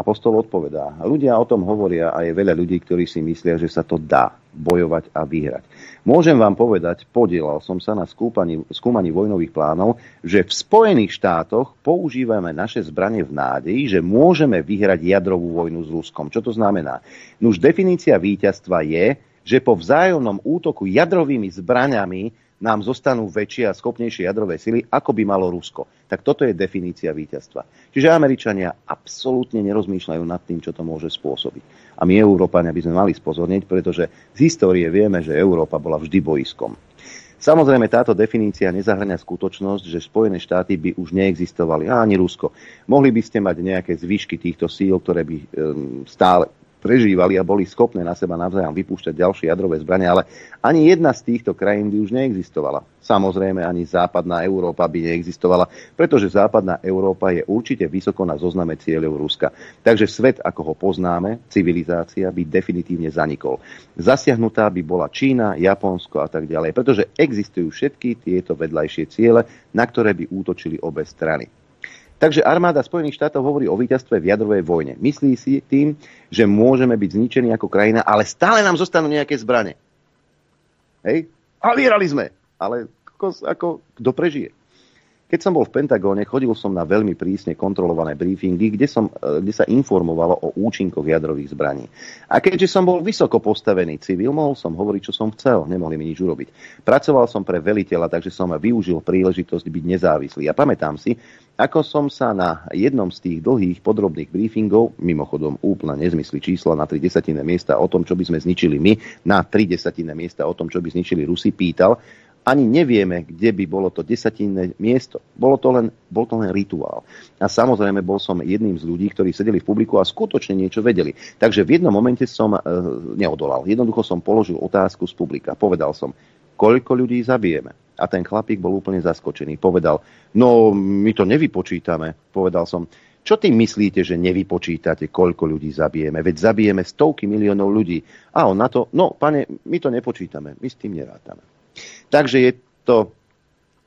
Apostol odpovedá. Ľudia o tom hovoria a je veľa ľudí, ktorí si myslia, že sa to dá bojovať a vyhrať. Môžem vám povedať, podielal som sa na skúpaní, skúmaní vojnových plánov, že v Spojených štátoch používame naše zbranie v nádeji, že môžeme vyhrať jadrovú vojnu s Ruskom. Čo to znamená? Nuž definícia víťazstva je, že po vzájomnom útoku jadrovými zbraňami nám zostanú väčšie a schopnejšie jadrové sily, ako by malo Rusko. Tak toto je definícia víťazstva. Čiže Američania absolútne nerozmýšľajú nad tým, čo to môže spôsobiť. A my, Európania, by sme mali spozorniť, pretože z histórie vieme, že Európa bola vždy boiskom. Samozrejme, táto definícia nezahrania skutočnosť, že Spojené štáty by už neexistovali, ani Rusko. Mohli by ste mať nejaké zvyšky týchto síl, ktoré by stále prežívali a boli schopné na seba navzájom vypúšťať ďalšie jadrové zbranie, ale ani jedna z týchto krajín by už neexistovala. Samozrejme, ani západná Európa by neexistovala, pretože západná Európa je určite vysoko na zozname cieľov Ruska. Takže svet, ako ho poznáme, civilizácia, by definitívne zanikol. Zasiahnutá by bola Čína, Japonsko a tak ďalej, pretože existujú všetky tieto vedľajšie ciele, na ktoré by útočili obe strany. Takže armáda Spojených štátov hovorí o víťazstve v jadrovej vojne. Myslí si tým, že môžeme byť zničení ako krajina, ale stále nám zostanú nejaké zbrane. Hej? A vyhrali sme. Ale ako, ako kto prežije? Keď som bol v Pentagóne, chodil som na veľmi prísne kontrolované briefingy, kde, som, e, kde sa informovalo o účinkoch jadrových zbraní. A keďže som bol vysoko postavený civil, mohol som hovoriť, čo som chcel, nemohli mi nič urobiť. Pracoval som pre veliteľa, takže som využil príležitosť byť nezávislý. A pamätám si, ako som sa na jednom z tých dlhých podrobných briefingov, mimochodom úplne nezmysly čísla na 3 desatinné miesta o tom, čo by sme zničili my, na 3 desatinné miesta o tom, čo by zničili Rusi, pýtal, ani nevieme, kde by bolo to desatinné miesto. Bolo to len, bol to len rituál. A samozrejme bol som jedným z ľudí, ktorí sedeli v publiku a skutočne niečo vedeli. Takže v jednom momente som e, neodolal. Jednoducho som položil otázku z publika. Povedal som, koľko ľudí zabijeme. A ten chlapík bol úplne zaskočený. Povedal, no my to nevypočítame. Povedal som, čo tým myslíte, že nevypočítate, koľko ľudí zabijeme? Veď zabijeme stovky miliónov ľudí. A on na to, no pane, my to nepočítame, my s tým nerátame. Takže je to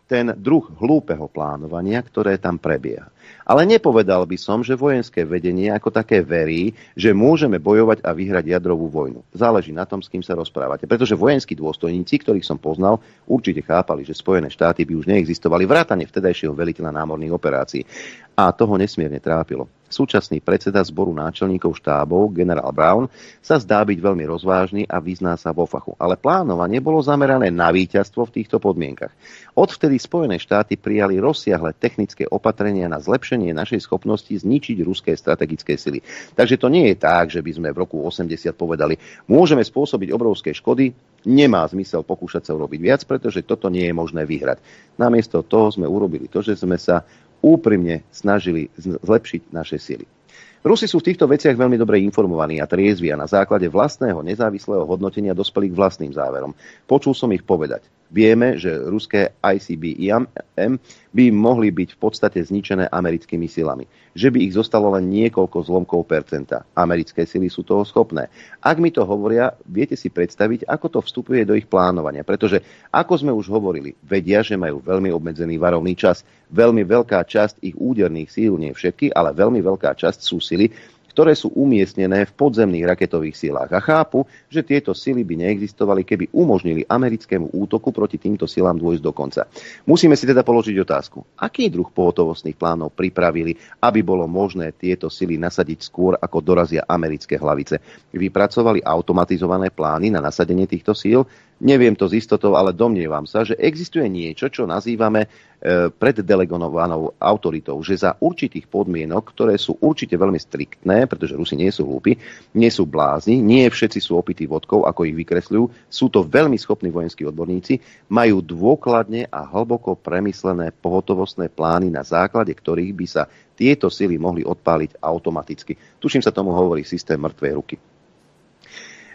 ten druh hlúpeho plánovania, ktoré tam prebieha. Ale nepovedal by som, že vojenské vedenie ako také verí, že môžeme bojovať a vyhrať jadrovú vojnu. Záleží na tom, s kým sa rozprávate. Pretože vojenskí dôstojníci, ktorých som poznal, určite chápali, že Spojené štáty by už neexistovali vrátane vtedajšieho veliteľa námorných operácií. A toho nesmierne trápilo. Súčasný predseda zboru náčelníkov štábov, generál Brown, sa zdá byť veľmi rozvážny a vyzná sa vo fachu. Ale plánovanie bolo zamerané na víťazstvo v týchto podmienkach. Odvtedy Spojené štáty prijali rozsiahle technické opatrenia na zlepšenie našej schopnosti zničiť ruské strategické sily. Takže to nie je tak, že by sme v roku 80 povedali, môžeme spôsobiť obrovské škody, nemá zmysel pokúšať sa urobiť viac, pretože toto nie je možné vyhrať. Namiesto toho sme urobili to, že sme sa úprimne snažili zlepšiť naše sily. Rusi sú v týchto veciach veľmi dobre informovaní a triezvi a na základe vlastného nezávislého hodnotenia dospeli k vlastným záverom. Počul som ich povedať. Vieme, že ruské ICBM by mohli byť v podstate zničené americkými silami. Že by ich zostalo len niekoľko zlomkov percenta. Americké sily sú toho schopné. Ak mi to hovoria, viete si predstaviť, ako to vstupuje do ich plánovania. Pretože, ako sme už hovorili, vedia, že majú veľmi obmedzený varovný čas. Veľmi veľká časť ich úderných síl, nie všetky, ale veľmi veľká časť sú sily, ktoré sú umiestnené v podzemných raketových silách. A chápu, že tieto sily by neexistovali, keby umožnili americkému útoku proti týmto silám dôjsť do konca. Musíme si teda položiť otázku, aký druh pohotovostných plánov pripravili, aby bolo možné tieto sily nasadiť skôr, ako dorazia americké hlavice. Vypracovali automatizované plány na nasadenie týchto síl, Neviem to z istotou, ale domnievam sa, že existuje niečo, čo nazývame e, preddelegovanou autoritou, že za určitých podmienok, ktoré sú určite veľmi striktné, pretože Rusi nie sú hlúpi, nie sú blázni, nie všetci sú opití vodkou, ako ich vykresľujú, sú to veľmi schopní vojenskí odborníci, majú dôkladne a hlboko premyslené pohotovostné plány, na základe ktorých by sa tieto sily mohli odpáliť automaticky. Tuším sa tomu hovorí systém mŕtvej ruky.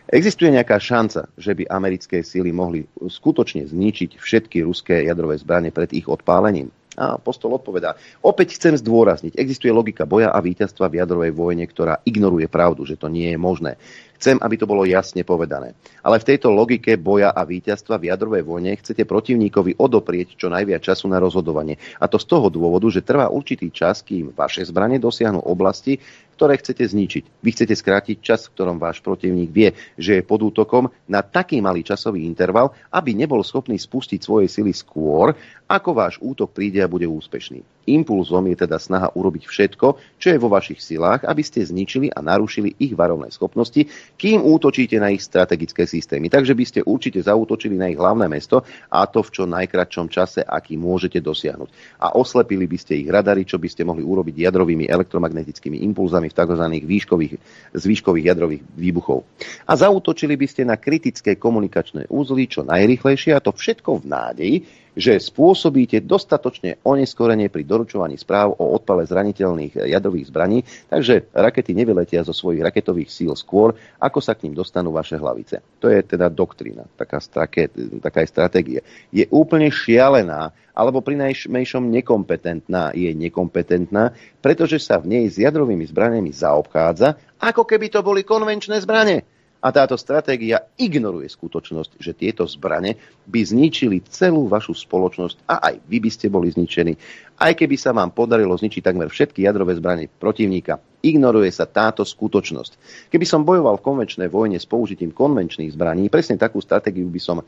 Existuje nejaká šanca, že by americké síly mohli skutočne zničiť všetky ruské jadrové zbranie pred ich odpálením? A postol odpovedá, opäť chcem zdôrazniť, existuje logika boja a víťazstva v jadrovej vojne, ktorá ignoruje pravdu, že to nie je možné. Chcem, aby to bolo jasne povedané. Ale v tejto logike boja a víťazstva v jadrovej vojne chcete protivníkovi odoprieť čo najviac času na rozhodovanie. A to z toho dôvodu, že trvá určitý čas, kým vaše zbranie dosiahnu oblasti, ktoré chcete zničiť. Vy chcete skrátiť čas, v ktorom váš protivník vie, že je pod útokom na taký malý časový interval, aby nebol schopný spustiť svoje sily skôr, ako váš útok príde a bude úspešný. Impulzom je teda snaha urobiť všetko, čo je vo vašich silách, aby ste zničili a narušili ich varovné schopnosti, kým útočíte na ich strategické systémy. Takže by ste určite zautočili na ich hlavné mesto a to v čo najkračšom čase, aký môžete dosiahnuť. A oslepili by ste ich radary, čo by ste mohli urobiť jadrovými elektromagnetickými impulzami v tzv. Výškových, zvýškových jadrových výbuchov. A zautočili by ste na kritické komunikačné úzly čo najrychlejšie a to všetko v nádeji, že spôsobíte dostatočne oneskorenie pri doručovaní správ o odpale zraniteľných jadrových zbraní, takže rakety nevyletia zo svojich raketových síl skôr, ako sa k ním dostanú vaše hlavice. To je teda doktrína, taká, strake, taká je stratégia. Je úplne šialená, alebo pri najmenšom nekompetentná. Je nekompetentná, pretože sa v nej s jadrovými zbraniami zaobchádza, ako keby to boli konvenčné zbranie. A táto stratégia ignoruje skutočnosť, že tieto zbrane by zničili celú vašu spoločnosť a aj vy by ste boli zničení. Aj keby sa vám podarilo zničiť takmer všetky jadrové zbrane protivníka, ignoruje sa táto skutočnosť. Keby som bojoval v konvenčnej vojne s použitím konvenčných zbraní, presne takú stratégiu by som e,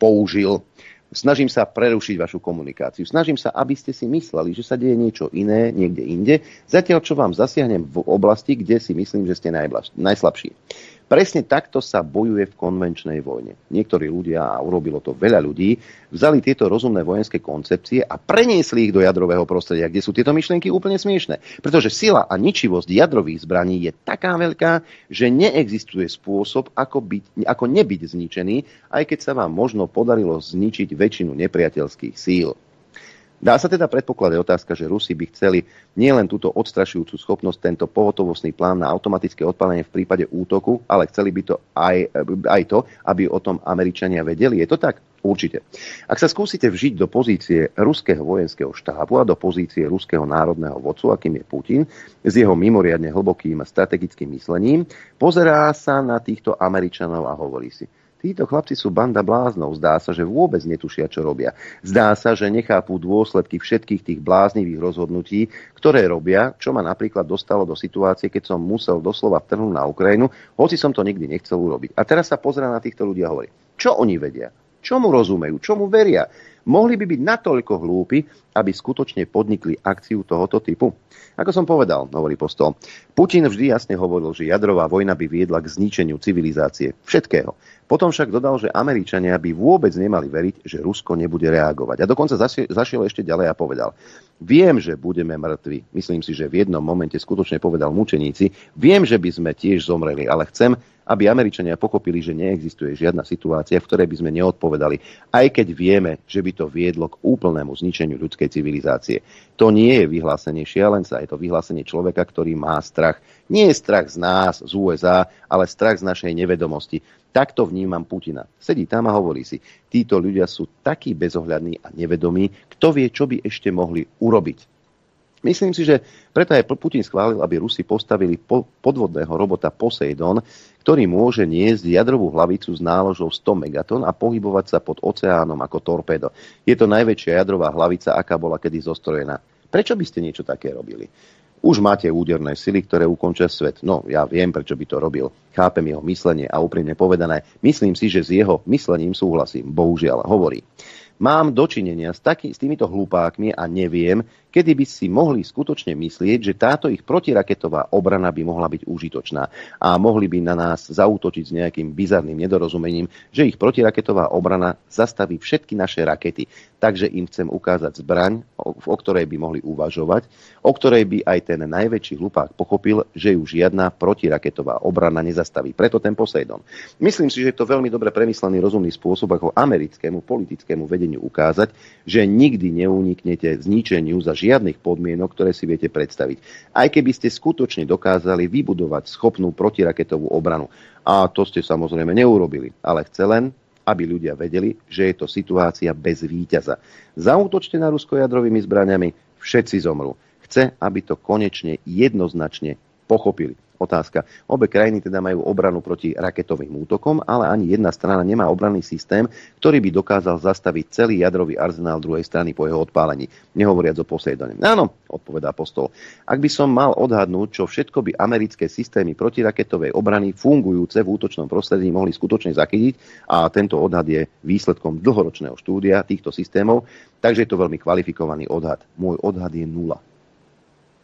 použil. Snažím sa prerušiť vašu komunikáciu. Snažím sa, aby ste si mysleli, že sa deje niečo iné niekde inde, zatiaľ čo vám zasiahnem v oblasti, kde si myslím, že ste najslabší. Presne takto sa bojuje v konvenčnej vojne. Niektorí ľudia, a urobilo to veľa ľudí, vzali tieto rozumné vojenské koncepcie a preniesli ich do jadrového prostredia, kde sú tieto myšlienky úplne smiešné. Pretože sila a ničivosť jadrových zbraní je taká veľká, že neexistuje spôsob, ako, byť, ako nebyť zničený, aj keď sa vám možno podarilo zničiť väčšinu nepriateľských síl. Dá sa teda predpokladať otázka, že Rusi by chceli nielen túto odstrašujúcu schopnosť, tento pohotovostný plán na automatické odpálenie v prípade útoku, ale chceli by to aj, aj to, aby o tom Američania vedeli. Je to tak? Určite. Ak sa skúsite vžiť do pozície ruského vojenského štábu a do pozície ruského národného vodcu, akým je Putin, s jeho mimoriadne hlbokým strategickým myslením, pozerá sa na týchto Američanov a hovorí si, Títo chlapci sú banda bláznov. Zdá sa, že vôbec netušia, čo robia. Zdá sa, že nechápu dôsledky všetkých tých bláznivých rozhodnutí, ktoré robia, čo ma napríklad dostalo do situácie, keď som musel doslova vtrhnúť na Ukrajinu, hoci som to nikdy nechcel urobiť. A teraz sa pozera na týchto ľudí a hovorí, čo oni vedia, čomu rozumejú, čomu veria. Mohli by byť natoľko hlúpi, aby skutočne podnikli akciu tohoto typu. Ako som povedal, hovorí postol, Putin vždy jasne hovoril, že jadrová vojna by viedla k zničeniu civilizácie. Všetkého. Potom však dodal, že Američania by vôbec nemali veriť, že Rusko nebude reagovať. A dokonca zašiel ešte ďalej a povedal, viem, že budeme mŕtvi. Myslím si, že v jednom momente skutočne povedal mučeníci, viem, že by sme tiež zomreli, ale chcem, aby Američania pochopili, že neexistuje žiadna situácia, v ktorej by sme neodpovedali, aj keď vieme, že by to viedlo k úplnému zničeniu ľudskej civilizácie. To nie je vyhlásenie šialenca, je to vyhlásenie človeka, ktorý má strach. Nie je strach z nás, z USA, ale strach z našej nevedomosti. Takto vnímam Putina. Sedí tam a hovorí si, títo ľudia sú takí bezohľadní a nevedomí, kto vie, čo by ešte mohli urobiť. Myslím si, že preto aj Putin schválil, aby Rusi postavili podvodného robota Poseidon, ktorý môže niesť jadrovú hlavicu s náložou 100 megatón a pohybovať sa pod oceánom ako torpedo. Je to najväčšia jadrová hlavica, aká bola kedy zostrojená. Prečo by ste niečo také robili? Už máte úderné sily, ktoré ukončia svet. No, ja viem, prečo by to robil. Chápem jeho myslenie a úprimne povedané, myslím si, že s jeho myslením súhlasím. Bohužiaľ, hovorí. Mám dočinenia s, taký, s týmito hlupákmi a neviem, kedy by si mohli skutočne myslieť, že táto ich protiraketová obrana by mohla byť užitočná a mohli by na nás zautočiť s nejakým bizarným nedorozumením, že ich protiraketová obrana zastaví všetky naše rakety. Takže im chcem ukázať zbraň, o ktorej by mohli uvažovať, o ktorej by aj ten najväčší hlupák pochopil, že ju žiadna protiraketová obrana nezastaví. Preto ten Poseidon. Myslím si, že je to veľmi dobre premyslený, rozumný spôsob, ako americkému politickému vedeniu ukázať, že nikdy neuniknete zničeniu za žiadnych podmienok, ktoré si viete predstaviť. Aj keby ste skutočne dokázali vybudovať schopnú protiraketovú obranu. A to ste samozrejme neurobili, ale chce len, aby ľudia vedeli, že je to situácia bez víťaza. Zautočte na Rusko jadrovými zbraniami, všetci zomrú. Chce, aby to konečne jednoznačne pochopili. Otázka. Obe krajiny teda majú obranu proti raketovým útokom, ale ani jedna strana nemá obranný systém, ktorý by dokázal zastaviť celý jadrový arzenál druhej strany po jeho odpálení. Nehovoriac o Poseidone. Áno, odpovedá postol. Ak by som mal odhadnúť, čo všetko by americké systémy protiraketovej obrany fungujúce v útočnom prostredí mohli skutočne zachytiť, a tento odhad je výsledkom dlhoročného štúdia týchto systémov, takže je to veľmi kvalifikovaný odhad. Môj odhad je nula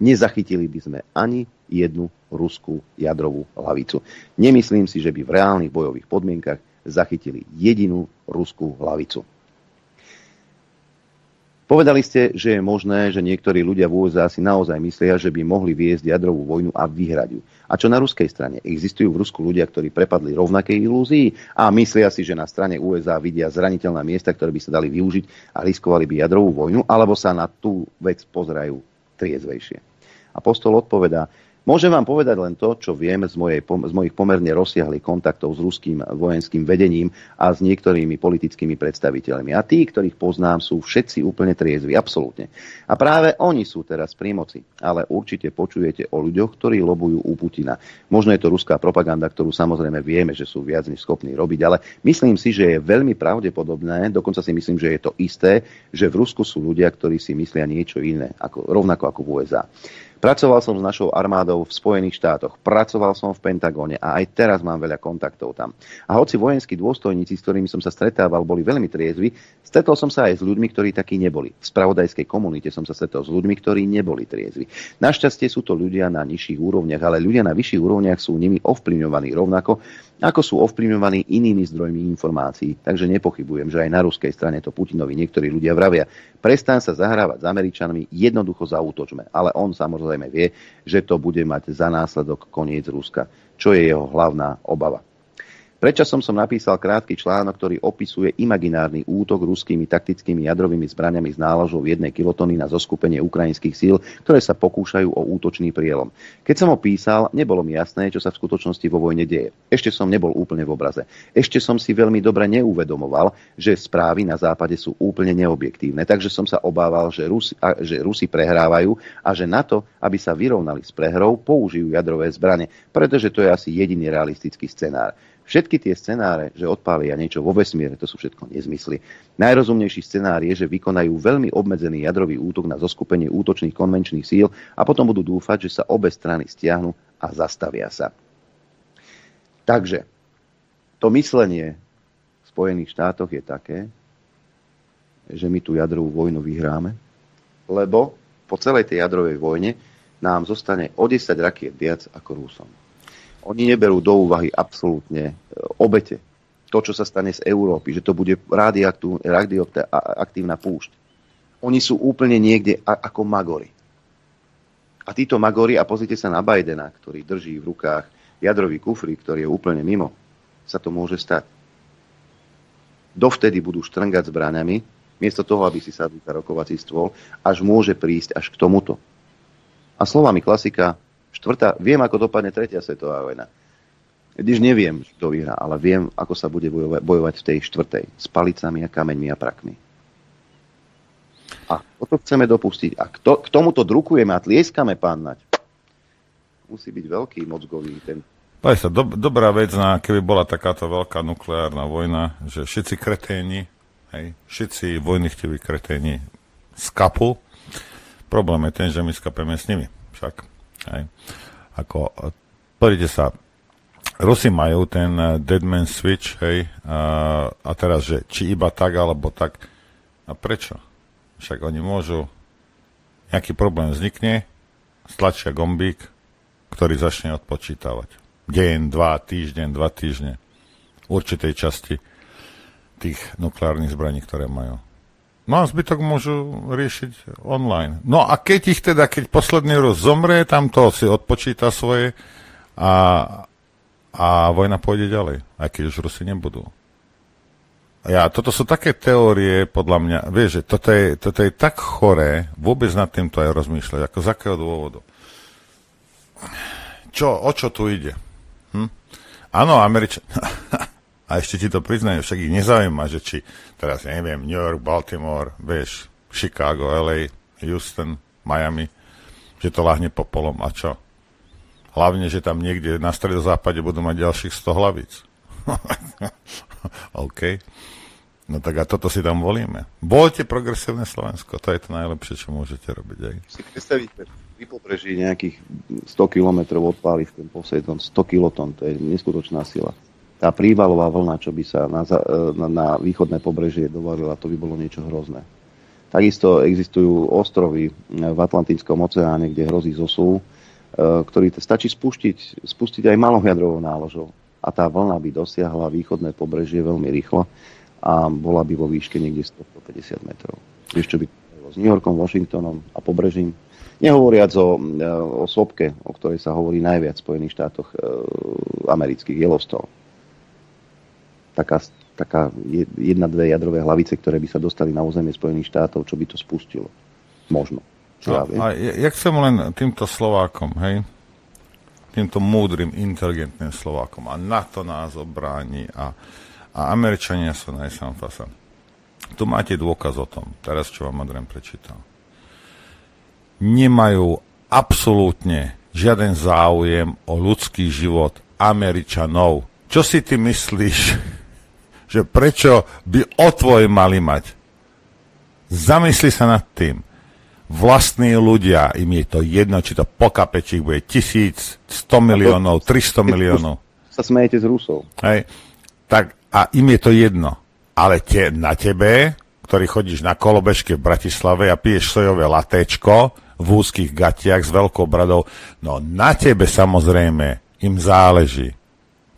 nezachytili by sme ani jednu ruskú jadrovú hlavicu. Nemyslím si, že by v reálnych bojových podmienkach zachytili jedinú ruskú hlavicu. Povedali ste, že je možné, že niektorí ľudia v USA si naozaj myslia, že by mohli viesť jadrovú vojnu a vyhrať ju. A čo na ruskej strane? Existujú v Rusku ľudia, ktorí prepadli rovnakej ilúzii a myslia si, že na strane USA vidia zraniteľné miesta, ktoré by sa dali využiť a riskovali by jadrovú vojnu, alebo sa na tú vec pozerajú triezvejšie. Apostol odpovedá, Môžem vám povedať len to, čo viem z, mojej, z mojich pomerne rozsiahlých kontaktov s ruským vojenským vedením a s niektorými politickými predstaviteľmi. A tí, ktorých poznám, sú všetci úplne triezvi, absolútne. A práve oni sú teraz pri moci. Ale určite počujete o ľuďoch, ktorí lobujú u Putina. Možno je to ruská propaganda, ktorú samozrejme vieme, že sú viac než schopní robiť, ale myslím si, že je veľmi pravdepodobné, dokonca si myslím, že je to isté, že v Rusku sú ľudia, ktorí si myslia niečo iné, ako, rovnako ako v USA. Pracoval som s našou armádou v Spojených štátoch, pracoval som v Pentagóne a aj teraz mám veľa kontaktov tam. A hoci vojenskí dôstojníci, s ktorými som sa stretával, boli veľmi triezvi, stretol som sa aj s ľuďmi, ktorí takí neboli. V spravodajskej komunite som sa stretol s ľuďmi, ktorí neboli triezvi. Našťastie sú to ľudia na nižších úrovniach, ale ľudia na vyšších úrovniach sú nimi ovplyvňovaní rovnako, ako sú ovplyvňovaní inými zdrojmi informácií. Takže nepochybujem, že aj na ruskej strane to Putinovi niektorí ľudia vravia. Prestan sa zahrávať s Američanmi, jednoducho zautočme. Ale on samozrejme vie, že to bude mať za následok koniec Ruska, čo je jeho hlavná obava. Prečasom som napísal krátky článok, ktorý opisuje imaginárny útok ruskými taktickými jadrovými zbraniami s náložou jednej kilotony na zoskupenie ukrajinských síl, ktoré sa pokúšajú o útočný prielom. Keď som ho písal, nebolo mi jasné, čo sa v skutočnosti vo vojne deje. Ešte som nebol úplne v obraze. Ešte som si veľmi dobre neuvedomoval, že správy na západe sú úplne neobjektívne, takže som sa obával, že Rusi, a, že Rusi prehrávajú a že na to, aby sa vyrovnali s prehrou, použijú jadrové zbrane, pretože to je asi jediný realistický scenár. Všetky tie scenáre, že odpália niečo vo vesmíre, to sú všetko nezmysly. Najrozumnejší scenár je, že vykonajú veľmi obmedzený jadrový útok na zoskupenie útočných konvenčných síl a potom budú dúfať, že sa obe strany stiahnu a zastavia sa. Takže to myslenie v Spojených štátoch je také, že my tú jadrovú vojnu vyhráme, lebo po celej tej jadrovej vojne nám zostane o 10 rakiet viac ako Rusom. Oni neberú do úvahy absolútne e, obete. To, čo sa stane z Európy, že to bude radioaktívna púšť. Oni sú úplne niekde ako magory. A títo magory, a pozrite sa na Bidena, ktorý drží v rukách jadrový kufrík, ktorý je úplne mimo, sa to môže stať. Dovtedy budú štrngať zbraňami, miesto toho, aby si sadli za rokovací stôl, až môže prísť až k tomuto. A slovami klasika, štvrtá, viem, ako dopadne tretia svetová vojna. Když neviem, kto vyhrá, ale viem, ako sa bude bojovať v tej štvrtej. S palicami a kameňmi a prakmi. A toto chceme dopustiť. A k tomuto drukujeme a tlieskame, pán Naď. Musí byť veľký mozgový ten sa, do, dobrá vec, na, keby bola takáto veľká nukleárna vojna, že všetci kreténi, hej, všetci vojny kreténi skapu. Problém je ten, že my skapeme s nimi. Však, hej. Ako, pozrite sa, Rusi majú ten uh, dead man switch, hej, a, a teraz, že či iba tak, alebo tak. A prečo? Však oni môžu, nejaký problém vznikne, stlačia gombík, ktorý začne odpočítavať. Deň, dva, týždeň, dva týždne určitej časti tých nukleárnych zbraní, ktoré majú. No a zbytok môžu riešiť online. No a keď ich teda, keď posledný Rus zomrie, tam to si odpočíta svoje a, a vojna pôjde ďalej, aj keď už Rusy nebudú. Ja, toto sú také teórie, podľa mňa, vieš, že toto je, toto je tak choré, vôbec nad týmto aj rozmýšľať, ako z akého dôvodu. Čo, o čo tu ide? Hm? Áno, Američ... A ešte ti to priznajú, však ich nezaujíma, že či teraz, neviem, New York, Baltimore, vieš, Chicago, LA, Houston, Miami, že to lahne popolom a čo? Hlavne, že tam niekde na stredozápade budú mať ďalších 100 hlavíc. OK. No tak a toto si tam volíme. Voľte progresívne Slovensko, to je to najlepšie, čo môžete robiť. Aj. Si predstavíte, vy pobreží nejakých 100 km odpáli v ten Poseidon, 100 kiloton, to je neskutočná sila. Tá prívalová vlna, čo by sa na, na, na východné pobrežie dovarila, to by bolo niečo hrozné. Takisto existujú ostrovy v Atlantickom oceáne, kde hrozí zosul, e, ktorý stačí spustiť, spustiť aj malohjadrovou náložou a tá vlna by dosiahla východné pobrežie veľmi rýchlo a bola by vo výške niekde 150 metrov. Vieš, by s New Yorkom, Washingtonom a pobrežím. Nehovoriac o, e, o sopke, o ktorej sa hovorí najviac v Spojených štátoch e, amerických, Yellowstone. Taká, taká jedna, dve jadrové hlavice, ktoré by sa dostali na územie Spojených štátov, čo by to spustilo. Možno. Čo no, ja, a ja chcem len týmto Slovákom, hej, týmto múdrym, inteligentným Slovákom. A na to nás obráni a, a Američania sú najsám fasa. Tu máte dôkaz o tom, teraz čo vám Adrian prečítal. Nemajú absolútne žiaden záujem o ľudský život Američanov. Čo si ty myslíš, že prečo by o tvoj mali mať? Zamysli sa nad tým vlastní ľudia, im je to jedno, či to po kapečích bude tisíc, 100 miliónov, 300 miliónov. Sa smejete z Rusov. Hej, tak a im je to jedno. Ale te, na tebe, ktorý chodíš na kolobežke v Bratislave a piješ sojové latéčko v úzkých gatiach s veľkou bradou, no na tebe samozrejme im záleží.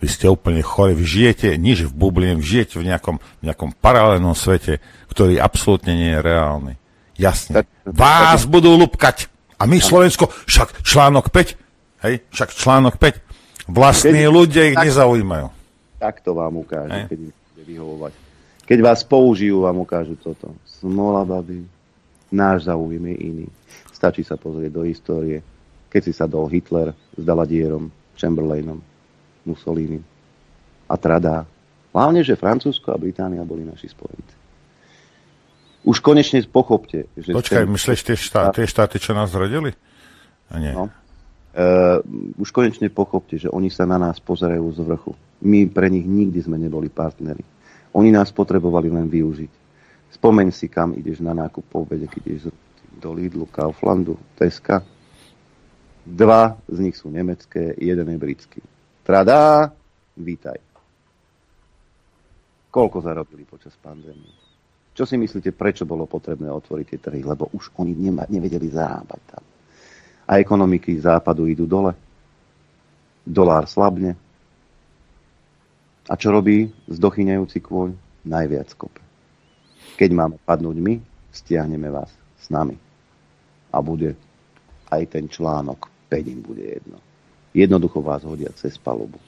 Vy ste úplne chorí, vy žijete nič v bubline, vy žijete v nejakom, nejakom paralelnom svete, ktorý absolútne nie je reálny. Jasne. Vás budú lupkať. A my Slovensko, však článok 5, hej, však článok 5. Vlastní keď, ľudia ich tak, nezaujímajú. Tak to vám ukáže, hej. keď bude vyhovovať. Keď vás použijú, vám ukážu toto. Smola, babi, náš záujem je iný. Stačí sa pozrieť do histórie. Keď si sa dol Hitler s Daladierom, Chamberlainom, Mussolini a Tradá. Hlavne, že Francúzsko a Británia boli naši spojenci už konečne pochopte. Že Počkaj, ten... myslíš tie, štá, tie štáty, čo nás rodili? A nie. No. Uh, už konečne pochopte, že oni sa na nás pozerajú z vrchu. My pre nich nikdy sme neboli partneri. Oni nás potrebovali len využiť. Spomeň si, kam ideš na nákup po obede, keď ideš do Lidlu, Kauflandu, Teska. Dva z nich sú nemecké, jeden je britský. Tradá, vítaj. Koľko zarobili počas pandémie? Čo si myslíte, prečo bolo potrebné otvoriť tie trhy? Lebo už oni nema, nevedeli zarábať tam. A ekonomiky západu idú dole. Dolár slabne. A čo robí zdochyňajúci kôň? Najviac kope. Keď máme padnúť my, stiahneme vás s nami. A bude aj ten článok 5 im bude jedno. Jednoducho vás hodia cez palubu.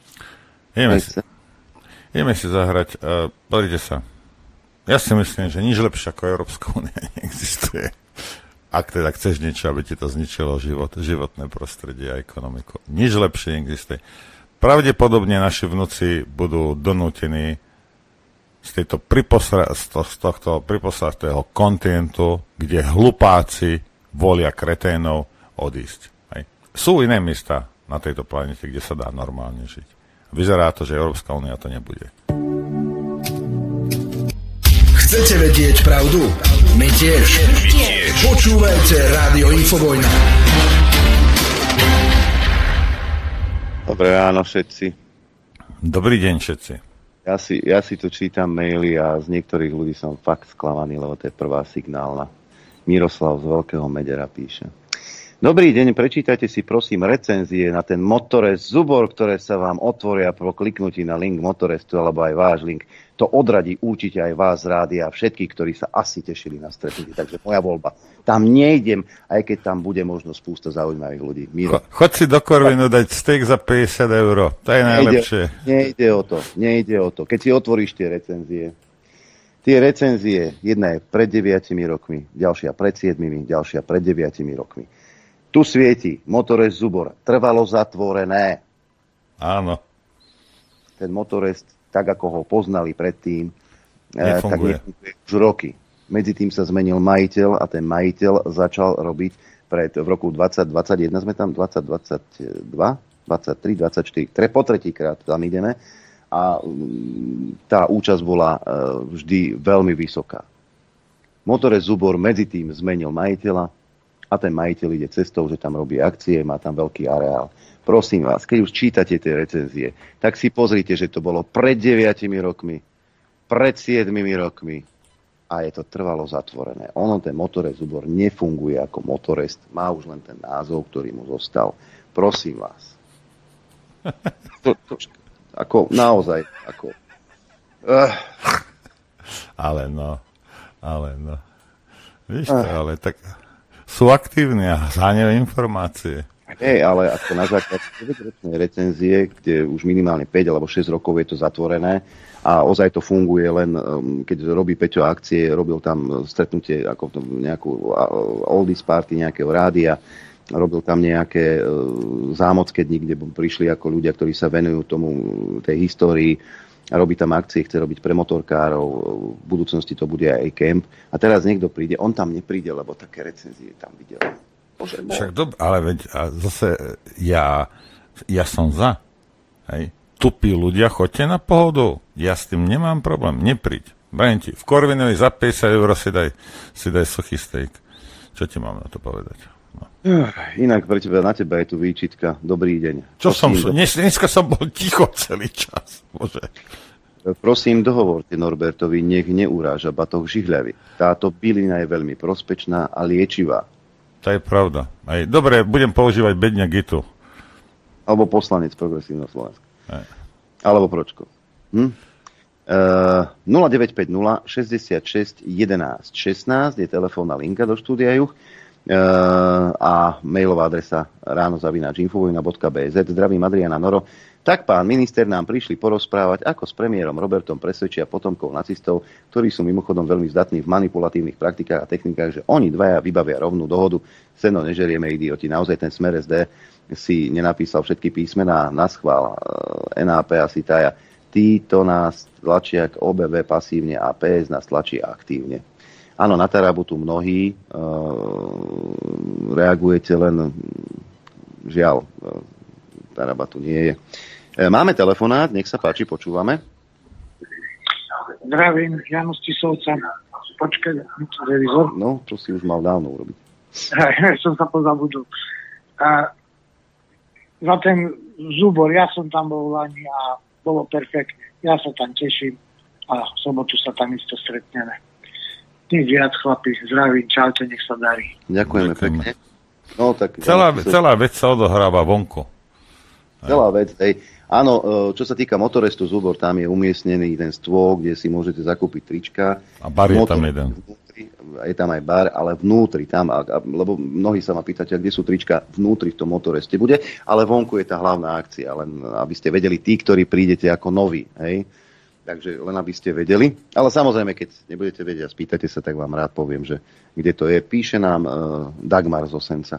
Ideme si, ideme si zahrať. Uh, pozrite sa. Ja si myslím, že nič lepšie ako Európska únia neexistuje. Ak teda chceš niečo, aby ti to zničilo život, životné prostredie a ekonomiku. Nič lepšie neexistuje. Pravdepodobne naši vnúci budú donútení z, tejto priposra, z, to, z tohto priposratého kontinentu, kde hlupáci volia kreténov odísť. Hej. Sú iné miesta na tejto planete, kde sa dá normálne žiť. Vyzerá to, že Európska únia to nebude. Chcete vedieť pravdu? My tiež. My tiež. Počúvajte Rádio Infovojna. Dobré ráno všetci. Dobrý deň všetci. Ja si, ja si tu čítam maily a z niektorých ľudí som fakt sklamaný, lebo to je prvá signálna. Miroslav z Veľkého Medera píše. Dobrý deň, prečítajte si prosím recenzie na ten Motores Zubor, ktoré sa vám otvoria po kliknutí na link Motorestu alebo aj váš link. To odradí určite aj vás z rádia a všetkých, ktorí sa asi tešili na stretnutie. Takže moja voľba. Tam nejdem, aj keď tam bude možno spústa zaujímavých ľudí. Miro. Chod si do Korvinu dať steak za 50 eur. To je najlepšie. Nejde, nejde o to. Nejde o to. Keď si otvoríš tie recenzie, tie recenzie, jedna je pred 9 rokmi, ďalšia pred 7, ďalšia pred 9 rokmi tu svieti motorest Zubor. Trvalo zatvorené. Áno. Ten motorest, tak ako ho poznali predtým, nefunguje. tak nefunguje už roky. Medzi tým sa zmenil majiteľ a ten majiteľ začal robiť pred, v roku 2021, sme tam 2022, 23, 24, tre, po tretíkrát tam ideme a mm, tá účasť bola e, vždy veľmi vysoká. Motorest Zubor medzi tým zmenil majiteľa, a ten majiteľ ide cestou, že tam robí akcie, má tam veľký areál. Prosím vás, keď už čítate tie recenzie, tak si pozrite, že to bolo pred 9 rokmi, pred 7 rokmi a je to trvalo zatvorené. Ono, ten motorez Zubor nefunguje ako motorest, má už len ten názov, ktorý mu zostal. Prosím vás. To, to, ako naozaj, ako... Uh. Ale no, ale no. Víš to, ale tak sú aktívni a zháňajú informácie. Hej, ale ako na základe 9-ročnej recenzie, kde už minimálne 5 alebo 6 rokov je to zatvorené a ozaj to funguje len, um, keď robí Peťo akcie, robil tam stretnutie ako nejakú oldies party nejakého rádia, robil tam nejaké uh, zámocké dni, kde prišli ako ľudia, ktorí sa venujú tomu, tej histórii robí tam akcie, chce robiť pre motorkárov, v budúcnosti to bude aj camp. A teraz niekto príde, on tam nepríde, lebo také recenzie tam videl. Bože, Však dob- ale veď a zase ja, ja som za. Hej. Tupí ľudia, choďte na pohodu. Ja s tým nemám problém, nepríď. Brajem ti, v Korvinovi za 50 eur si daj, si daj suchý steak. Čo ti mám na to povedať? Inak pre teba, na teba je tu výčitka. Dobrý deň. Čo Prosím, som, dnes, dneska som bol ticho celý čas. Bože. Prosím, dohovorte Norbertovi, nech neuráža batoh žihľavy. Táto bylina je veľmi prospečná a liečivá. To je pravda. Aj, dobre, budem používať bedňa gitu. Alebo poslanec Progresívneho Slovenska. Aj. Alebo Pročko. Hm? Uh, 0950 66 11 16 je telefónna linka do štúdia Juch uh, a mailová adresa ráno zavináč infovojna.bz. Zdravím Adriana Noro. Tak pán minister nám prišli porozprávať, ako s premiérom Robertom presvedčia potomkov nacistov, ktorí sú mimochodom veľmi zdatní v manipulatívnych praktikách a technikách, že oni dvaja vybavia rovnú dohodu. Seno nežerieme idioti. Naozaj ten smer SD si nenapísal všetky písmená na schvál. E, NAP asi taja. Títo nás tlačia k OBV pasívne a PS nás tlačí aktívne. Áno, na Tarabu tu mnohí e, reagujete len žiaľ, e, Taraba tu nie je. E, máme telefonát, nech sa páči, počúvame. Zdravím, Jano Stisovca. Počkaj, televizor. No, čo si už mal dávno urobiť. Som sa pozabudol. A za ten zúbor, ja som tam bol lani a bolo perfektne. Ja sa tam teším a v sobotu sa tam isto stretneme. Nič viac, chlapi. Zdravím, čaute, nech sa darí. Ďakujeme, Ďakujeme. pekne. No, tak, celá, celá vec sa odohráva vonku. Celá vec, hej. Áno, e, čo sa týka motorestu Zúbor, tam je umiestnený ten stôl, kde si môžete zakúpiť trička. A bar je tam jeden. Vnútri, je tam aj bar, ale vnútri tam, a, a, lebo mnohí sa ma pýtate, kde sú trička, vnútri v tom motoreste bude, ale vonku je tá hlavná akcia, len aby ste vedeli tí, ktorí prídete ako noví, hej. Takže len aby ste vedeli. Ale samozrejme, keď nebudete vedieť a spýtate sa, tak vám rád poviem, že kde to je. Píše nám uh, Dagmar z Osenca.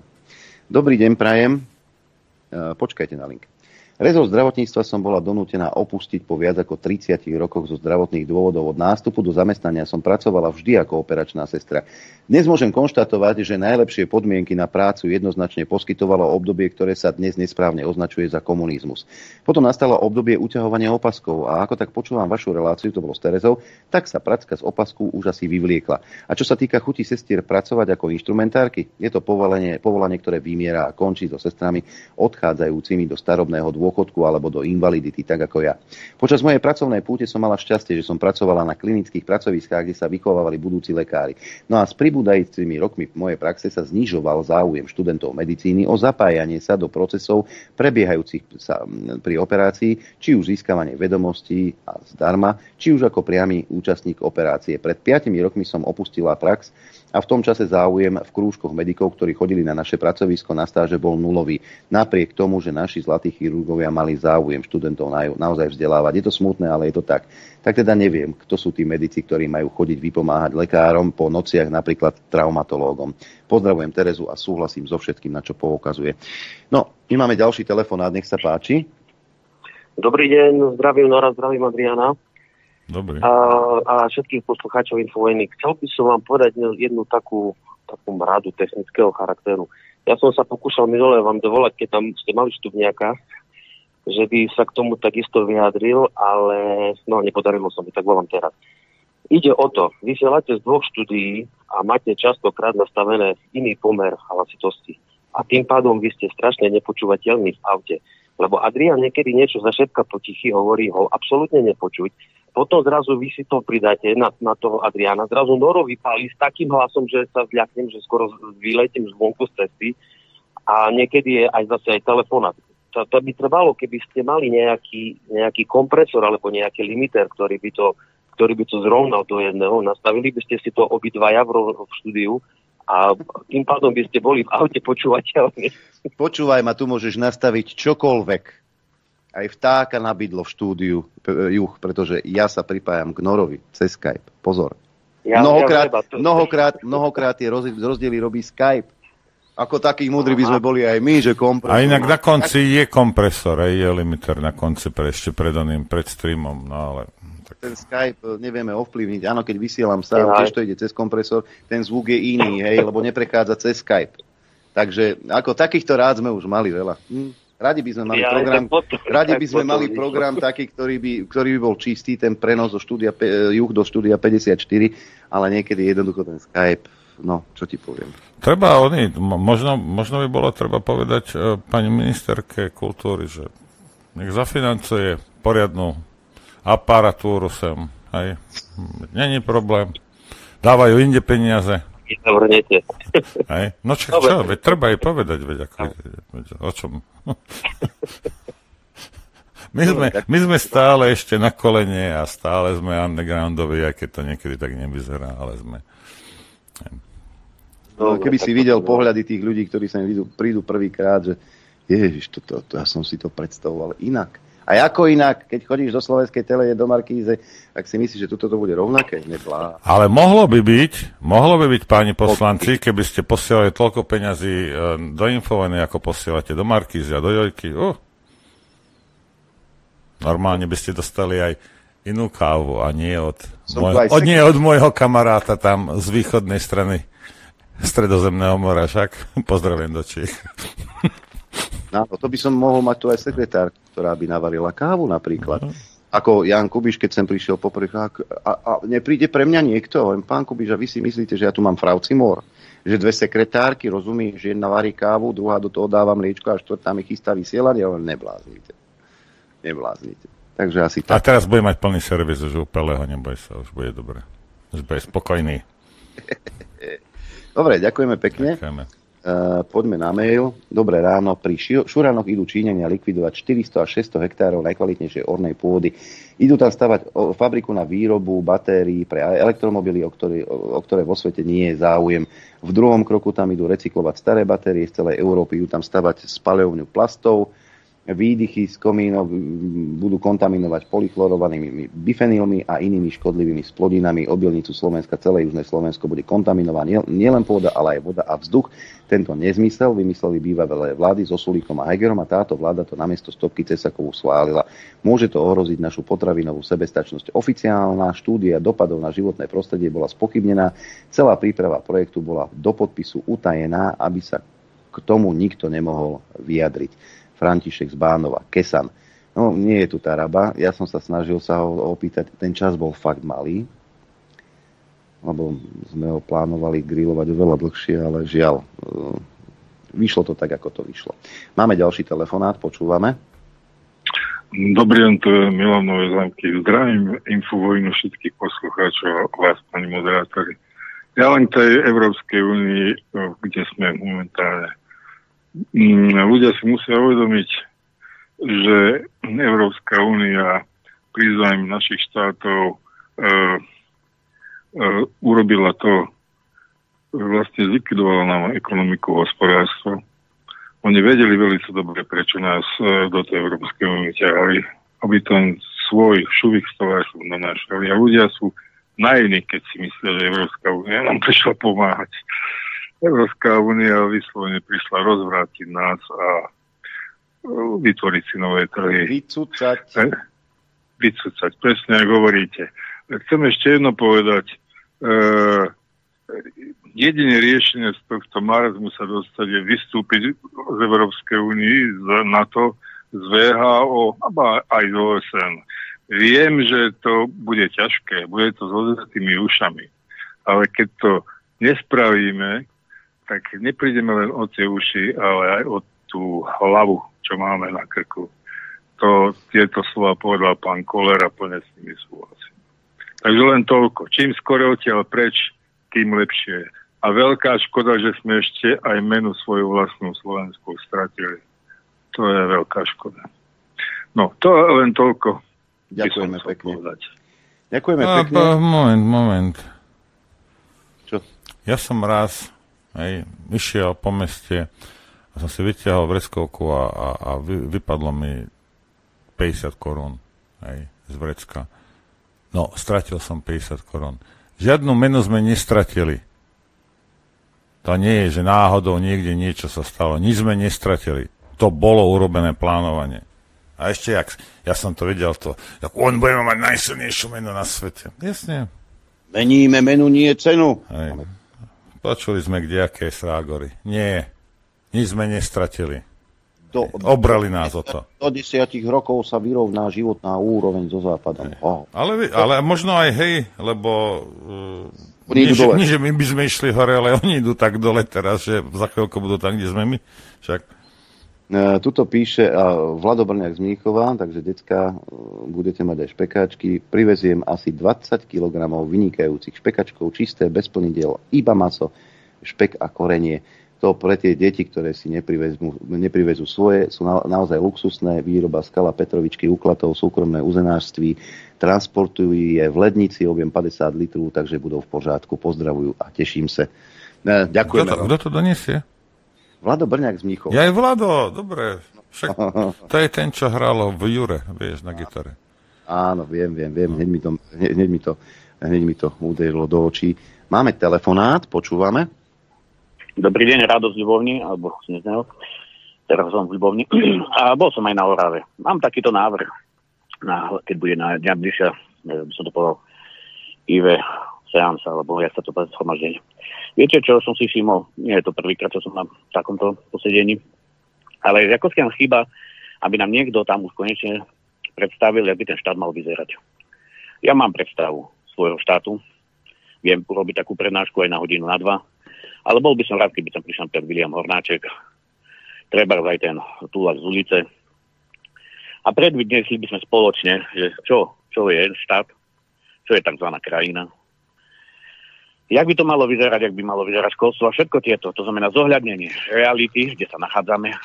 Dobrý deň, prajem. Uh, počkajte na link. Rezort zdravotníctva som bola donútená opustiť po viac ako 30 rokoch zo zdravotných dôvodov. Od nástupu do zamestnania som pracovala vždy ako operačná sestra. Dnes môžem konštatovať, že najlepšie podmienky na prácu jednoznačne poskytovalo obdobie, ktoré sa dnes nesprávne označuje za komunizmus. Potom nastalo obdobie uťahovania opaskov a ako tak počúvam vašu reláciu, to bolo s Terezou, tak sa pracka z opasku už asi vyvliekla. A čo sa týka chuti sestier pracovať ako instrumentárky, je to povolenie, povolanie, ktoré vymiera a končí so sestrami odchádzajúcimi do starobného dôvodu dôchodku alebo do invalidity, tak ako ja. Počas mojej pracovnej púte som mala šťastie, že som pracovala na klinických pracoviskách, kde sa vychovávali budúci lekári. No a s pribúdajúcimi rokmi mojej praxe sa znižoval záujem študentov medicíny o zapájanie sa do procesov prebiehajúcich sa pri operácii, či už získavanie vedomostí a zdarma, či už ako priamy účastník operácie. Pred 5 rokmi som opustila prax a v tom čase záujem v krúžkoch medikov, ktorí chodili na naše pracovisko na stáže, bol nulový. Napriek tomu, že naši zlatí chirurgovia mali záujem študentov naozaj vzdelávať. Je to smutné, ale je to tak. Tak teda neviem, kto sú tí medici, ktorí majú chodiť vypomáhať lekárom po nociach, napríklad traumatológom. Pozdravujem Terezu a súhlasím so všetkým, na čo poukazuje. No, my máme ďalší telefonát, nech sa páči. Dobrý deň, zdravím Nora, zdravím Adriana. Dobre. A, a všetkých poslucháčov Infovojny. Chcel by som vám povedať jednu takú, takú radu technického charakteru. Ja som sa pokúšal minulé vám dovolať, keď tam ste mali štubniaka, že by sa k tomu takisto vyjadril, ale no, nepodarilo sa mi, tak volám teraz. Ide o to, vysielate z dvoch štúdií a máte častokrát nastavené iný pomer hlasitosti. A tým pádom vy ste strašne nepočúvateľní v aute. Lebo Adrian niekedy niečo za šepka potichy hovorí, ho absolútne nepočuť potom zrazu vy si to pridáte na, na toho Adriana, zrazu Noro vypálí s takým hlasom, že sa zľaknem, že skoro vyletím zvonku z cesty a niekedy je aj zase aj telefonát. To, to by trvalo, keby ste mali nejaký, nejaký kompresor alebo nejaký limiter, ktorý by to, ktorý by to zrovnal do jedného. Nastavili by ste si to obidvaja v, v štúdiu a tým pádom by ste boli v aute počúvateľní. Počúvaj ma, tu môžeš nastaviť čokoľvek aj vtáka nabídlo v štúdiu juh, pretože ja sa pripájam k Norovi cez Skype. Pozor. Ja, mnohokrát, ja to... mnohokrát, mnohokrát tie rozdiely robí Skype. Ako takí múdri by sme boli aj my, že kompresor. A inak na konci je kompresor, aj je limiter na konci pre, ešte pred oným, pred streamom, no ale... Tak... Ten Skype eh, nevieme ovplyvniť. Áno, keď vysielam sám, tiež to ide cez kompresor, ten zvuk je iný, hej, lebo neprechádza cez Skype. Takže ako takýchto rád sme už mali veľa. Hm. Radi by sme mali ja, program, potom, radi by sme mali program taký, ktorý by, ktorý by bol čistý, ten prenos do štúdia, juh do štúdia 54, ale niekedy jednoducho ten Skype, no, čo ti poviem. Treba oni, možno, možno by bolo treba povedať uh, pani ministerke kultúry, že nech zafinancuje poriadnu aparatúru sem, hej, není problém, dávajú inde peniaze, navrhnete. Hej. No čo, čo, veď treba aj povedať, veď ako, veď, o čom. My sme, my sme stále ešte na kolene a stále sme undergroundoví, aj keď to niekedy tak nevyzerá, ale sme. No, keby si videl pohľady tých ľudí, ktorí sa prídu prvýkrát, že ježiš, to, to, to, ja som si to predstavoval inak. A ako inak, keď chodíš do slovenskej teleje do Markíze, tak si myslíš, že toto to bude rovnaké? Neblá. Ale mohlo by byť, mohlo by byť, páni poslanci, keby ste posielali toľko peňazí e, do Infoveny, ako posielate do Markízy a do Jojky. Uh. Normálne by ste dostali aj inú kávu a nie od, môj, od, nie od môjho kamaráta tam z východnej strany stredozemného mora, však pozdravujem do Čích. No, to by som mohol mať tu aj sekretár, ktorá by navarila kávu napríklad. Uh-huh. Ako Jan Kubiš, keď sem prišiel poprvýkrát, a, a nepríde pre mňa niekto, len pán Kubiš, a vy si myslíte, že ja tu mám fraucimor? Že dve sekretárky, rozumí, že jedna varí kávu, druhá do toho dáva mliečko a štvrtá mi chystá vysielanie, ale nebláznite. Nebláznite. Takže asi tak. A teraz bude mať plný servis už úplného, neboj sa, už bude dobre. Už bude spokojný. dobre, ďakujeme pekne. Ďakujeme. Uh, poďme na mail. Dobré ráno. Pri Šuranoch idú Číňania likvidovať 400 až 600 hektárov najkvalitnejšej ornej pôdy. Idú tam stavať fabriku na výrobu batérií pre elektromobily, o ktoré, o ktoré vo svete nie je záujem. V druhom kroku tam idú recyklovať staré batérie z celej Európy, idú tam stavať spaľovňu plastov, výdychy z komínov budú kontaminovať polychlorovanými bifenilmi a inými škodlivými splodinami. Obilnicu Slovenska, celé južné Slovensko bude kontaminovaná nielen pôda, ale aj voda a vzduch. Tento nezmysel vymysleli bývavé vlády so Sulíkom a Hegerom a táto vláda to namiesto stopky Cesakovú schválila. Môže to ohroziť našu potravinovú sebestačnosť. Oficiálna štúdia dopadov na životné prostredie bola spochybnená. Celá príprava projektu bola do podpisu utajená, aby sa k tomu nikto nemohol vyjadriť. František z Bánova, Kesan. No, nie je tu Taraba. Ja som sa snažil sa ho opýtať, ten čas bol fakt malý, lebo sme ho plánovali grilovať oveľa dlhšie, ale žiaľ, e, vyšlo to tak, ako to vyšlo. Máme ďalší telefonát, počúvame. Dobrý deň, to je Milan Nové. Zdravím Infovojnu všetkých poslucháčov vás, pani moderátori. Ja len tej Európskej únii, kde sme momentálne ľudia si musia uvedomiť, že Európska únia pri našich štátov e, e, urobila to, vlastne zlikvidovala nám ekonomiku hospodárstvo. Oni vedeli veľmi dobre, prečo nás e, do tej Európskej únie ťahali, aby ten svoj šuvik toho nanášali. A ľudia sú naivní, keď si myslia, že Európska únia nám prišla pomáhať. Európska únia vyslovene prišla rozvrátiť nás a e, vytvoriť si nové trhy. Vycúcať. E, vycúcať, presne ako hovoríte. Chcem ešte jedno povedať. E, jediné riešenie z tohto marazmu sa dostať je vystúpiť z Európskej únie, z NATO, z VHO, a aj z OSN. Viem, že to bude ťažké, bude to s tými ušami, ale keď to nespravíme, tak neprídeme len o tie uši, ale aj o tú hlavu, čo máme na krku. To, tieto slova povedal pán Koler a plne s nimi súhlasím. Takže len toľko. Čím skôr odtiaľ preč, tým lepšie. A veľká škoda, že sme ešte aj menu svoju vlastnú Slovensku stratili. To je veľká škoda. No, to je len toľko. Ďakujeme pekne. Povedať. Ďakujeme a, pekne. Moment, moment. Čo? Ja som raz Hej, išiel po meste a som si vyťahol vreckovku a, a, a vy, vypadlo mi 50 korún hej, z vrecka. No, stratil som 50 korún. Žiadnu menu sme nestratili. To nie je, že náhodou niekde niečo sa stalo. Nič sme nestratili. To bolo urobené plánovanie. A ešte, jak, ja som to videl, to, jak on budeme mať najsilnejšiu menu na svete. Jasne. Meníme menu, nie cenu. Hej. Počuli sme kdejaké srágory. Nie, nič sme nestratili. Do, Obrali nás o to. Do desiatich rokov sa vyrovná životná úroveň so západom. Oh. Ale, ale možno aj hej, lebo uh, nie, že, nie, že my by sme išli hore, ale oni idú tak dole teraz, že za chvíľku budú tam, kde sme my. Však E, tuto píše Vlado Brňák z Mníchova, takže decka, e, budete mať aj špekáčky. Priveziem asi 20 kg vynikajúcich špekačkov, čisté, bez plnidiel, iba maso, špek a korenie. To pre tie deti, ktoré si neprivezú, neprivezú svoje, sú na, naozaj luxusné. Výroba skala Petrovičky, uklatov, súkromné uzenárství. Transportujú je v lednici, objem 50 litrov, takže budú v pořádku. Pozdravujú a teším sa. E, ďakujem. Kto to, kto to donesie? Vlado Brňák z Mníchov. Ja aj Vlado, dobre. Však to je ten, čo hral v Jure, vieš, na gitare. Áno, viem, viem, viem. Hneď mi to, hneď mi to, hneď mi to uderilo do očí. Máme telefonát, počúvame. Dobrý deň, Rado z Ľubovny, alebo z Neznel. Teraz som v Ľubovni. A bol som aj na Orave. Mám takýto návrh, na, keď bude na dňa bližšia, by som to povedal, Ive seans, alebo jak sa to povie, schromaždenie. Viete, čo som si všimol? Nie je to prvýkrát, čo som na takomto posedení. Ale ako si nám chýba, aby nám niekto tam už konečne predstavil, ako by ten štát mal vyzerať. Ja mám predstavu svojho štátu. Viem urobiť takú prednášku aj na hodinu, na dva. Ale bol by som rád, keby tam prišiel ten William Hornáček. Treba aj ten túlak z ulice. A predvidnesli by sme spoločne, že čo, čo je štát, čo je tzv. krajina, Jak by to malo vyzerať, ak by malo vyzerať školstvo a všetko tieto. To znamená zohľadnenie reality, kde sa nachádzame,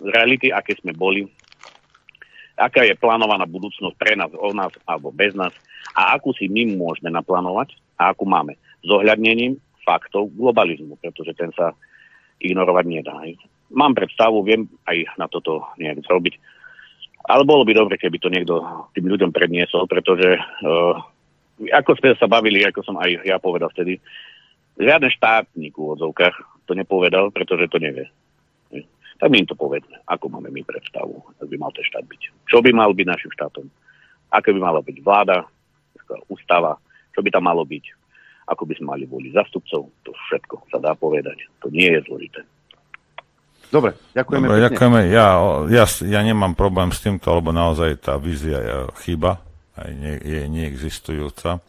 reality, aké sme boli, aká je plánovaná budúcnosť pre nás, o nás alebo bez nás a akú si my môžeme naplánovať a akú máme. Zohľadnením faktov globalizmu, pretože ten sa ignorovať nedá. Mám predstavu, viem aj na toto nejak zrobiť. Ale bolo by dobre, keby to niekto tým ľuďom predniesol, pretože uh, ako sme sa bavili, ako som aj ja povedal vtedy, žiaden štátnik v odzovkách to nepovedal, pretože to nevie. Tak my im to povedme, ako máme my predstavu, ak by mal ten štát byť. Čo by mal byť našim štátom? Aké by mala byť vláda, ústava, čo by tam malo byť, ako by sme mali voliť zastupcov, to všetko sa dá povedať. To nie je zložité. Dobre, ďakujeme Dobre, ďakujeme. Ja, ja, ja nemám problém s týmto, lebo naozaj tá vízia je chyba aj nie, je neexistujúca.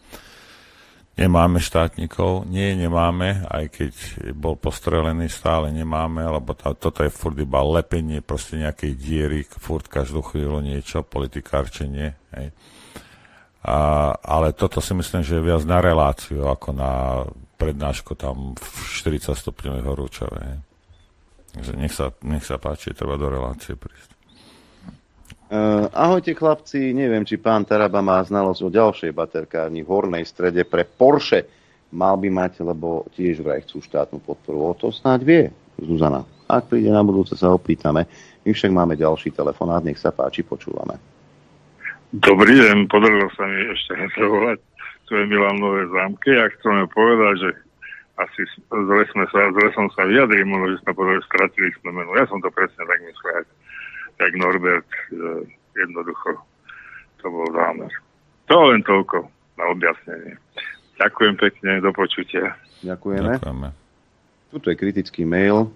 Nemáme štátnikov, nie, nemáme, aj keď bol postrelený, stále nemáme, lebo tá, toto je furt iba lepenie proste nejakej diery, furt každú chvíľu niečo, politikárčenie. Hej. A, ale toto si myslím, že je viac na reláciu, ako na prednášku tam v 40 stupňovej horúčave. Takže nech sa, nech sa páči, treba do relácie prísť. Uh, ahojte chlapci, neviem, či pán Taraba má znalosť o ďalšej baterkárni v Hornej strede pre Porsche. Mal by mať, lebo tiež vraj chcú štátnu podporu. O to snáď vie, Zuzana. Ak príde na budúce, sa opýtame. My však máme ďalší telefonát, nech sa páči, počúvame. Dobrý deň, podarilo sa mi ešte zavolať. Tu je Milan Nové zámky a chceme povedať, že asi zle, sme sa, zle som sa vyjadril, možno, že sme povedali, stratili sme menu. Ja som to presne tak myslel jak Norbert, jednoducho to bol zámer. To len toľko na objasnenie. Ďakujem pekne, do počutia. Ďakujeme. Ďakujeme. Tuto je kritický mail.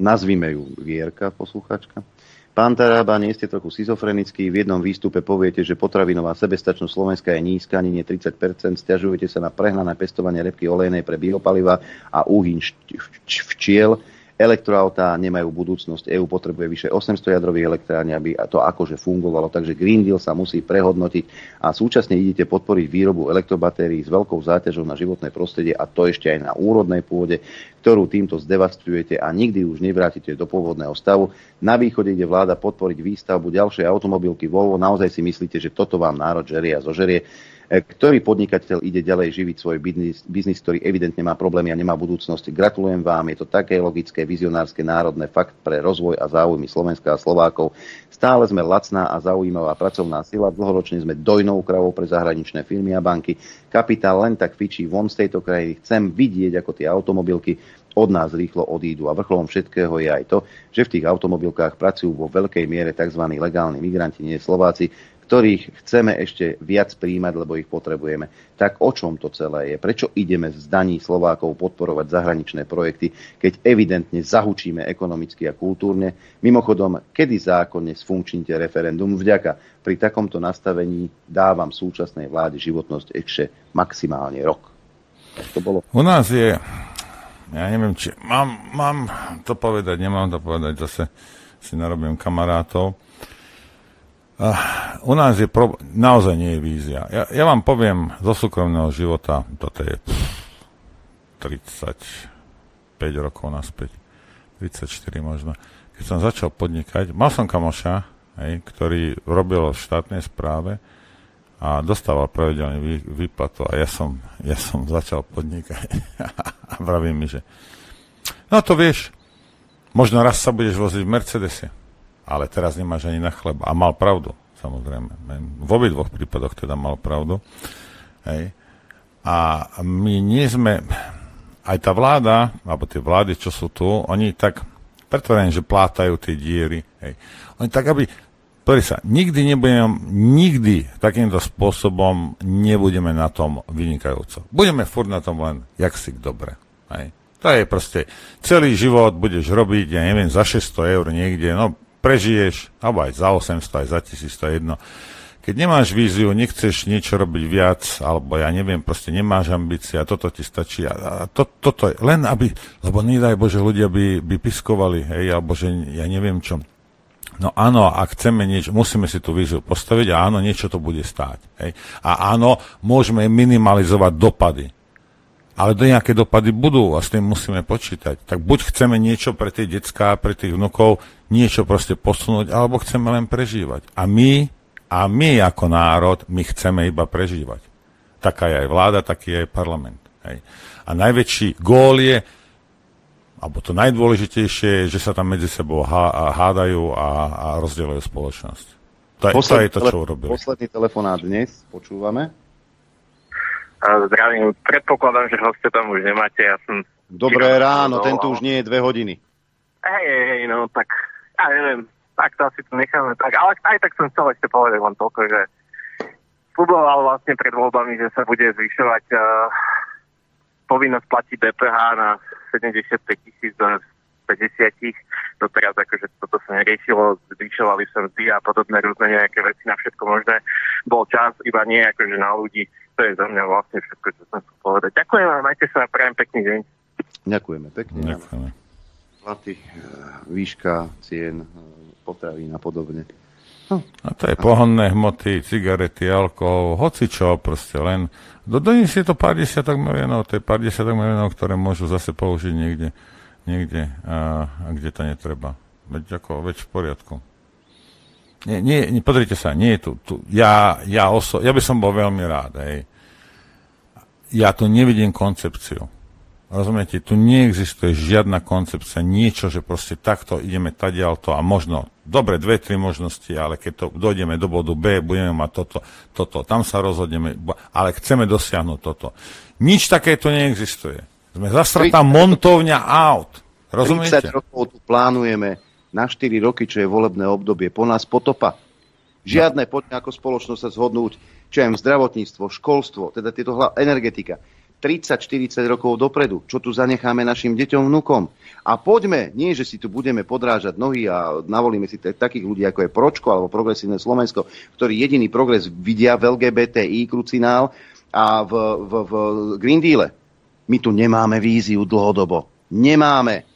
Nazvime ju Vierka, posluchačka. Pán Tarába, nie ste trochu schizofrenický. V jednom výstupe poviete, že potravinová sebestačnosť Slovenska je nízka, ani nie 30%. Stiažujete sa na prehnané pestovanie repky olejnej pre biopaliva a úhyn včiel elektroautá nemajú budúcnosť. EÚ potrebuje vyše 800 jadrových elektrární, aby to akože fungovalo. Takže Green Deal sa musí prehodnotiť a súčasne idete podporiť výrobu elektrobatérií s veľkou záťažou na životné prostredie a to ešte aj na úrodnej pôde, ktorú týmto zdevastujete a nikdy už nevrátite do pôvodného stavu. Na východe ide vláda podporiť výstavbu ďalšej automobilky Volvo. Naozaj si myslíte, že toto vám národ žerie a zožerie? E, ktorý podnikateľ ide ďalej živiť svoj biznis, biznis, ktorý evidentne má problémy a nemá budúcnosť. Gratulujem vám, je to také logické, vizionárske, národné fakt pre rozvoj a záujmy Slovenska a Slovákov. Stále sme lacná a zaujímavá pracovná sila, dlhoročne sme dojnou kravou pre zahraničné firmy a banky. Kapitál len tak fičí von z tejto krajiny. Chcem vidieť, ako tie automobilky od nás rýchlo odídu. A vrcholom všetkého je aj to, že v tých automobilkách pracujú vo veľkej miere tzv. legálni migranti, nie Slováci, ktorých chceme ešte viac príjmať, lebo ich potrebujeme. Tak o čom to celé je? Prečo ideme z daní Slovákov podporovať zahraničné projekty, keď evidentne zahučíme ekonomicky a kultúrne? Mimochodom, kedy zákonne sfunkčníte referendum? Vďaka. Pri takomto nastavení dávam súčasnej vláde životnosť ešte maximálne rok. Tak to bolo. U nás je, ja neviem, či mám, mám to povedať, nemám to povedať, zase si narobím kamarátov Uh, u nás je pro... naozaj nie je vízia. Ja, ja vám poviem zo súkromného života, toto je pff, 35 rokov naspäť, 34 možno. Keď som začal podnikať, mal som kamoša, hej, ktorý robil v štátnej správe a dostával pravidelne vý, výplatu a ja som, ja som začal podnikať a vravím mi, že no to vieš, možno raz sa budeš voziť v Mercedese ale teraz nemáš ani na chleba. A mal pravdu, samozrejme. V obidvoch prípadoch teda mal pravdu. Hej. A my nie sme, aj tá vláda, alebo tie vlády, čo sú tu, oni tak, pretvorene, že plátajú tie diery. Hej. Oni tak, aby, ktorý sa, nikdy nebudeme, nikdy takýmto spôsobom nebudeme na tom vynikajúco. Budeme furt na tom len, jak si dobre. Hej. To je proste, celý život budeš robiť, ja neviem, za 600 eur niekde, no prežiješ, alebo aj za 800, aj za 1000, to je jedno. Keď nemáš víziu, nechceš niečo robiť viac, alebo ja neviem, proste nemáš ambície a toto ti stačí. A to, toto je len aby, lebo nedaj Bože, ľudia by, by piskovali, hej, alebo že ja neviem čo. No áno, ak chceme niečo, musíme si tú víziu postaviť a áno, niečo to bude stáť. Hej. A áno, môžeme minimalizovať dopady. Ale do nejaké dopady budú a s tým musíme počítať. Tak buď chceme niečo pre tie detská, pre tých vnukov, niečo proste posunúť, alebo chceme len prežívať. A my, a my ako národ, my chceme iba prežívať. Taká je aj vláda, taký je aj parlament. Hej. A najväčší gól je, alebo to najdôležitejšie je, že sa tam medzi sebou há, hádajú a, a rozdielujú spoločnosť. To je, to je to, čo urobili. Posledný telefonát dnes, počúvame. Zdravím, predpokladám, že hoste tam už nemáte, ja som... Dobré ráno, tento už nie je dve hodiny. Hej, hej, no tak, ja neviem, tak to asi tu necháme tak, ale aj tak som chcel ešte povedať len toľko, že sluboval vlastne pred voľbami, že sa bude zvyšovať uh, povinnosť platiť DPH na 75 tisíc do 50. Doteraz akože toto sa neriešilo, zvyšovali sa mzdy a podobné rôzne nejaké veci na všetko možné. Bol čas, iba nie akože na ľudí to je za mňa vlastne všetko, čo som chcel povedať. Ďakujem a majte sa a prajem pekný deň. Ďakujeme pekne. Ďakujeme. Platy, eh, výška cien, eh, potravín a podobne. No. A to je pohonné hmoty, cigarety, alkohol, hoci čo, proste len do, si to pár desiatok miliónov, to je pár desiatok miliónov, ktoré môžu zase použiť niekde, niekde a, a kde to netreba. Veď ako, veď v poriadku. Nie, nie, nie, pozrite sa, nie je tu, tu ja, ja, oso, ja by som bol veľmi rád, hej. Ja tu nevidím koncepciu. Rozumiete, tu neexistuje žiadna koncepcia, niečo, že proste takto ideme tadiaľ to a možno, dobre, dve, tri možnosti, ale keď to dojdeme do bodu B, budeme mať toto, toto, tam sa rozhodneme, ale chceme dosiahnuť toto. Nič takéto neexistuje. Sme zastratá montovňa aut. Rozumiete? 30 rokov tu plánujeme na 4 roky, čo je volebné obdobie, po nás potopa. Žiadne poďme ako spoločnosť sa zhodnúť, čo je zdravotníctvo, školstvo, teda tieto hla, energetika. 30-40 rokov dopredu, čo tu zanecháme našim deťom, vnukom. A poďme, nie že si tu budeme podrážať nohy a navolíme si t- takých ľudí, ako je Pročko alebo Progresívne Slovensko, ktorí jediný progres vidia v LGBTI krucinál a v, v, v Green Deal. My tu nemáme víziu dlhodobo. Nemáme.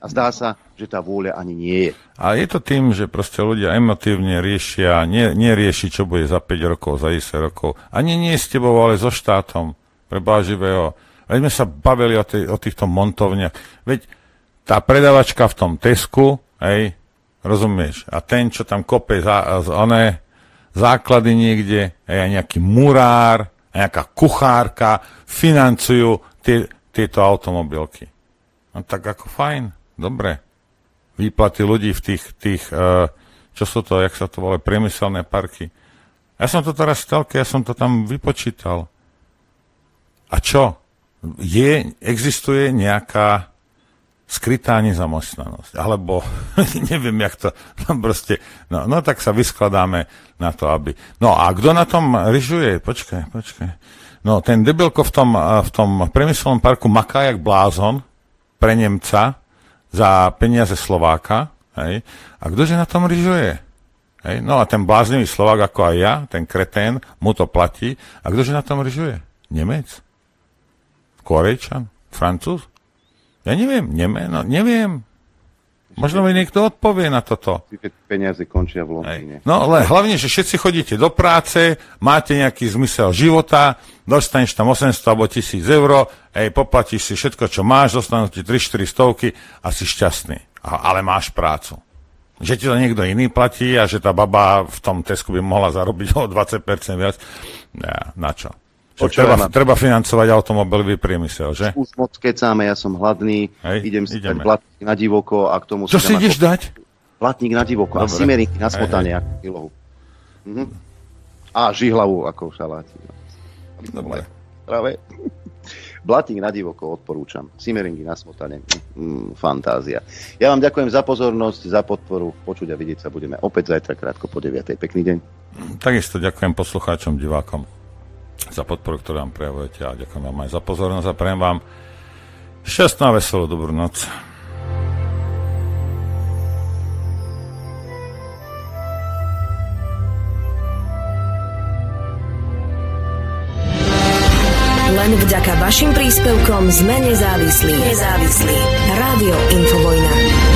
A zdá sa, že tá vôľa ani nie je. A je to tým, že proste ľudia emotívne riešia, nie, nerieši, čo bude za 5 rokov, za 10 rokov. Ani nie s tebou, ale so štátom. Preba živého. Veď sme sa bavili o, tý, o týchto montovniach. Veď tá predavačka v tom Tesku, hej, rozumieš, a ten, čo tam kope za, za oné základy niekde, hej, a nejaký murár, a nejaká kuchárka financujú tie, tieto automobilky. No tak ako fajn, dobre. Výplaty ľudí v tých, tých uh, čo sú to, jak sa to volá, priemyselné parky. Ja som to teraz v telke, ja som to tam vypočítal. A čo? Je, existuje nejaká skrytá nezamestnanosť. Alebo neviem, jak to, no proste, no, no tak sa vyskladáme na to, aby... No a kto na tom ryžuje? Počkaj, počkaj. No ten debilko v tom, v tom priemyselnom parku maká jak blázon, pre Nemca za peniaze Slováka. Hej? A ktože na tom ryžuje? Hej? No a ten bláznivý Slovák ako aj ja, ten kretén, mu to platí. A ktože na tom ryžuje? Nemec? Korejčan? Francúz? Ja neviem, Neme, no, neviem. Možno mi niekto odpovie na toto. Peniaze končia v Londýne. No ale hlavne, že všetci chodíte do práce, máte nejaký zmysel života, dostaneš tam 800 alebo 1000 eur, hej, poplatíš si všetko, čo máš, dostanú ti 3-4 stovky a si šťastný. A, ale máš prácu. Že ti to niekto iný platí a že tá baba v tom Tesku by mohla zarobiť o 20% viac. Ja, na čo? Treba, treba financovať automobilový priemysel, že? Už moc kecáme, ja som hladný, Hej, idem si dať blatník na divoko a k tomu... Čo si ideš ako... dať? Blatník na divoko Dobre. a simerinky na smotanie ako kilohu. Mhm. A žihlavu ako šaláti. Dobre. Práve. Blatník na divoko odporúčam. Simeringy na smotanie. Mm, fantázia. Ja vám ďakujem za pozornosť, za podporu. Počuť a vidieť sa budeme opäť zajtra krátko po 9. Pekný deň. Takisto ďakujem poslucháčom, divákom za podporu, ktorú vám prejavujete a ďakujem vám aj za pozornosť a prejem vám šťastnú a veselú dobrú noc. Len vďaka vašim príspevkom sme nezávislí. Nezávislí. Rádio Infovojna.